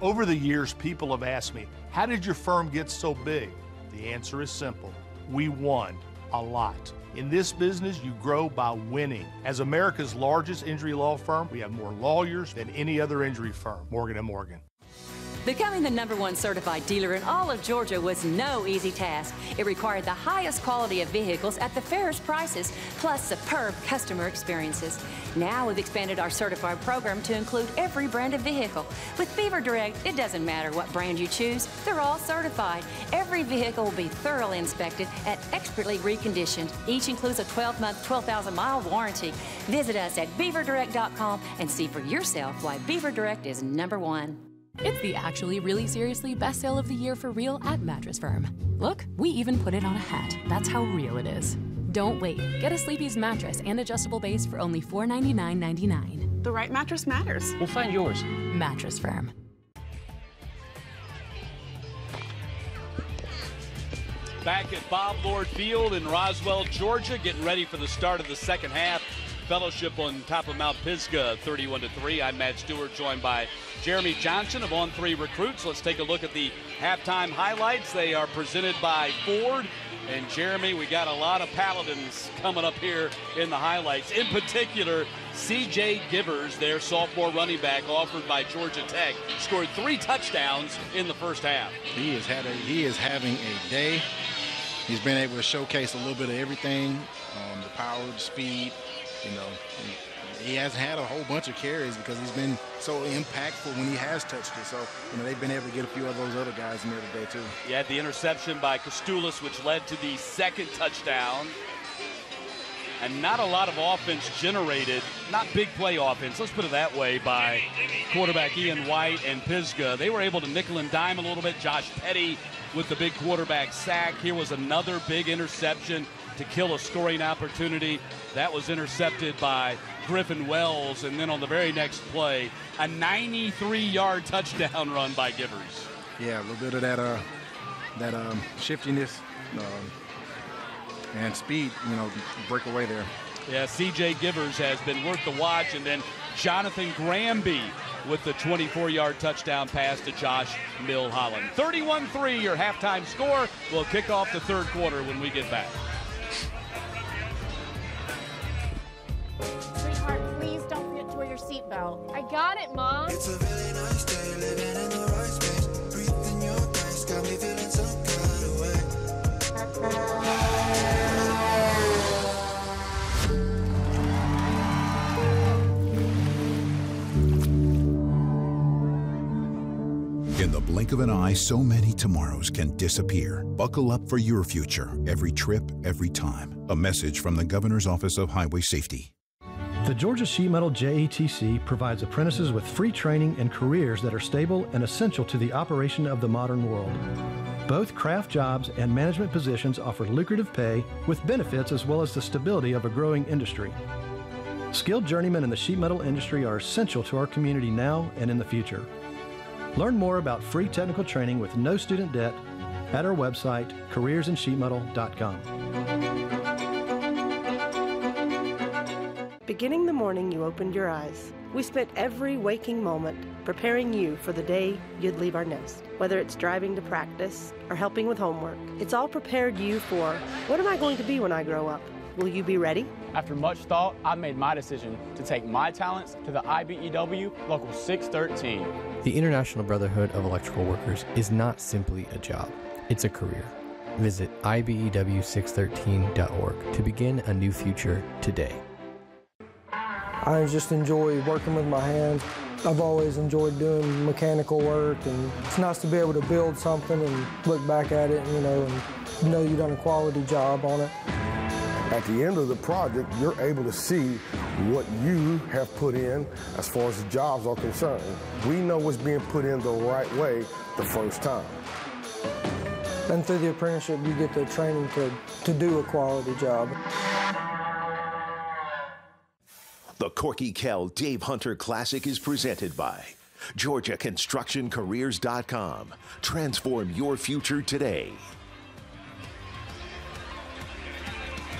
Over the years, people have asked me, How did your firm get so big? The answer is simple we won a lot. In this business, you grow by winning. As America's largest injury law firm, we have more lawyers than any other injury firm, Morgan & Morgan. Becoming the number one certified dealer in all of Georgia was no easy task. It required the highest quality of vehicles at the fairest prices, plus superb customer experiences. Now we've expanded our certified program to include every brand of vehicle. With Beaver Direct, it doesn't matter what brand you choose, they're all certified. Every vehicle will be thoroughly inspected and expertly reconditioned. Each includes a 12 month, 12,000 mile warranty. Visit us at beaverdirect.com and see for yourself why Beaver Direct is number one. It's the actually really seriously best sale of the year for real at Mattress Firm. Look, we even put it on a hat. That's how real it is. Don't wait. Get a Sleepy's mattress and adjustable base for only $499.99. The right mattress matters. We'll find yours. Mattress Firm. Back at Bob Lord Field in Roswell, Georgia, getting ready for the start of the second half. Fellowship on top of Mount Pisgah, 31 to 3. I'm Matt Stewart, joined by Jeremy Johnson of On Three Recruits. Let's take a look at the halftime highlights. They are presented by Ford. And Jeremy, we got a lot of Paladins coming up here in the highlights. In particular, C.J. Givers, their sophomore running back, offered by Georgia Tech, scored three touchdowns in the first half. He is had a, he is having a day. He's been able to showcase a little bit of everything, um, the power, the speed. You know, he, hasn't had a whole bunch of carries because he's been so impactful when he has touched it. So, you know, they've been able to get a few of those other guys in there today, too. You had the interception by Kastulis, which led to the second touchdown. And not a lot of offense generated, not big play offense, let's put it that way, by quarterback Ian White and Pisgah. They were able to nickel and dime a little bit. Josh Petty with the big quarterback sack. Here was another big interception to kill a scoring opportunity. That was intercepted by Griffin Wells. And then on the very next play, a 93 yard touchdown run by Givers. Yeah, a little bit of that uh, that um, shiftiness um, and speed, you know, break away there. Yeah, CJ Givers has been worth the watch. And then Jonathan Granby with the 24 yard touchdown pass to Josh Milholland. 31 3, your halftime score. We'll kick off the third quarter when we get back. Sweetheart, please don't forget to wear your seatbelt. I got it, Mom. It's a really nice day, living in the right space. Breathing your grace, got me feeling some kind of way. In the blink of an eye, so many tomorrows can disappear. Buckle up for your future, every trip, every time. A message from the Governor's Office of Highway Safety. The Georgia Sheet Metal JETC provides apprentices with free training and careers that are stable and essential to the operation of the modern world. Both craft jobs and management positions offer lucrative pay with benefits as well as the stability of a growing industry. Skilled journeymen in the sheet metal industry are essential to our community now and in the future. Learn more about free technical training with no student debt at our website, careersinsheetmetal.com. Beginning the morning you opened your eyes, we spent every waking moment preparing you for the day you'd leave our nest. Whether it's driving to practice or helping with homework, it's all prepared you for what am I going to be when I grow up? Will you be ready? After much thought, I made my decision to take my talents to the IBEW Local 613. The International Brotherhood of Electrical Workers is not simply a job, it's a career. Visit E IBEW613.org to begin a new future today. I just enjoy working with my hands. I've always enjoyed doing mechanical work, and it's nice to be able to build something and look back at it, you know, and know you've done a quality job on it. At the end of the project, you're able to see what you have put in as far as the jobs are concerned. We know what's being put in the right way the first time. And through the apprenticeship, you get the training to, to do a quality job. The Corky Kell Dave Hunter Classic is presented by GeorgiaConstructionCareers.com. Transform your future today.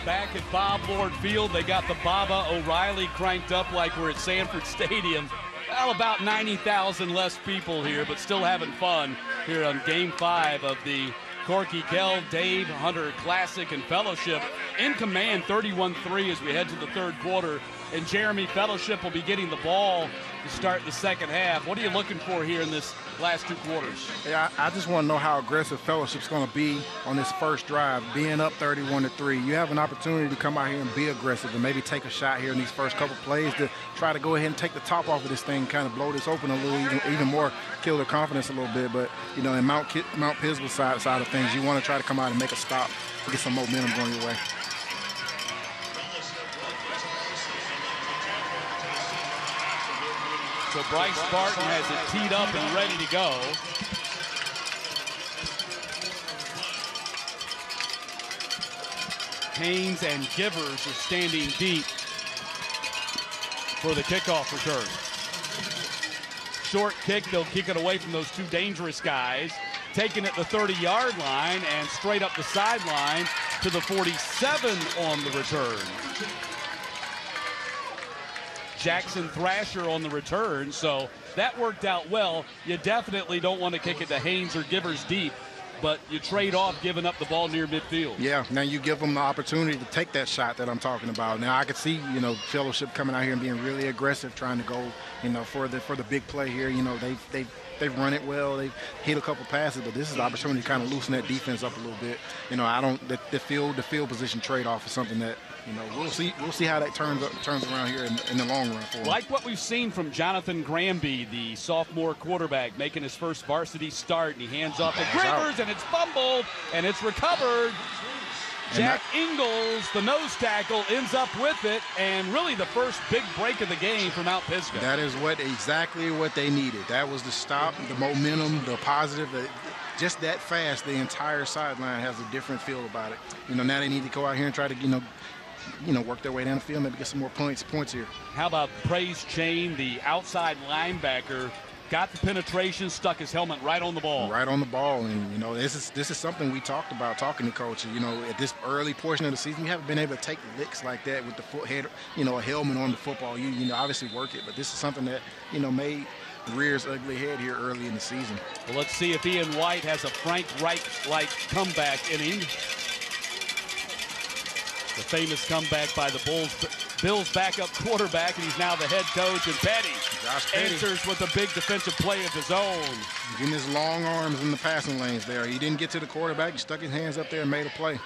Back at Bob Lord Field, they got the Baba O'Riley cranked up like we're at Sanford Stadium. Well, about 90,000 less people here, but still having fun here on Game 5 of the Corky Kell Dave Hunter Classic and Fellowship. In command 31-3 as we head to the third quarter. And Jeremy Fellowship will be getting the ball to start the second half. What are you looking for here in this last two quarters? Yeah, I just want to know how aggressive Fellowship's going to be on this first drive, being up 31 to three. You have an opportunity to come out here and be aggressive and maybe take a shot here in these first couple plays to try to go ahead and take the top off of this thing, kind of blow this open a little, even, even more, kill their confidence a little bit. But you know, in Mount Mount Pisgah side side of things, you want to try to come out and make a stop, get some momentum going your way. So Bryce Barton has it teed up and ready to go. Haynes and Givers are standing deep for the kickoff return. Short kick, they'll kick it away from those two dangerous guys. Taking it the 30-yard line and straight up the sideline to the 47 on the return. Jackson Thrasher on the return, so that worked out well. You definitely don't want to kick it to Haynes or Givers deep, but you trade off giving up the ball near midfield. Yeah, now you give them the opportunity to take that shot that I'm talking about. Now I could see, you know, Fellowship coming out here and being really aggressive, trying to go, you know, for the for the big play here. You know, they they they've run it well, they've hit a couple passes, but this is the opportunity to kind of loosen that defense up a little bit. You know, I don't the, the field the field position trade off is something that you know we'll see we'll see how that turns up, turns around here in, in the long run for them. Like what we've seen from Jonathan Granby, the sophomore quarterback, making his first varsity start, and he hands off to Givers, and it's fumbled, and it's recovered. And Jack Ingles, the nose tackle, ends up with it, and really the first big break of the game for Mount Pisgah. That is what exactly what they needed. That was the stop, the momentum, the positive. The, just that fast, the entire sideline has a different feel about it. You know, now they need to go out here and try to, you know, you know, work their way down the field, maybe get some more points points here. How about Praise Chain, the outside linebacker, got the penetration, stuck his helmet right on the ball. Right on the ball, and you know this is this is something we talked about talking to coach. You know, at this early portion of the season, you haven't been able to take licks like that with the foot head, you know, a helmet on the football. You you know obviously work it, but this is something that you know made rears ugly head here early in the season. Well, let's see if Ian White has a Frank Reich-like comeback inning. The famous comeback by the Bulls, Bills backup quarterback, and he's now the head coach. And Petty, Josh Petty. answers with a big defensive play of his own. Getting his long arms in the passing lanes there. He didn't get to the quarterback. He stuck his hands up there and made a play.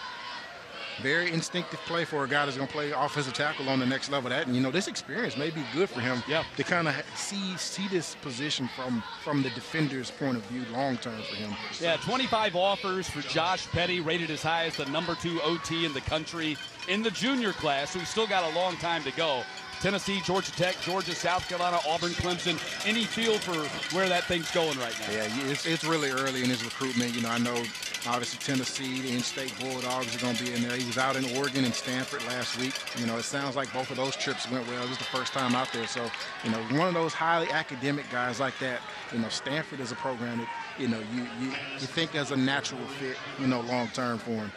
Very instinctive play for a guy that's going to play offensive tackle on the next level. That and you know this experience may be good for him. Yeah. To kind of see see this position from from the defender's point of view, long term for him. Yeah, 25 offers for Josh Petty, rated as high as the number two OT in the country in the junior class. He's still got a long time to go. Tennessee, Georgia Tech, Georgia, South Carolina, Auburn, Clemson. Any feel for where that thing's going right now? Yeah, it's, it's really early in his recruitment. You know, I know Obviously, Tennessee, the in-state Bulldogs are going to be in there. He was out in Oregon and Stanford last week. You know, it sounds like both of those trips went well. This is the first time out there. So, you know, one of those highly academic guys like that, you know, Stanford is a program that, you know, you, you, you think as a natural fit, you know, long-term for him.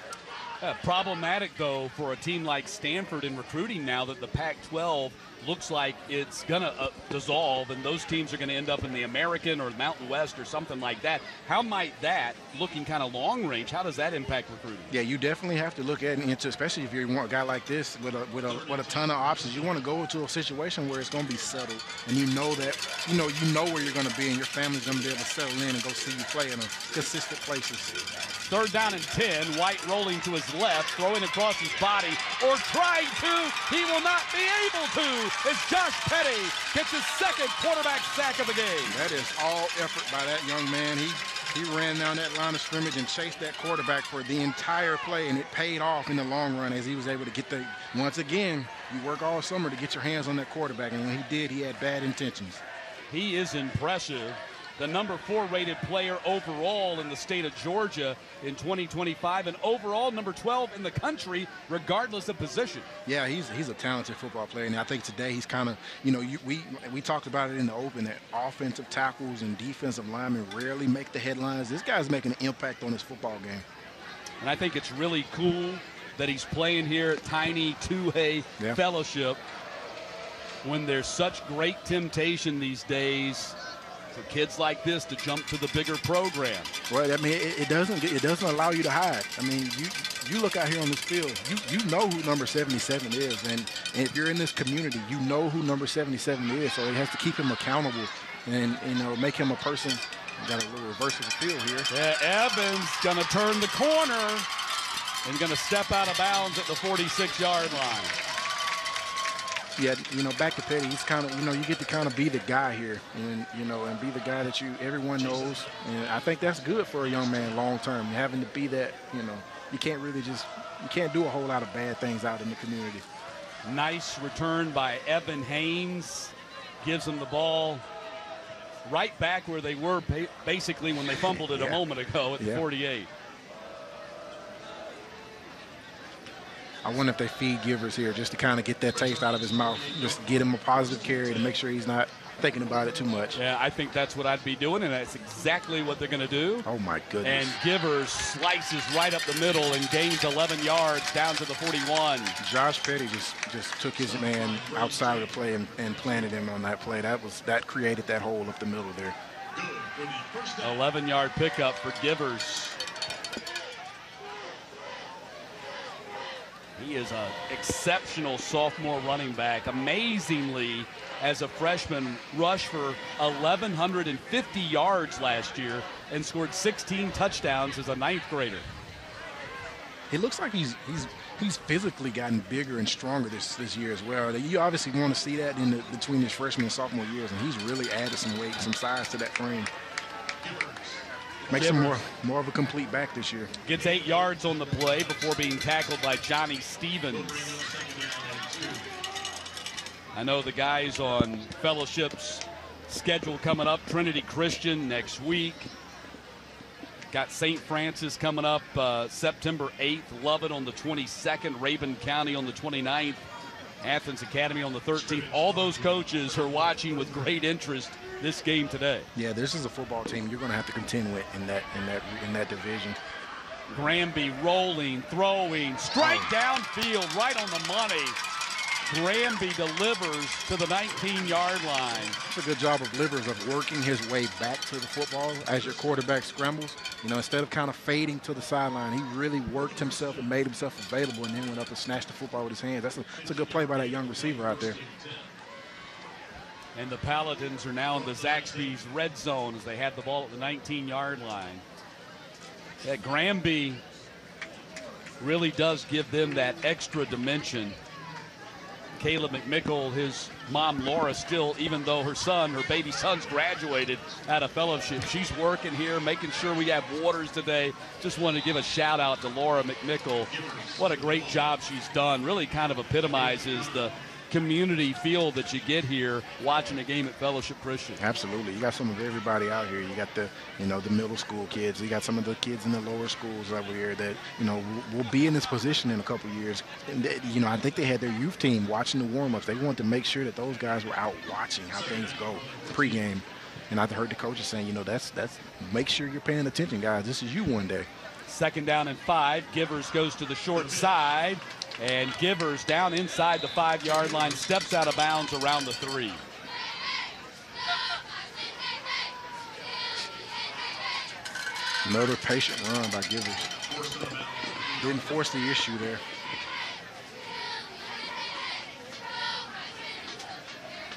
Uh, problematic, though, for a team like Stanford in recruiting now that the Pac 12 looks like it's going to uh, dissolve and those teams are going to end up in the American or Mountain West or something like that. How might that, looking kind of long range, how does that impact recruiting? Yeah, you definitely have to look at it into, especially if you want a guy like this with a with a with a ton of options. You want to go into a situation where it's going to be settled, and you know that you know you know where you're going to be, and your family's going to be able to settle in and go see you play in a consistent places. Third down and 10. White rolling to his left, throwing across his body, or trying to. He will not be able to as Josh Petty gets his second quarterback sack of the game. That is all effort by that young man. He he ran down that line of scrimmage and chased that quarterback for the entire play, and it paid off in the long run as he was able to get the. Once again, you work all summer to get your hands on that quarterback, and when he did, he had bad intentions. He is impressive the number four rated player overall in the state of Georgia in 2025, and overall number 12 in the country, regardless of position. Yeah, he's he's a talented football player, and I think today he's kind of you know you, we we talked about it in the open that offensive tackles and defensive linemen rarely make the headlines. This guy's making an impact on his football game, and I think it's really cool that he's playing here at Tiny 2A yeah. Fellowship when there's such great temptation these days for kids like this to jump to the bigger program. Right. I mean, it, it doesn't it doesn't allow you to hide. I mean, you you look out here on this field, you you know who number 77 is, and, and if you're in this community, you know who number 77 is. So it has to keep him accountable, and you know make him a person. Got a little reverse of the field here. Yeah, Evans gonna turn the corner and gonna step out of bounds at the 46-yard line yeah, you know, back to Petty, he's kind of, you know, you get to kind of be the guy here, and you know, and be the guy that you everyone knows, and I think that's good for a young man long term. Having to be that, you know, you can't really just, you can't do a whole lot of bad things out in the community. Nice return by Evan Haynes, gives him the ball right back where they were basically when they fumbled it yeah. a moment ago at the yeah. 48. I wonder if they feed Givers here just to kind of get that taste out of his mouth, just get him a positive carry to make sure he's not thinking about it too much. Yeah, I think that's what I'd be doing, and that's exactly what they're going to do. Oh, my goodness. And Givers slices right up the middle and gains 11 yards down to the 41. Josh Petty just, just took his man outside of the play and, and planted him on that play. That was that created that hole up the middle there. 11-yard pickup for Givers. He is an exceptional sophomore running back. Amazingly, as a freshman, rushed for 1,150 yards last year and scored 16 touchdowns as a ninth grader. It looks like he's he's he's physically gotten bigger and stronger this this year as well. You obviously want to see that in the, between his freshman and sophomore years, and he's really added some weight, some size to that frame. Makes him more, more of a complete back this year. Gets eight yards on the play before being tackled by Johnny Stevens. I know the guys on fellowships schedule coming up. Trinity Christian next week. Got St. Francis coming up uh, September 8th. Lovett on the 22nd. Rabun County on the 29th. Athens Academy on the 13th. All those coaches are watching with great interest this game today. Yeah, this is a football team you're going to have to contend with in that in that in that division. Granby rolling, throwing, strike oh. downfield, right on the money. Granby delivers to the 19-yard line. It's a good job of Livers of working his way back to the football as your quarterback scrambles. You know, instead of kind of fading to the sideline, he really worked himself and made himself available and then went up and snatched the football with his hands. That's a, that's a good play by that young receiver out there. And the Paladins are now in the Zaxby's red zone as they had the ball at the 19 yard line. Yeah, Granby really does give them that extra dimension. Caleb McMickle, his mom Laura, still, even though her son, her baby son's graduated out of fellowship, she's working here, making sure we have waters today. Just wanted to give a shout out to Laura McMickle. What a great job she's done. Really kind of epitomizes the community feel that you get here watching a game at Fellowship Christian. Absolutely. You got some of everybody out here. You got the, you know, the middle school kids. You got some of the kids in the lower schools over here that, you know, will, will be in this position in a couple years. And, they, you know, I think they had their youth team watching the warm-ups. They wanted to make sure that those guys were out watching how things go pregame. And I heard the coaches saying, you know, that's that's make sure you're paying attention, guys. This is you one day. Second down and five. Givers goes to the short side. And Givers down inside the five yard line, steps out of bounds around the three. Another patient run by Givers. Didn't force the issue there.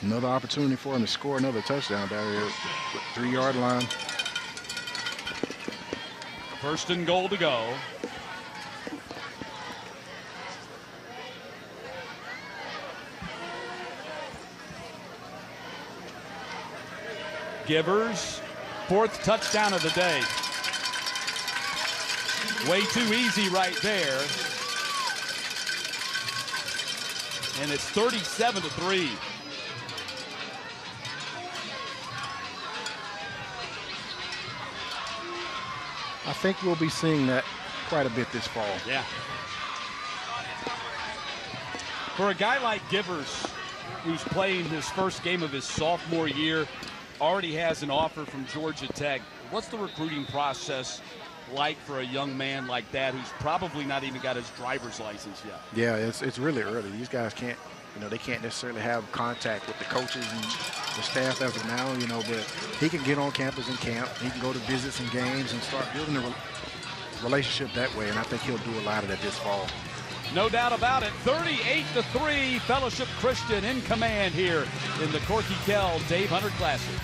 Another opportunity for him to score another touchdown down here. Three yard line. First and goal to go. Givers, fourth touchdown of the day. Way too easy right there. And it's 37 to 3. I think we'll be seeing that quite a bit this fall. Yeah. For a guy like Givers, who's playing his first game of his sophomore year, already has an offer from Georgia Tech. What's the recruiting process like for a young man like that who's probably not even got his driver's license yet? Yeah, it's, it's really early. These guys can't, you know, they can't necessarily have contact with the coaches and the staff as of now, you know, but he can get on campus and camp. He can go to visits and games and start building a re relationship that way, and I think he'll do a lot of that this fall. No doubt about it. 38 to 3, Fellowship Christian in command here in the Corky Kell Dave Hunter Classic.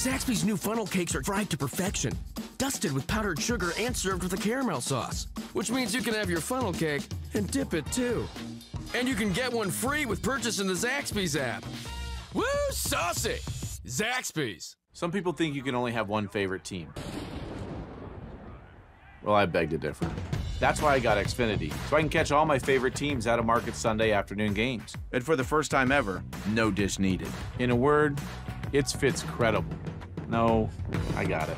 Zaxby's new funnel cakes are fried to perfection, dusted with powdered sugar and served with a caramel sauce, which means you can have your funnel cake and dip it too. And you can get one free with purchasing the Zaxby's app. Woo, saucy! Zaxby's. Some people think you can only have one favorite team. Well, I beg to differ. That's why I got Xfinity, so I can catch all my favorite teams out of market Sunday afternoon games. And for the first time ever, no dish needed. In a word, it's Fitz credible. No, I got it.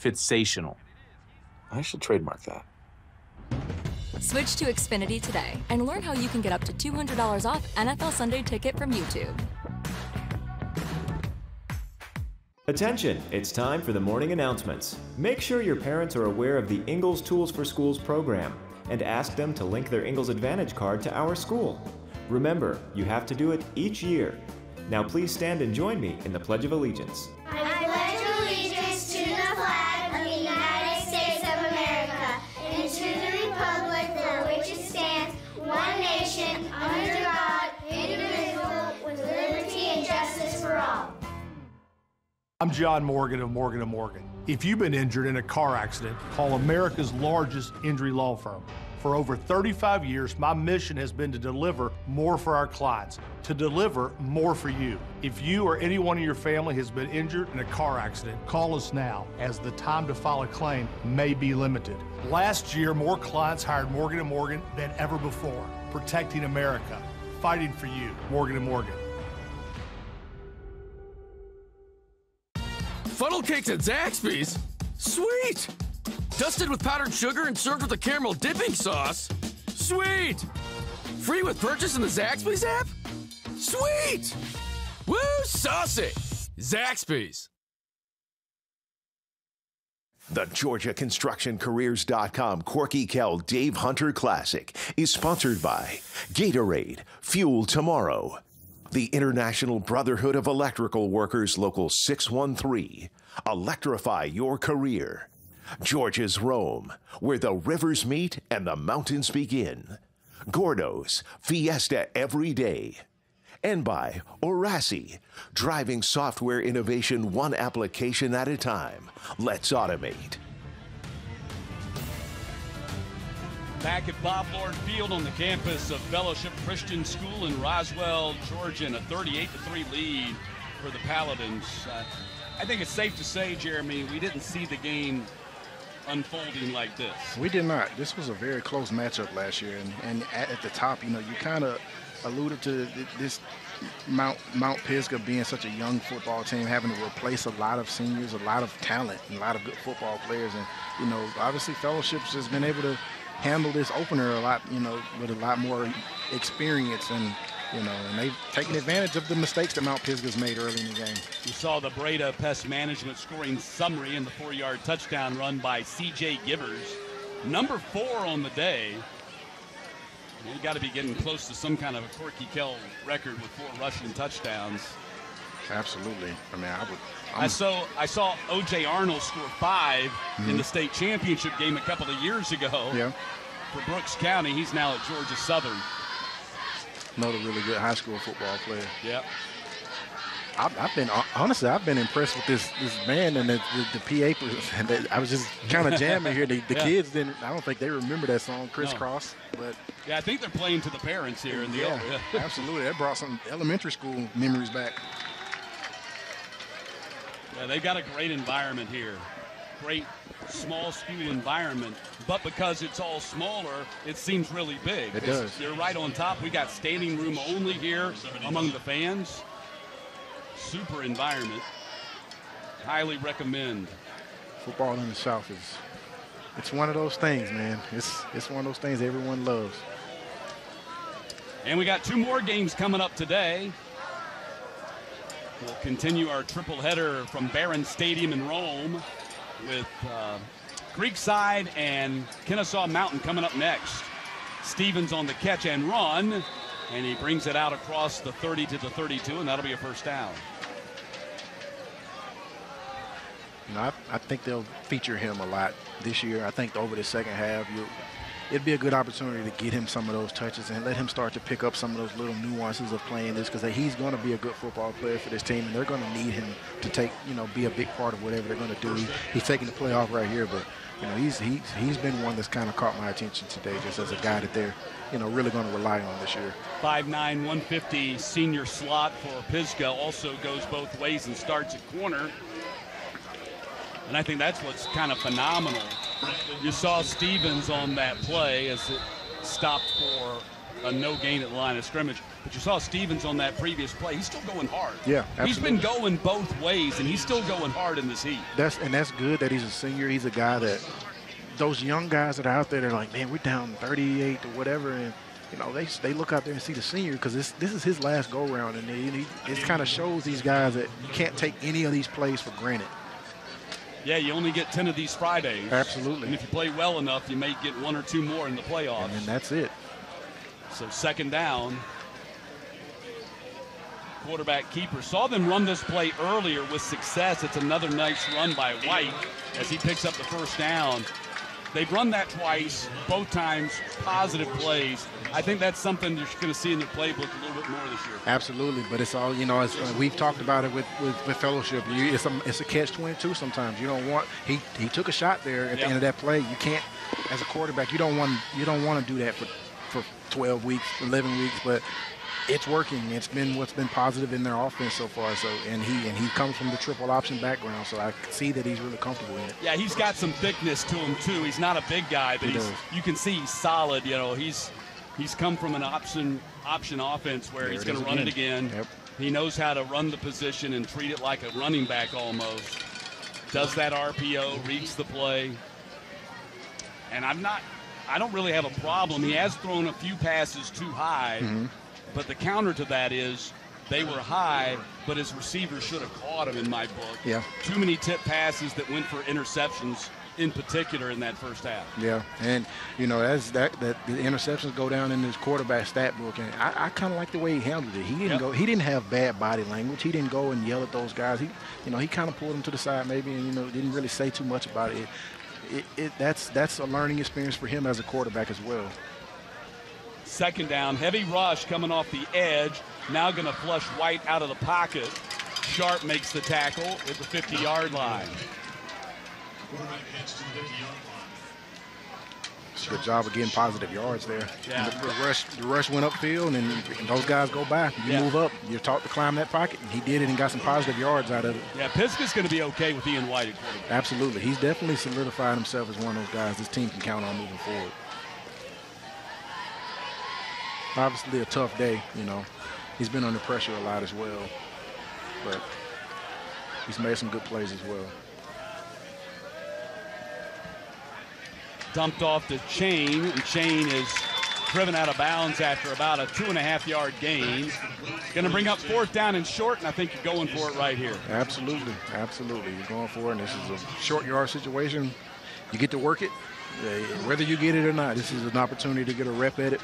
Fitzational. I should trademark that. Switch to Xfinity today and learn how you can get up to $200 off NFL Sunday ticket from YouTube. Attention, it's time for the morning announcements. Make sure your parents are aware of the Ingles Tools for Schools program and ask them to link their Ingles Advantage card to our school. Remember, you have to do it each year. Now please stand and join me in the Pledge of Allegiance. I'm John Morgan of Morgan & Morgan. If you've been injured in a car accident, call America's largest injury law firm. For over 35 years, my mission has been to deliver more for our clients, to deliver more for you. If you or anyone in your family has been injured in a car accident, call us now, as the time to file a claim may be limited. Last year, more clients hired Morgan & Morgan than ever before, protecting America, fighting for you, Morgan & Morgan. Funnel cakes at Zaxby's? Sweet! Dusted with powdered sugar and served with a caramel dipping sauce? Sweet! Free with purchase in the Zaxby's app? Sweet! Woo, saucy! Zaxby's. The GeorgiaConstructionCareers.com Corky Kell Dave Hunter Classic is sponsored by Gatorade, Fuel Tomorrow, the International Brotherhood of Electrical Workers Local 613, Electrify Your Career, Georgia's Rome, where the rivers meet and the mountains begin, Gordo's, Fiesta Every Day, and by Orasi, driving software innovation one application at a time. Let's automate. Back at Bob Lord Field on the campus of Fellowship Christian School in Roswell, Georgia, and a 38 3 lead for the Paladins. Uh, I think it's safe to say, Jeremy, we didn't see the game unfolding like this. We did not. This was a very close matchup last year, and, and at, at the top, you know, you kind of alluded to this Mount Mount Pisgah being such a young football team, having to replace a lot of seniors, a lot of talent, and a lot of good football players, and you know, obviously, Fellowships has been able to handle this opener a lot, you know, with a lot more experience and. You know, and they've taken advantage of the mistakes that Mount Pisgah's made early in the game. You saw the Breda Pest Management scoring summary in the four-yard touchdown run by C.J. Givers, number four on the day. You got to be getting close to some kind of a Corky Kell record with four rushing touchdowns. Absolutely. I mean, I would. I saw I saw O.J. Arnold score 5 in the mm-hmm. state championship game a couple of years ago. Yeah. For Brooks County, he's now at Georgia Southern. Another really good high school football player. Yep. I've, I've been honestly, I've been impressed with this this band and the, the, the PA. I was just kind of jamming here. The, the Yeah. kids didn't. I don't think they remember that song, Crisscross. But Yeah, I think they're playing to the parents here in the yeah, yeah. absolutely, that brought some elementary school memories back. Yeah, they've got a great environment here. Great small school environment, but because it's all smaller, it seems really big. It does. They're right on top. We got standing room only here among the fans. Super environment. Highly recommend. Football in the South is. It's one of those things, man. It's it's one of those things everyone loves. And we got two more games coming up today. We'll continue our triple header from Barron Stadium in Rome with uh, Creekside and Kennesaw Mountain coming up next. Stevens on the catch and run, and he brings it out across the 30 to the 32, and that'll be a first down. You know, I, I think they'll feature him a lot this year. I think over the second half, you it'd be a good opportunity to get him some of those touches and let him start to pick up some of those little nuances of playing this because he's going to be a good football player for this team, and they're going to need him to take, you know, be a big part of whatever they're going to do. He, he's taking the playoff right here, but you know, he's he's he's been one that's kind of caught my attention today, just as a guy that they're, you know, really going to rely on this year. 5'9", 150 senior slot for Pisgah also goes both ways and starts at corner. And I think that's what's kind of phenomenal. You saw Stevens on that play as it stopped for a no gain at the line of scrimmage. But you saw Stevens on that previous play. He's still going hard. Yeah, He's been going both ways, and he's still going hard in this heat. That's and that's good that he's a senior. He's a guy that those young guys that are out there, they're like, man, we're down 38 or whatever, and you know they they look out there and see the senior because this this is his last go round, and he, he, it kind of shows these guys that you can't take any of these plays for granted. Yeah, you only get 10 of these Fridays. Absolutely. And if you play well enough, you may get one or two more in the playoffs. And that's it. So second down. Quarterback keeper saw them run this play earlier with success. It's another nice run by White as he picks up the first down. They've run that twice, both times positive plays. I think that's something you're going to see in the playbook a little bit more this year. Absolutely, but it's all you know. It's, uh, we've talked about it with with, with fellowship. You, it's a it's a catch twenty two. Sometimes you don't want. He he took a shot there at Yeah. the end of that play. You can't, as a quarterback, you don't want you don't want to do that for for twelve weeks, eleven weeks. But it's working. It's been what's been positive in their offense so far. So and he and he comes from the triple option background. So I see that he's really comfortable in it. Yeah, he's got some thickness to him too. He's not a big guy, but He he's, does. you can see he's solid. You know, he's he's come from an option option offense where There he's going to run it again. again. Yep. He knows how to run the position and treat it like a running back almost. Does that RPO, reads the play, and I'm not. I don't really have a problem. He has thrown a few passes too high, Mhm. but the counter to that is they were high, but his receiver should have caught him in my book. Yeah. Too many tip passes that went for interceptions in particular in that first half. Yeah, and you know as that that the interceptions go down in his quarterback stat book, and I, I kind of like the way he handled it. He didn't Yep. go. He didn't have bad body language. He didn't go and yell at those guys. He, you know, he kind of pulled them to the side maybe, and you know didn't really say too much about it. It, it. That's that's a learning experience for him as a quarterback as well. Second down, heavy rush coming off the edge. Now going to flush White out of the pocket. Sharp makes the tackle at the 50-yard line. Good job of getting positive yards there. Yeah. And the, the rush, the rush went upfield, and, and those guys go by. You Yeah. move up. You're taught to climb that pocket. And he did it and got some positive yards out of it. Yeah, Pisgah's going to be okay with Ian White. Absolutely. He's definitely solidified himself as one of those guys this team can count on moving forward. Obviously a tough day, you know. He's been under pressure a lot as well. But he's made some good plays as well. Dumped off to Chain, and Chain is driven out of bounds after about a two and a half yard gain. Going to bring up fourth down and short, and I think you're going for it right here. Absolutely, absolutely. You're going for it, and this is a short yard situation. You get to work it, uh, whether you get it or not. This is an opportunity to get a rep at it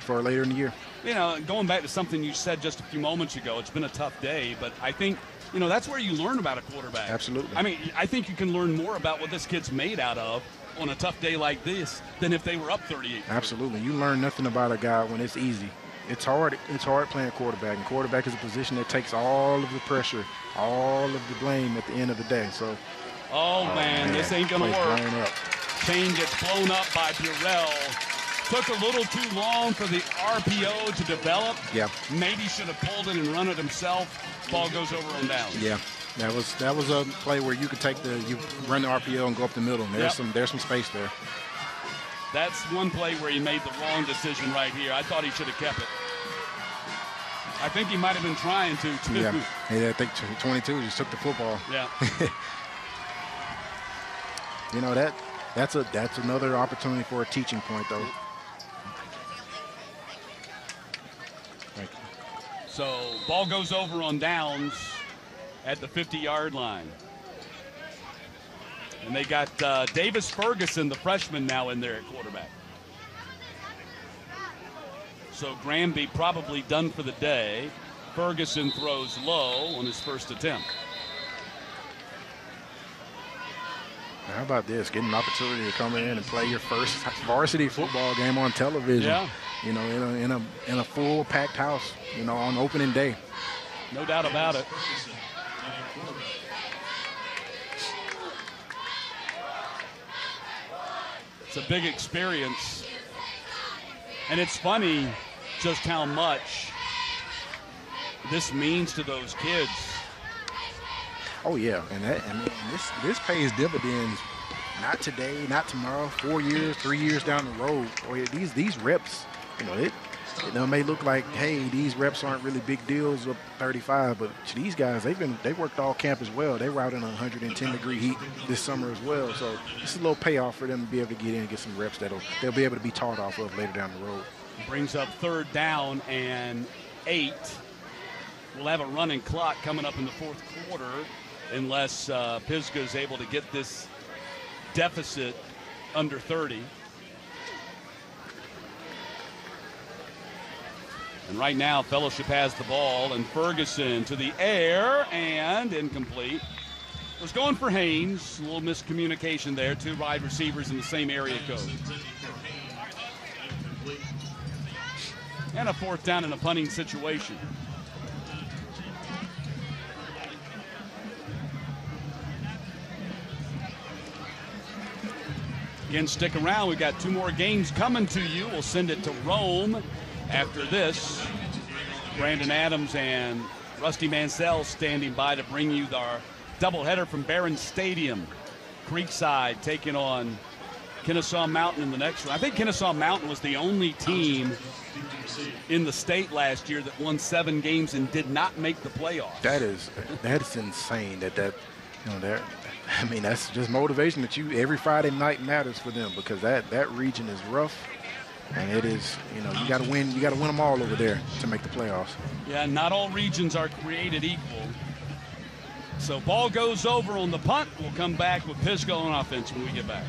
for later in the year. You know, going back to something you said just a few moments ago, it's been a tough day, but I think, you know, that's where you learn about a quarterback. Absolutely. I mean, I think you can learn more about what this kid's made out of on a tough day like this than if they were up 38. Absolutely. You learn nothing about a guy when it's easy. It's hard. It's hard playing quarterback, and quarterback is a position that takes all of the pressure, all of the blame at the end of the day. So, Oh, oh man, this ain't going to plays work. Chain gets blown up by Burrell. Took a little too long for the RPO to develop. Yeah. Maybe should have pulled it and run it himself. Ball goes over on down. Yeah, that was that was a play where you could take the you run the RPO and go up the middle. And there's Yep. some there's some space there. That's one play where he made the wrong decision right here. I thought he should have kept it. I think he might have been trying to, too. Yeah, hey, I think 22 just took the football. Yeah. You know that that's a that's another opportunity for a teaching point though. So ball goes over on downs at the 50-yard line. And they got uh, Davis Ferguson, the freshman, now in there at quarterback. So Granby probably done for the day. Ferguson throws low on his first attempt. How about this? Getting an opportunity to come in and play your first varsity football game on television. Yeah. You know, in a in a in a full packed house. You know, on opening day. No doubt about it. It's a big experience. And it's funny just how much this means to those kids. Oh yeah, and that mean this this pays dividends. Not today, not tomorrow. Four years, three years down the road. Oh yeah, these these reps, you know, it you know may look like hey these reps aren't really big deals up 35, but to these guys they've been they worked all camp as well. They were out in 110 degree heat this summer as well. So it's a little payoff for them to be able to get in and get some reps that'll they'll be able to be taught off of later down the road. Brings up third down and eight. We'll have a running clock coming up in the fourth quarter unless uh, Pisgah is able to get this deficit under 30. And right now, Fellowship has the ball, and Ferguson to the air and incomplete. Was going for Haynes. A little miscommunication there. Two wide receivers in the same area code. And a fourth down in a punting situation. Again, stick around. We've got two more games coming to you. We'll send it to Rome after this. Brandon Adams and Rusty Mansell standing by to bring you our doubleheader from Barron Stadium. Creekside taking on Kennesaw Mountain in the next one. I think Kennesaw Mountain was the only team in the state last year that won seven games and did not make the playoffs. That is that is insane. That that you know that I mean that's just motivation that you every Friday night matters for them because that that region is rough, and it is you know you got to win you got to win them all over there to make the playoffs. Yeah, not all regions are created equal. So ball goes over on the punt. We'll come back with Pisgah on offense when we get back.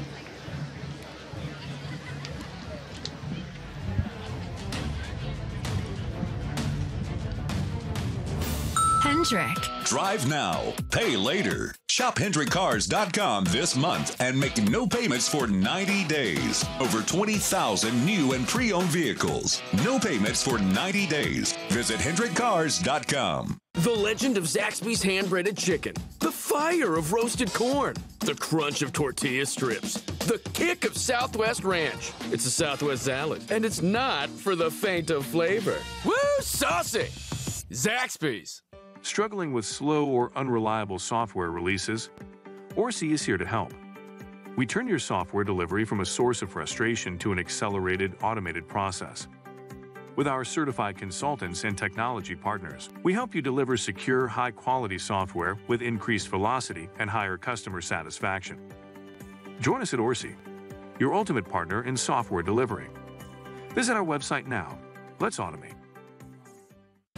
Hendrick, Drive now, pay later. Shop HendrickCars.com this month and make no payments for 90 days. Over 20,000 new and pre owned vehicles. No payments for 90 days. Visit HendrickCars.com. The legend of Zaxby's hand breaded chicken, the fire of roasted corn, the crunch of tortilla strips, the kick of Southwest Ranch. It's a Southwest salad, and it's not for the faint of flavor. Woo, saucy! Zaxby's. Struggling with slow or unreliable software releases? Orasi is here to help. We turn your software delivery from a source of frustration to an accelerated, automated process. With our certified consultants and technology partners, we help you deliver secure, high quality software with increased velocity and higher customer satisfaction. Join us at Orasi, your ultimate partner in software delivery. Visit our website now. Let's automate.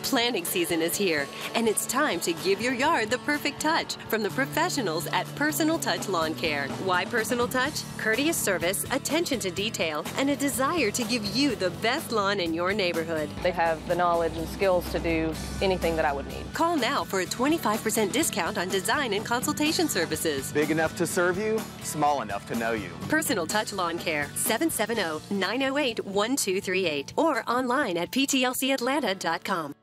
Planting season is here, and it's time to give your yard the perfect touch from the professionals at Personal Touch Lawn Care. Why Personal Touch? Courteous service, attention to detail, and a desire to give you the best lawn in your neighborhood. They have the knowledge and skills to do anything that I would need. Call now for a 25% discount on design and consultation services. Big enough to serve you, small enough to know you. Personal Touch Lawn Care, 770 908 1238, or online at ptlcatlanta.com.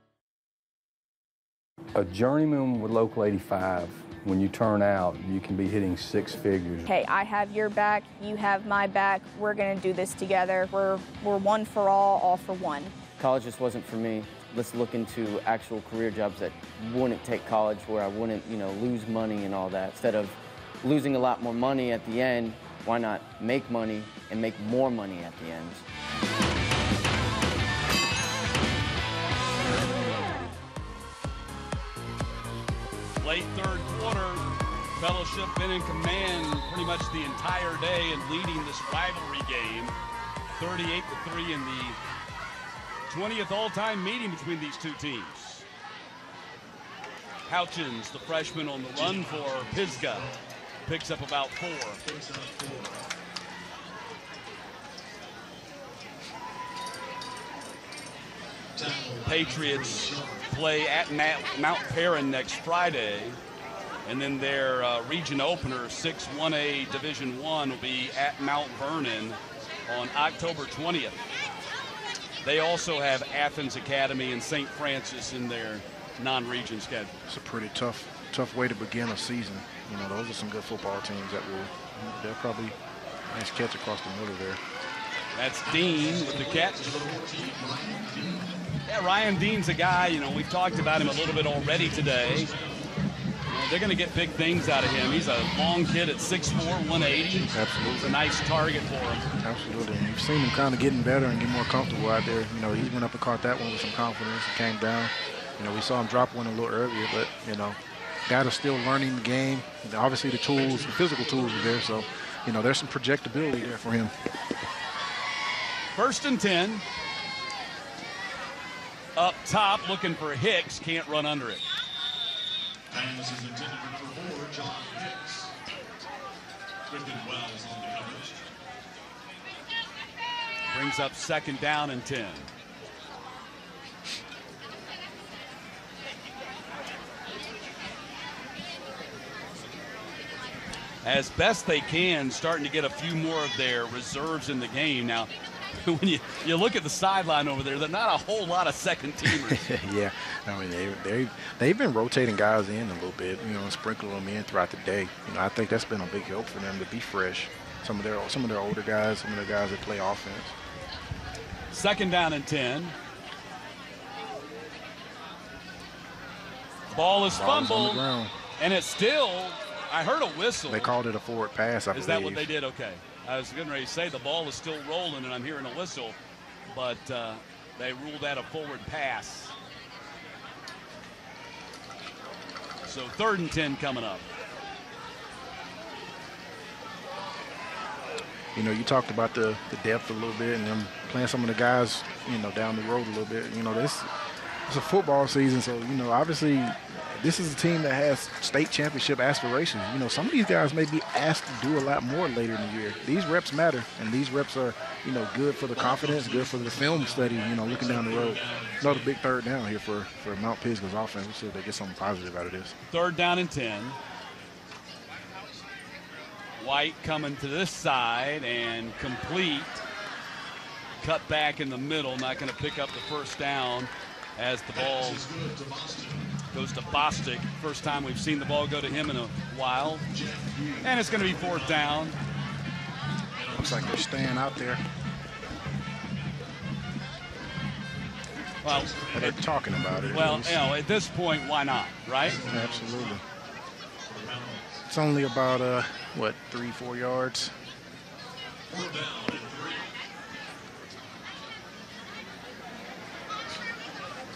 A journeyman with Local 85, when you turn out, you can be hitting six figures. Hey, I have your back, you have my back. We're going to do this together. We're, we're one for all, all for one. College just wasn't for me. Let's look into actual career jobs that wouldn't take college, where I wouldn't, you know, lose money and all that. Instead of losing a lot more money at the end, why not make money and make more money at the end? Late third quarter, Fellowship been in command pretty much the entire day and leading this rivalry game. 38 to 3 in the 20th all-time meeting between these two teams. Houchins, the freshman on the run for Pisgah, picks up about four. Patriots play at Mount Paran next Friday. And then their uh, region opener, 6-1A Division One, will be at Mount Vernon on October 20th. They also have Athens Academy and St. Francis in their non-region schedule. It's a pretty tough, tough way to begin a season. You know, those are some good football teams that will, they'll probably nice catch across the middle there. That's Dean with the catch. Yeah, Ryan Dean's a guy, you know, we've talked about him a little bit already today. You know, they're going to get big things out of him. He's a long kid at 6'4", 180. Absolutely. It's a nice target for him. Absolutely. And you've seen him kind of getting better and getting more comfortable out there. You know, he went up and caught that one with some confidence and came down. You know, we saw him drop one a little earlier, but, you know, guy is still learning the game. Obviously the tools, the physical tools are there, so, you know, there's some projectability there for him. First and 10. Up top, looking for Hicks. Can't run under it. Pass is intended for four, John Hicks. Brendan Wells on the coverage. Brings up second down and 10. As best they can, starting to get a few more of their reserves in the game. Now, when you, you look at the sideline over there, they're not a whole lot of second teamers. yeah, I mean they they they've been rotating guys in a little bit, you know, sprinkling them in throughout the day. You know, I think that's been a big help for them to be fresh. Some of their some of their older guys, some of the guys that play offense. Second down and ten. Ball is Ball is fumbled, ground. and it's still. I heard a whistle. They called it a forward pass. I Is believe. that what they did? Okay. I was getting ready to say the ball is still rolling, and I'm hearing a whistle, but uh, they ruled that a forward pass. So third and 10 coming up. You know, you talked about the, the depth a little bit and them playing some of the guys, you know, down the road a little bit. You know, this it's a football season, so you know, obviously this is a team that has state championship aspirations. You know, some of these guys may be asked to do a lot more later in the year. These reps matter, and these reps are, you know, good for the confidence, good for the film study. You know, looking down the road. Another big third down here for for Mount Pisgah's offense. We'll see if they get something positive out of this. Third down and 10. White coming to this side and complete. Cut back in the middle, not going to pick up the first down as the ball goes to Bostic. First time we've seen the ball go to him in a while. And it's going to be fourth down. Looks like they're staying out there. Well, they're talking about it. Well, you know, at this point, why not, right? Absolutely. It's only about uh, what three, four yards.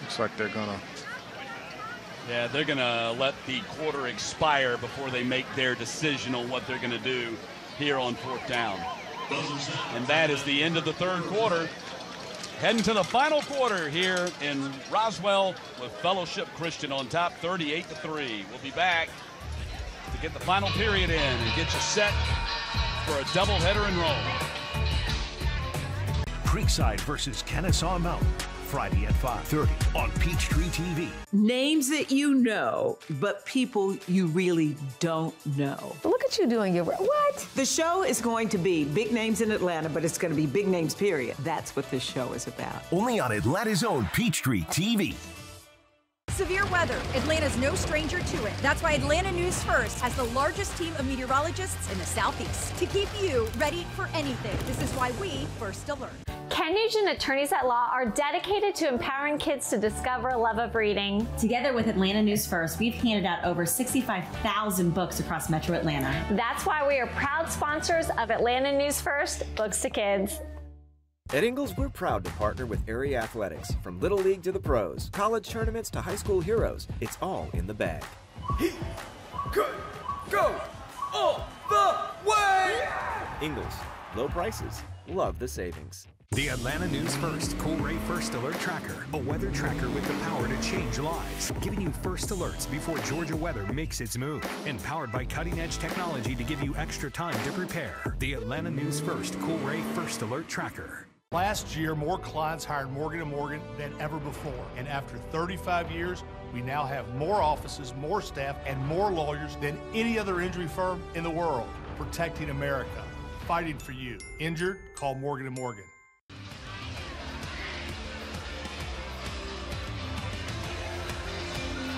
Looks like they're gonna. Yeah, they're going to let the quarter expire before they make their decision on what they're going to do here on fourth down. And that is the end of the third quarter. Heading to the final quarter here in Roswell with Fellowship Christian on top 38 to 3. We'll be back to get the final period in and get you set for a doubleheader in Rome. Creekside versus Kennesaw Mountain. Friday at 5:30 on Peachtree TV. Names that you know, but people you really don't know. Look at you doing your what? The show is going to be big names in Atlanta, but it's going to be big names. Period. That's what this show is about. Only on Atlanta's own Peachtree TV. Severe weather. Atlanta's no stranger to it. That's why Atlanta News First has the largest team of meteorologists in the Southeast to keep you ready for anything. This is why we first alert. Ken Nugent Attorneys at Law are dedicated to empowering kids to discover a love of reading. Together with Atlanta News First, we've handed out over 65,000 books across Metro Atlanta. That's why we are proud sponsors of Atlanta News First Books to Kids. At Ingles, we're proud to partner with Area Athletics. From Little League to the pros, college tournaments to high school heroes, it's all in the bag. Good, go, all the way! Ingles, low prices, love the savings. The Atlanta News First Coolray First Alert Tracker, a weather tracker with the power to change lives, giving you first alerts before Georgia weather makes its move. and powered by cutting edge technology to give you extra time to prepare. The Atlanta News First Coolray First Alert Tracker. Last year, more clients hired Morgan & Morgan than ever before. And after 35 years, we now have more offices, more staff, and more lawyers than any other injury firm in the world, protecting America, fighting for you. Injured? Call Morgan & Morgan.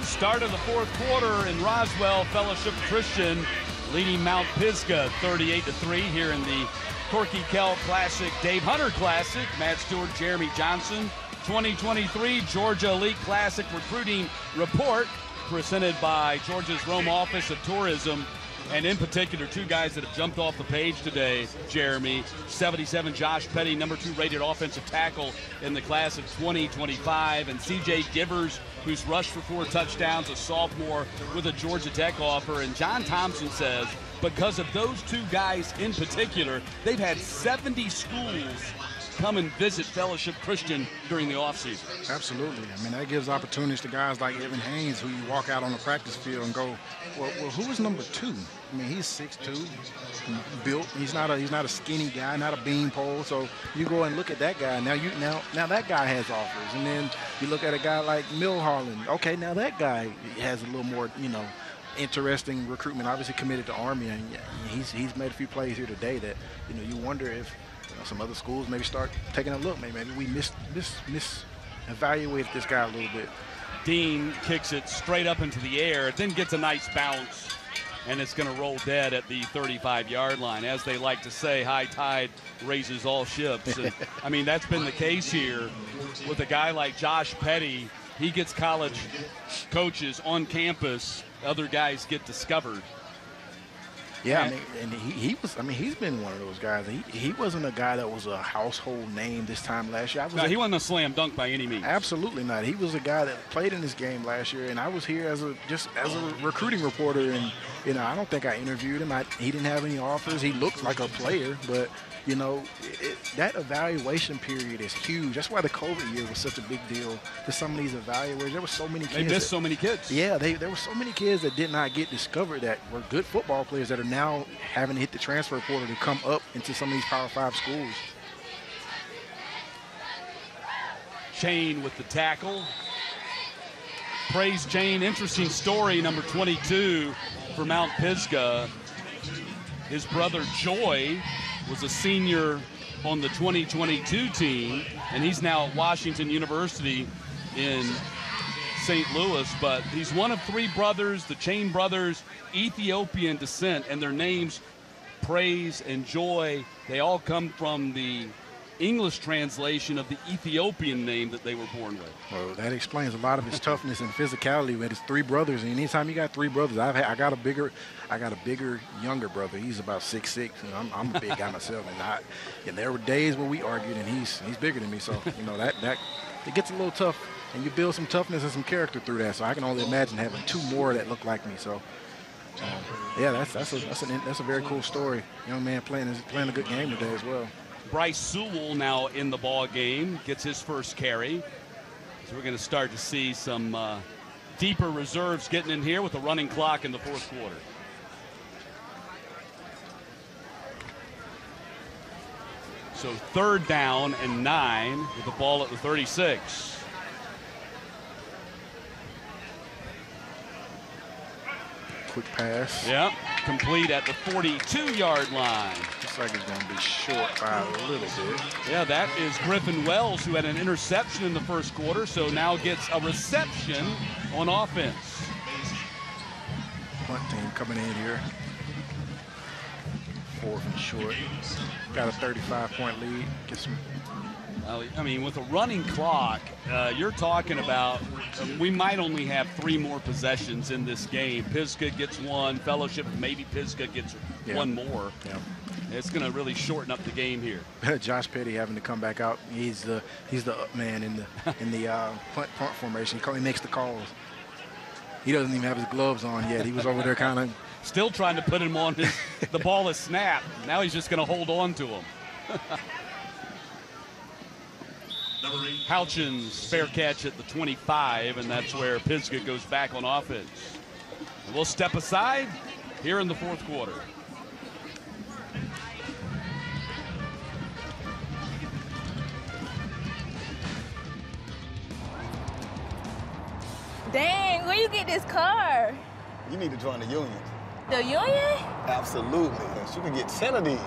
Start of the fourth quarter in Roswell Fellowship Christian leading Mount Pisgah 38 to 3 here in the Corky Kell Classic Dave Hunter Classic. Matt Stewart, Jeremy Johnson. 2023 Georgia Elite Classic Recruiting Report presented by Georgia's Rome Office of Tourism. And in particular, two guys that have jumped off the page today, Jeremy. 77 Josh Petty, number two rated offensive tackle in the class of 2025. And CJ Givers, who's rushed for four touchdowns, a sophomore with a Georgia Tech offer. And John Thompson says because of those two guys in particular, they've had 70 schools come and visit Fellowship Christian during the offseason. Absolutely. I mean, that gives opportunities to guys like Evan Haynes, who you walk out on the practice field and go, well, well who is number two? I mean, he's 6'2", built. He's not a he's not a skinny guy, not a beanpole. So you go and look at that guy. Now you now now that guy has offers, and then you look at a guy like Milholland. Okay, now that guy has a little more, you know, interesting recruitment. Obviously committed to Army, and he's he's made a few plays here today that you know you wonder if you know, some other schools maybe start taking a look. Maybe, maybe we miss miss miss evaluated this guy a little bit. Dean kicks it straight up into the air. Then gets a nice bounce, and it's going to roll dead at the 35-yard line. As they like to say, high tide raises all ships. And, I mean, that's been the case here with a guy like Josh Petty. He gets college coaches on campus. Other guys get discovered. Yeah, I mean, and he, he was. I mean, he's been one of those guys. He he wasn't a guy that was a household name this time last year. I was no, a, he wasn't a slam dunk by any means. Absolutely not. He was a guy that played in this game last year, and I was here as a just as a recruiting reporter. And you know, I don't think I interviewed him. I, he didn't have any offers. He looked like a player, but you know, it, that evaluation period is huge. That's why the COVID year was such a big deal to some of these evaluators. There were so many kids. They missed that, so many kids. Yeah, they, there were so many kids that did not get discovered that were good football players that are now having to hit the transfer portal to come up into some of these Power Five schools. Chain with the tackle. Praise Chain, interesting story, number 22 for Mount Pisgah. His brother Joy was a senior on the 2022 team, and he's now at Washington University in St. Louis. But he's one of three brothers, the Chain brothers, Ethiopian descent, and their names, Praise and Joy, they all come from the English translation of the Ethiopian name that they were born with. Well, that explains a lot of his toughness and physicality with his three brothers. And anytime you got three brothers, I've had, I got a bigger, I got a bigger younger brother. He's about six six, and I'm, I'm a big guy myself. And I, and there were days when we argued, and he's he's bigger than me. So you know that that it gets a little tough, and you build some toughness and some character through that. So I can only imagine having two more that look like me. So. Um, yeah, that's that's a that's, an, that's a very cool story. Young man playing playing a good game today as well. Bryce Sewell now in the ball game gets his first carry. So we're going to start to see some uh, deeper reserves getting in here with a running clock in the fourth quarter. So third down and nine with the ball at the 36. Quick pass. Yep, complete at the 42-yard line. Looks like it's going to be short by a little bit. Yeah, that is Griffin Wells, who had an interception in the first quarter, so now gets a reception on offense. Punt team coming in here. Fourth and short. Got a 35-point lead. Get some I mean, with a running clock, uh, you're talking about uh, we might only have three more possessions in this game. Pisgah gets one, Fellowship, maybe Pisgah gets Yeah. one more. Yeah. It's going to really shorten up the game here. Josh Petty having to come back out. He's the he's the up man in the in the uh, punt, punt formation. He makes the calls. He doesn't even have his gloves on yet. He was over there kind of Still trying to put him on his, the ball is snapped. Now he's just going to hold on to him. Houchins fair catch at the 25, and that's where Pisgah goes back on offense. And we'll step aside here in the fourth quarter. Dang, where you get this car? You need to join the union. The union? Absolutely. Yes, You can get 10 of these.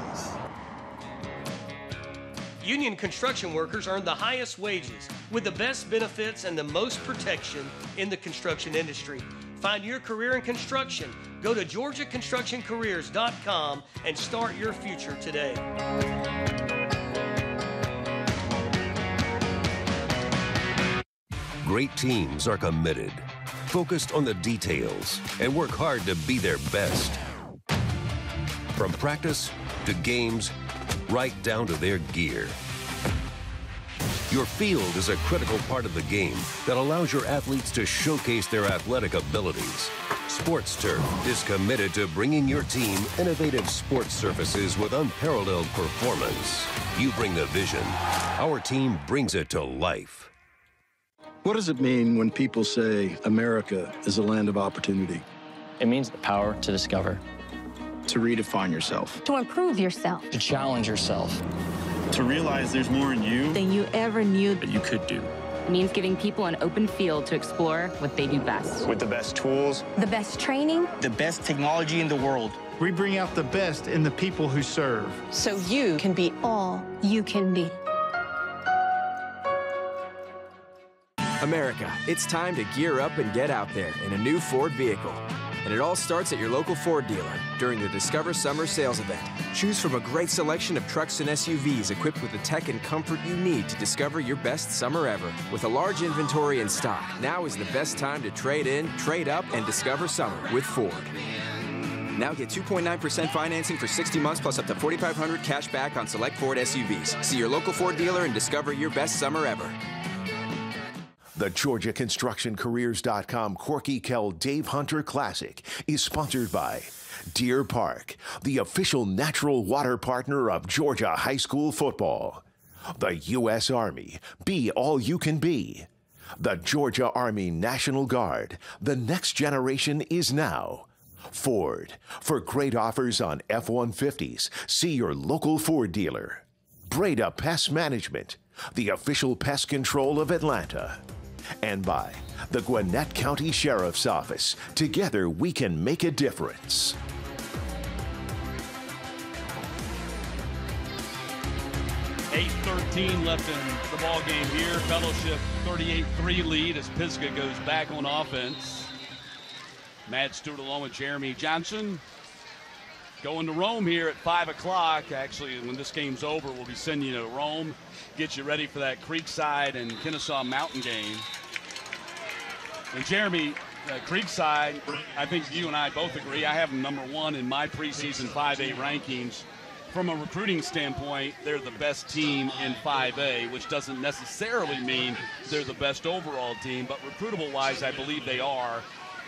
Union construction workers earn the highest wages with the best benefits and the most protection in the construction industry. Find your career in construction. Go to georgiaconstructioncareers.com and start your future today. Great teams are committed, focused on the details, and work hard to be their best. From practice to games, right down to their gear. Your field is a critical part of the game that allows your athletes to showcase their athletic abilities. Sports Turf is committed to bringing your team innovative sports surfaces with unparalleled performance. You bring the vision. Our team brings it to life. What does it mean when people say America is a land of opportunity? It means the power to discover, To redefine yourself. To improve yourself. to challenge yourself. To realize there's more in you Than you ever knew. that you could do. It means giving people an open field to explore what they do best. With the best tools, The best training. the best technology in the world. We bring out the best in the people who serve. So you can be all you can be. America, it's time to gear up and get out there in a new Ford vehicle. And it all starts at your local Ford dealer during the Discover Summer Sales Event. Choose from a great selection of trucks and SUVs equipped with the tech and comfort you need to discover your best summer ever. With a large inventory in stock, now is the best time to trade in, trade up, and discover summer with Ford. Now get 2.9% financing for 60 months plus up to 4500 cash back on select Ford SUVs. See your local Ford dealer and discover your best summer ever. The GeorgiaConstructionCareers.com Corky Kell Dave Hunter Classic is sponsored by Deer Park, the official natural water partner of Georgia high school football. The U.S. Army, be all you can be. The Georgia Army National Guard, the next generation is now. Ford, for great offers on F 150s, see your local Ford dealer. Breda Pest Management, the official pest control of Atlanta. And by the Gwinnett County Sheriff's Office. Together we can make a difference. Eight thirteen left in the ball game here. Fellowship 38-3 lead as Pisgah goes back on offense. Matt Stewart along with Jeremy Johnson going to Rome here at 5 o'clock. Actually, when this game's over, we'll be sending you to Rome, get you ready for that Creekside and Kennesaw Mountain game. And Jeremy, uh, Creekside, I think you and I both agree, I have them number one in my preseason 5A rankings. From a recruiting standpoint, they're the best team in 5A, which doesn't necessarily mean they're the best overall team, but recruitable wise, I believe they are.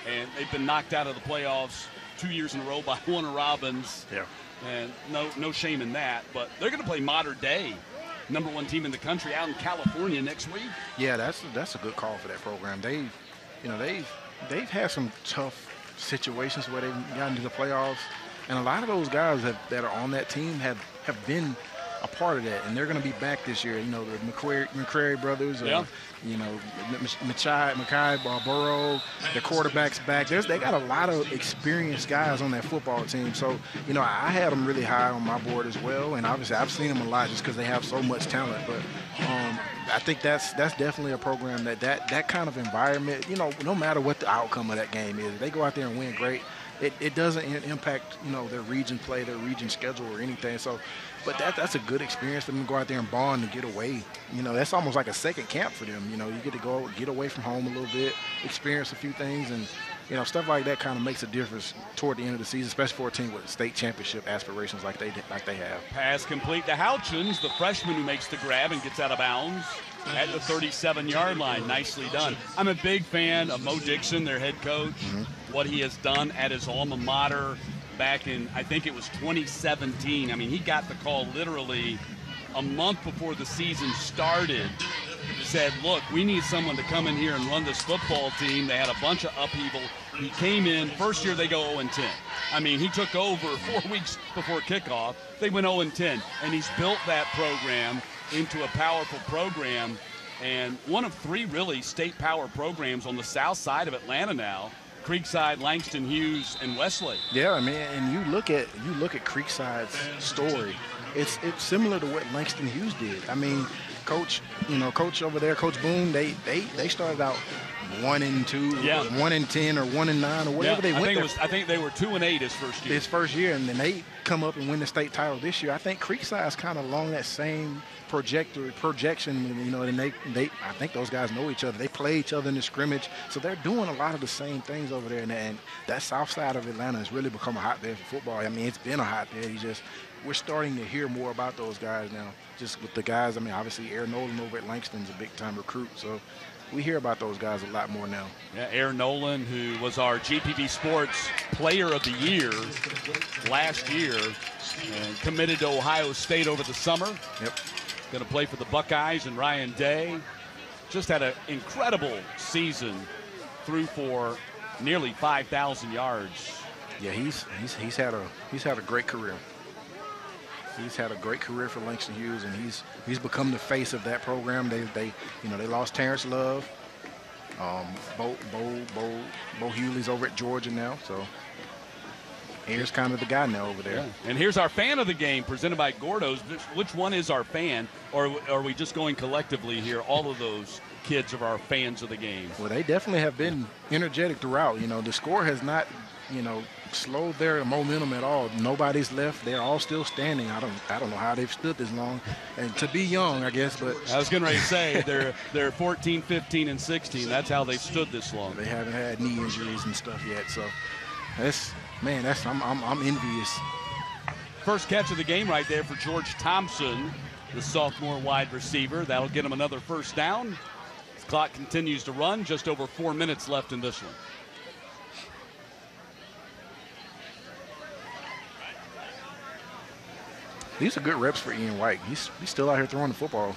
And they've been knocked out of the playoffs two years in a row by Warner Robins. Yeah. And no, no shame in that. But they're going to play Mater Dei, number one team in the country, out in California next week. Yeah, that's that's a good call for that program. They, you know, they've they've had some tough situations where they've gotten to the playoffs, and a lot of those guys that, that are on that team have have been a part of that, and they're going to be back this year. You know, the McCrary, McCrary brothers, uh, Yeah. You know, Machai, Mackay, uh, Burrow, the quarterback's back. There's they got a lot of experienced guys on that football team. So, you know, I had them really high on my board as well, and obviously I've seen them a lot just because they have so much talent. But um, I think that's that's definitely a program that, that that kind of environment. You know, no matter what the outcome of that game is, they go out there and win great. It, it doesn't impact you know their region play, their region schedule, or anything. So, but that that's a good experience for them to go out there and bond and get away. You know, that's almost like a second camp for them. You know, you get to go get away from home a little bit, experience a few things, and you know stuff like that kind of makes a difference toward the end of the season, especially for a team with state championship aspirations like they like they have. Pass complete to Houchins, the freshman who makes the grab and gets out of bounds at the 37 yard line. Nicely done. I'm a big fan of Mo Dixon, their head coach, mm-hmm. what he has done at his alma mater back in, I think it was 2017. I mean, he got the call literally a month before the season started. Said, look, we need someone to come in here and run this football team. They had a bunch of upheaval. He came in, first year they go 0 10. I mean, he took over four weeks before kickoff. They went 0 10, and he's built that program into a powerful program and one of three really state power programs on the south side of Atlanta now. Creekside, Langston Hughes, and Wesley. Yeah, I mean, and you look at you look at Creekside's story. It's it's similar to what Langston Hughes did. I mean, coach, you know, coach over there, Coach Boone, they they they started out one and two, Yeah. one and ten, or one and nine, or whatever Yeah, they I went think was. I think they were two and eight his first year. his first year, and then they come up and win the state title this year. I think Creekside's kind of along that same projector projection. You know, and they they I think those guys know each other. They play each other in the scrimmage, so they're doing a lot of the same things over there. And, and that south side of Atlanta has really become a hotbed for football. I mean, it's been a hotbed. You just we're starting to hear more about those guys now. Just with the guys, I mean, obviously Air Noland over at Langston's a big time recruit, so we hear about those guys a lot more now. Yeah, Air Noland, who was our GPB Sports Player of the Year last year, and committed to Ohio State over the summer. Yep. Going to play for the Buckeyes and Ryan Day. Just had an incredible season, threw for nearly 5,000 yards. Yeah, he's he's he's had a he's had a great career. He's had a great career for Langston Hughes, and he's he's become the face of that program. They they you know they lost Terrence Love. Um, Bo Bo Bo Bo Hughley's over at Georgia now, so here's kind of the guy now over there. And here's our fan of the game presented by Gordo's. Which- Which one is our fan? Or are we just going collectively here? All of those kids are our fans of the game. Well, they definitely have been energetic throughout. You know, the score has not, you know, slowed their momentum at all. Nobody's left. They're all still standing. I don't, I don't know how they've stood this long, and to be young, I guess. But I was getting ready to say they're they're 14, 15, and 16. That's how they've stood this long. They haven't had knee injuries and stuff yet, so that's man, that's I'm I'm, I'm envious. First catch of the game right there for George Thompson, the sophomore wide receiver. That'll get him another first down. The clock continues to run. Just over four minutes left in this one. These are good reps for Ian White. He's he's still out here throwing the football.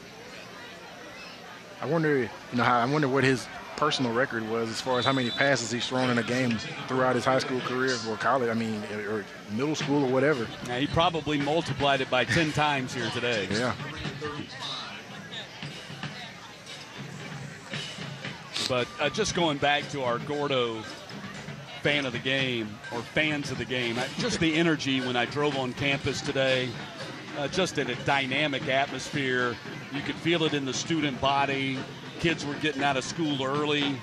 I wonder, you know, how I wonder what his personal record was as far as how many passes he's thrown in a game throughout his high school career or college. I mean, or middle school or whatever. Yeah, he probably multiplied it by 10 times here today. Yeah. But uh, just going back to our Gordo fan of the game or fans of the game, just the energy when I drove on campus today, uh, just in a dynamic atmosphere. You could feel it in the student body. Kids were getting out of school early.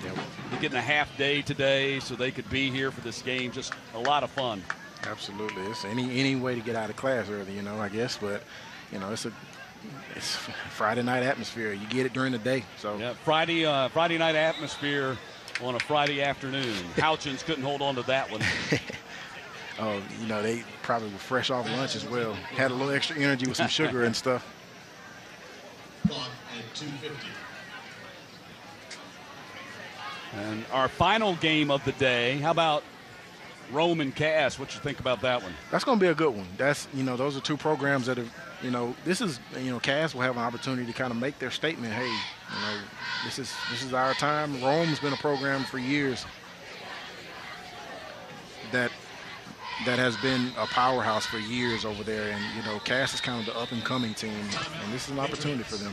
They're getting a half day today so they could be here for this game. Just a lot of fun. Absolutely. It's any any way to get out of class early, you know, I guess. But, you know, it's a it's Friday night atmosphere. You get it during the day. So yeah, Friday uh, Friday night atmosphere on a Friday afternoon. Houchins couldn't hold on to that one. oh, you know, they probably were fresh off lunch as well. Had a little extra energy with some sugar and stuff. And our final game of the day, how about Rome and Cass? What you think about that one? That's going to be a good one. That's you know those are two programs that have you know this is you know Cass will have an opportunity to kind of make their statement. Hey, you know this is this is our time. Rome's been a program for years that that has been a powerhouse for years over there, and you know Cass is kind of the up and coming team, and this is an opportunity for them.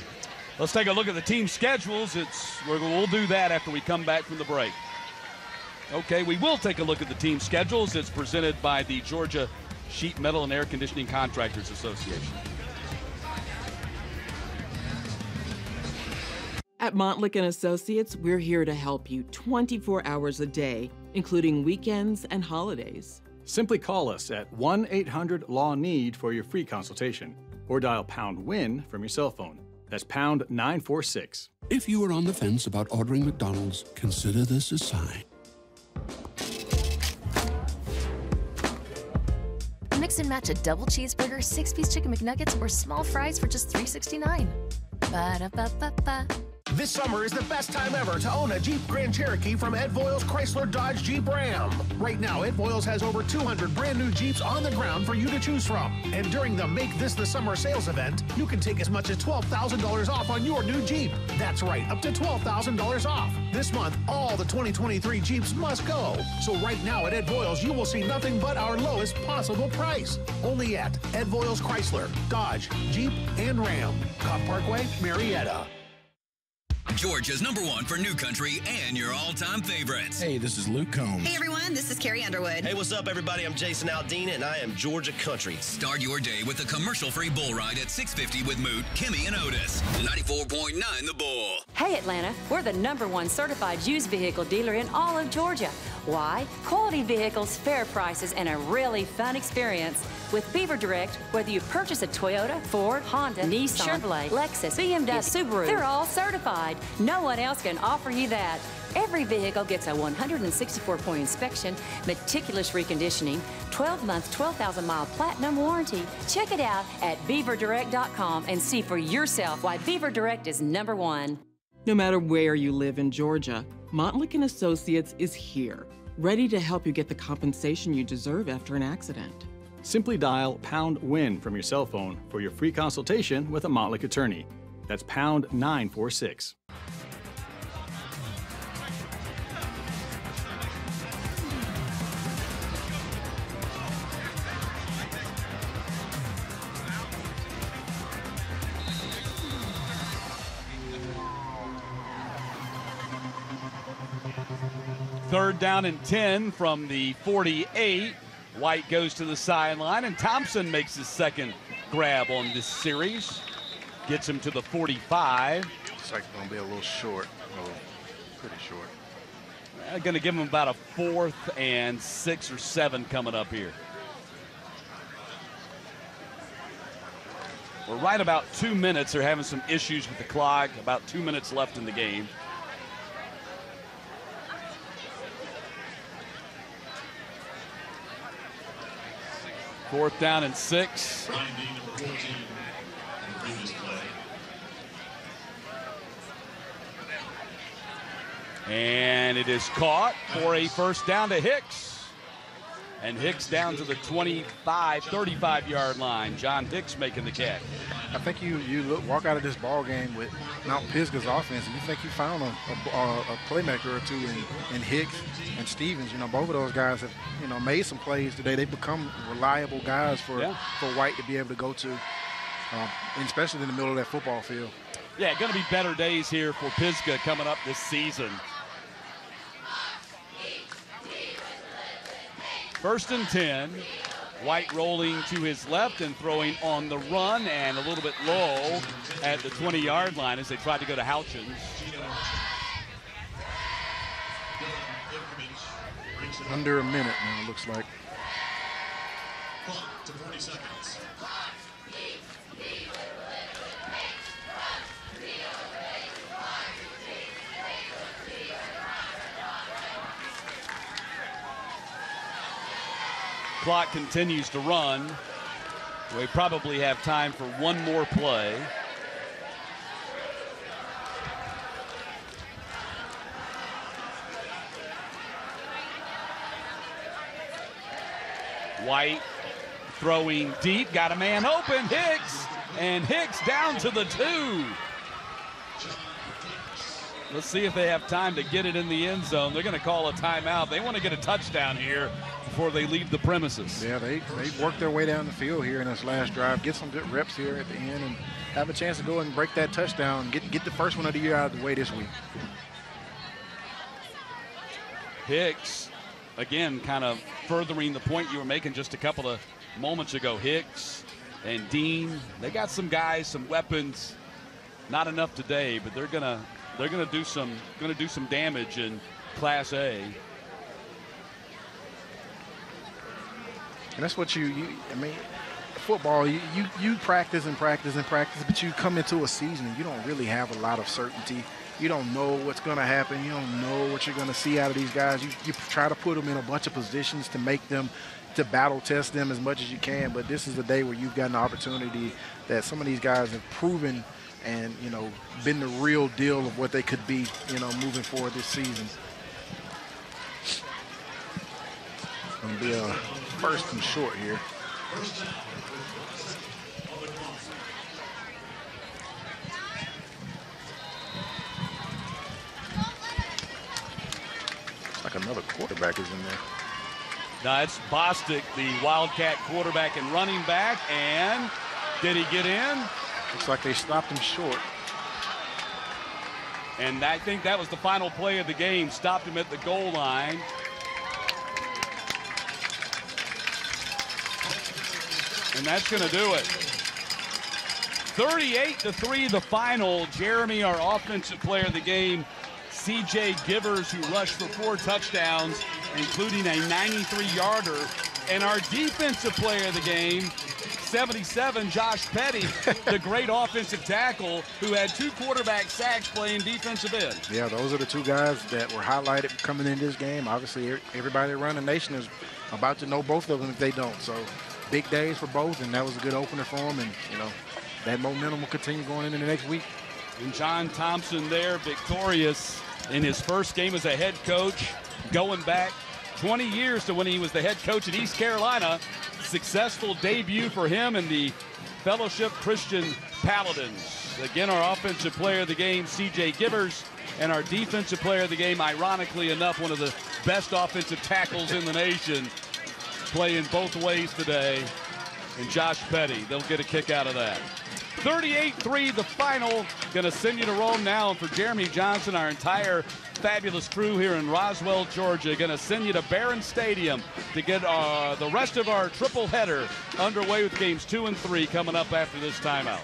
Let's take a look at the team schedules. It's we'll do that after we come back from the break. Okay, we will take a look at the team schedules. It's presented by the Georgia Sheet Metal and Air Conditioning Contractors Association. At Montlick and Associates, we're here to help you 24 hours a day, including weekends and holidays. Simply call us at 1 800 Law Need for your free consultation or dial pound WIN from your cell phone. That's pound 946. If you are on the fence about ordering McDonald's, consider this a sign. Mix and match a double cheeseburger, six piece chicken McNuggets, or small fries for just $3.69. Ba-da-ba-ba-ba. This summer is the best time ever to own a Jeep Grand Cherokee from Ed Voiles Chrysler Dodge Jeep Ram. Right now, Ed Voiles has over 200 brand new Jeeps on the ground for you to choose from. And during the Make This the Summer sales event, you can take as much as $12,000 off on your new Jeep. That's right, up to $12,000 off. This month, all the 2023 Jeeps must go. So right now at Ed Voiles, you will see nothing but our lowest possible price. Only at Ed Voiles Chrysler, Dodge, Jeep, and Ram. Cobb Parkway, Marietta. Georgia's number one for new country and your all-time favorites. Hey, this is Luke Combs. Hey everyone, this is Carrie Underwood. Hey, what's up everybody? I'm Jason Aldean and I am Georgia Country. Start your day with a commercial-free bull ride at 650 with Moot, Kimmy, and Otis. 94.9 The Bull. Hey Atlanta, we're the number one certified used vehicle dealer in all of Georgia. Why? Quality vehicles, fair prices, and a really fun experience. With Beaver Direct, whether you purchase a Toyota, Ford, Honda, Nissan, Chevrolet, Lexus, BMW, Subaru, they're all certified. No one else can offer you that. Every vehicle gets a 164-point inspection, meticulous reconditioning, 12-month, 12,000-mile platinum warranty. Check it out at beaverdirect.com and see for yourself why Beaver Direct is number one. No matter where you live in Georgia, Montlick and Associates is here, ready to help you get the compensation you deserve after an accident. Simply dial pound WIN from your cell phone for your free consultation with a Montlick attorney. That's pound 946. Third down and 10 from the 48. White goes to the sideline, and Thompson makes his second grab on this series. Gets him to the 45. It's like going to be a little short, little pretty short. Uh, going to give him about a fourth and six or seven coming up here. We're right about two minutes. They're having some issues with the clock. About two minutes left in the game. Fourth down and six. And it is caught for a first down to Hicks. And Hicks down to the 25, 35 yard line. John Hicks making the catch. I think you you look, walk out of this ball game with Mount Pisgah's offense, and you think you found a, a, a playmaker or two in, in Hicks and Stevens. You know, both of those guys have you know made some plays today. They've become reliable guys for Yeah. for White to be able to go to, um, and especially in the middle of that football field. Yeah, going to be better days here for Pisgah coming up this season. First and 10. White rolling to his left and throwing on the run and a little bit low at the 20 yard line as they try to go to Houchins. Under a minute now, it looks like. Clock to 40 seconds. Clock continues to run. We probably have time for one more play. White throwing deep, got a man open, Hicks, and Hicks down to the two. Let's see if they have time to get it in the end zone. They're going to call a timeout. They want to get a touchdown here before they leave the premises. Yeah, they they worked their way down the field here in this last drive, get some good reps here at the end, and have a chance to go and break that touchdown, get get the first one of the year out of the way this week. Hicks, again, kind of furthering the point you were making just a couple of moments ago. Hicks and Dean, they got some guys, some weapons. Not enough today, but they're gonna they're gonna do some gonna do some damage in Class A. And that's what you, you I mean, football, you, you, you practice and practice and practice, but you come into a season and you don't really have a lot of certainty. You don't know what's going to happen. You don't know what you're going to see out of these guys. You, you try to put them in a bunch of positions to make them, to battle test them as much as you can. But this is a day where you've got an opportunity that some of these guys have proven and, you know, been the real deal of what they could be, you know, moving forward this season. Gonna be a first and short here. It's like another quarterback is in there. Now it's Bostic, the Wildcat quarterback and running back, and did he get in? Looks like they stopped him short. And I think that was the final play of the game. Stopped him at the goal line. And that's going to do it. 38 to 3 the final. Jeremy, our offensive player of the game. CJ Givers, who rushed for four touchdowns, including a 93 yarder. And our defensive player of the game, 77, Josh Petty, the great offensive tackle who had two quarterback sacks playing defensive end. Yeah, those are the two guys that were highlighted coming in this game. Obviously, er- everybody around the nation is about to know both of them if they don't. So big days for both, and that was a good opener for them. And, you know, that momentum will continue going into the next week. And John Thompson there, victorious in his first game as a head coach, going back 20 years to when he was the head coach at East Carolina. Successful debut for him in the Fellowship Christian Paladins. Again, our offensive player of the game, CJ Givers, and our defensive player of the game, ironically enough, one of the best offensive tackles in the nation, playing both ways today. And Josh Petty, they'll get a kick out of that. 38-3 the final. Going to send you to Rome now. And for Jeremy Johnson, our entire fabulous crew here in Roswell, Georgia, going to send you to Barron Stadium to get uh, the rest of our triple header underway with games two and three coming up after this timeout.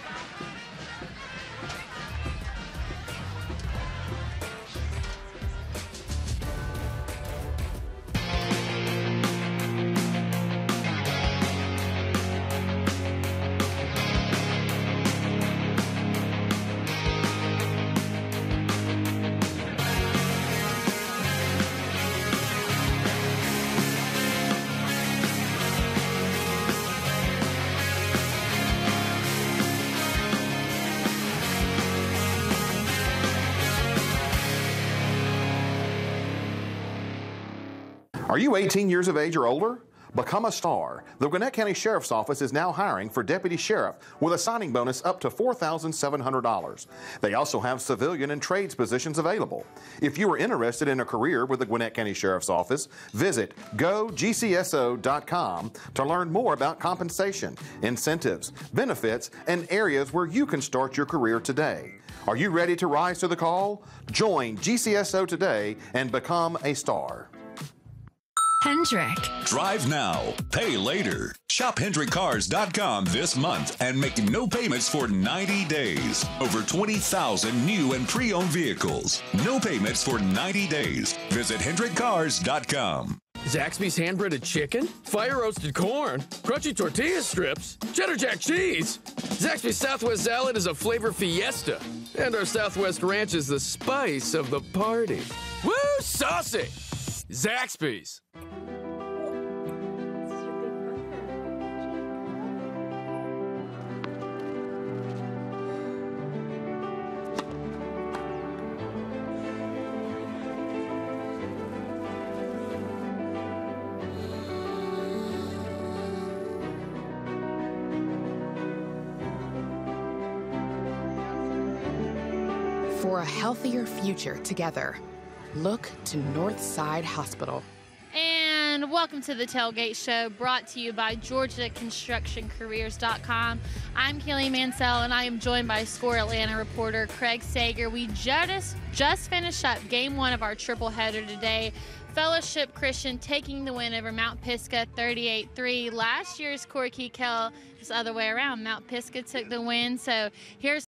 You 18 years of age or older? Become a star. The Gwinnett County Sheriff's Office is now hiring for deputy sheriff with a signing bonus up to $4,700. They also have civilian and trades positions available. If you are interested in a career with the Gwinnett County Sheriff's Office, visit gogcso.com to learn more about compensation, incentives, benefits, and areas where you can start your career today. Are you ready to rise to the call? Join GCSO today and become a star. Hendrick. Drive now, pay later. Shop HendrickCars.com this month and make no payments for 90 days. Over 20,000 new and pre owned vehicles. No payments for 90 days. Visit HendrickCars.com. Zaxby's hand breaded chicken, fire roasted corn, crunchy tortilla strips, cheddar jack cheese. Zaxby's Southwest salad is a flavor fiesta, and our Southwest ranch is the spice of the party. Woo, saucy! Zaxby's. For a healthier future together, look to Northside Hospital. And welcome to the Tailgate Show, brought to you by GeorgiaConstructionCareers.com. I'm Kelly Mansell, and I am joined by Score Atlanta reporter Craig Sager. We just just finished up Game One of our triple header today. Fellowship Christian taking the win over Mount Pisgah 38-3. Last year's Corky Kell is the other way around. Mount Pisgah took the win. So here's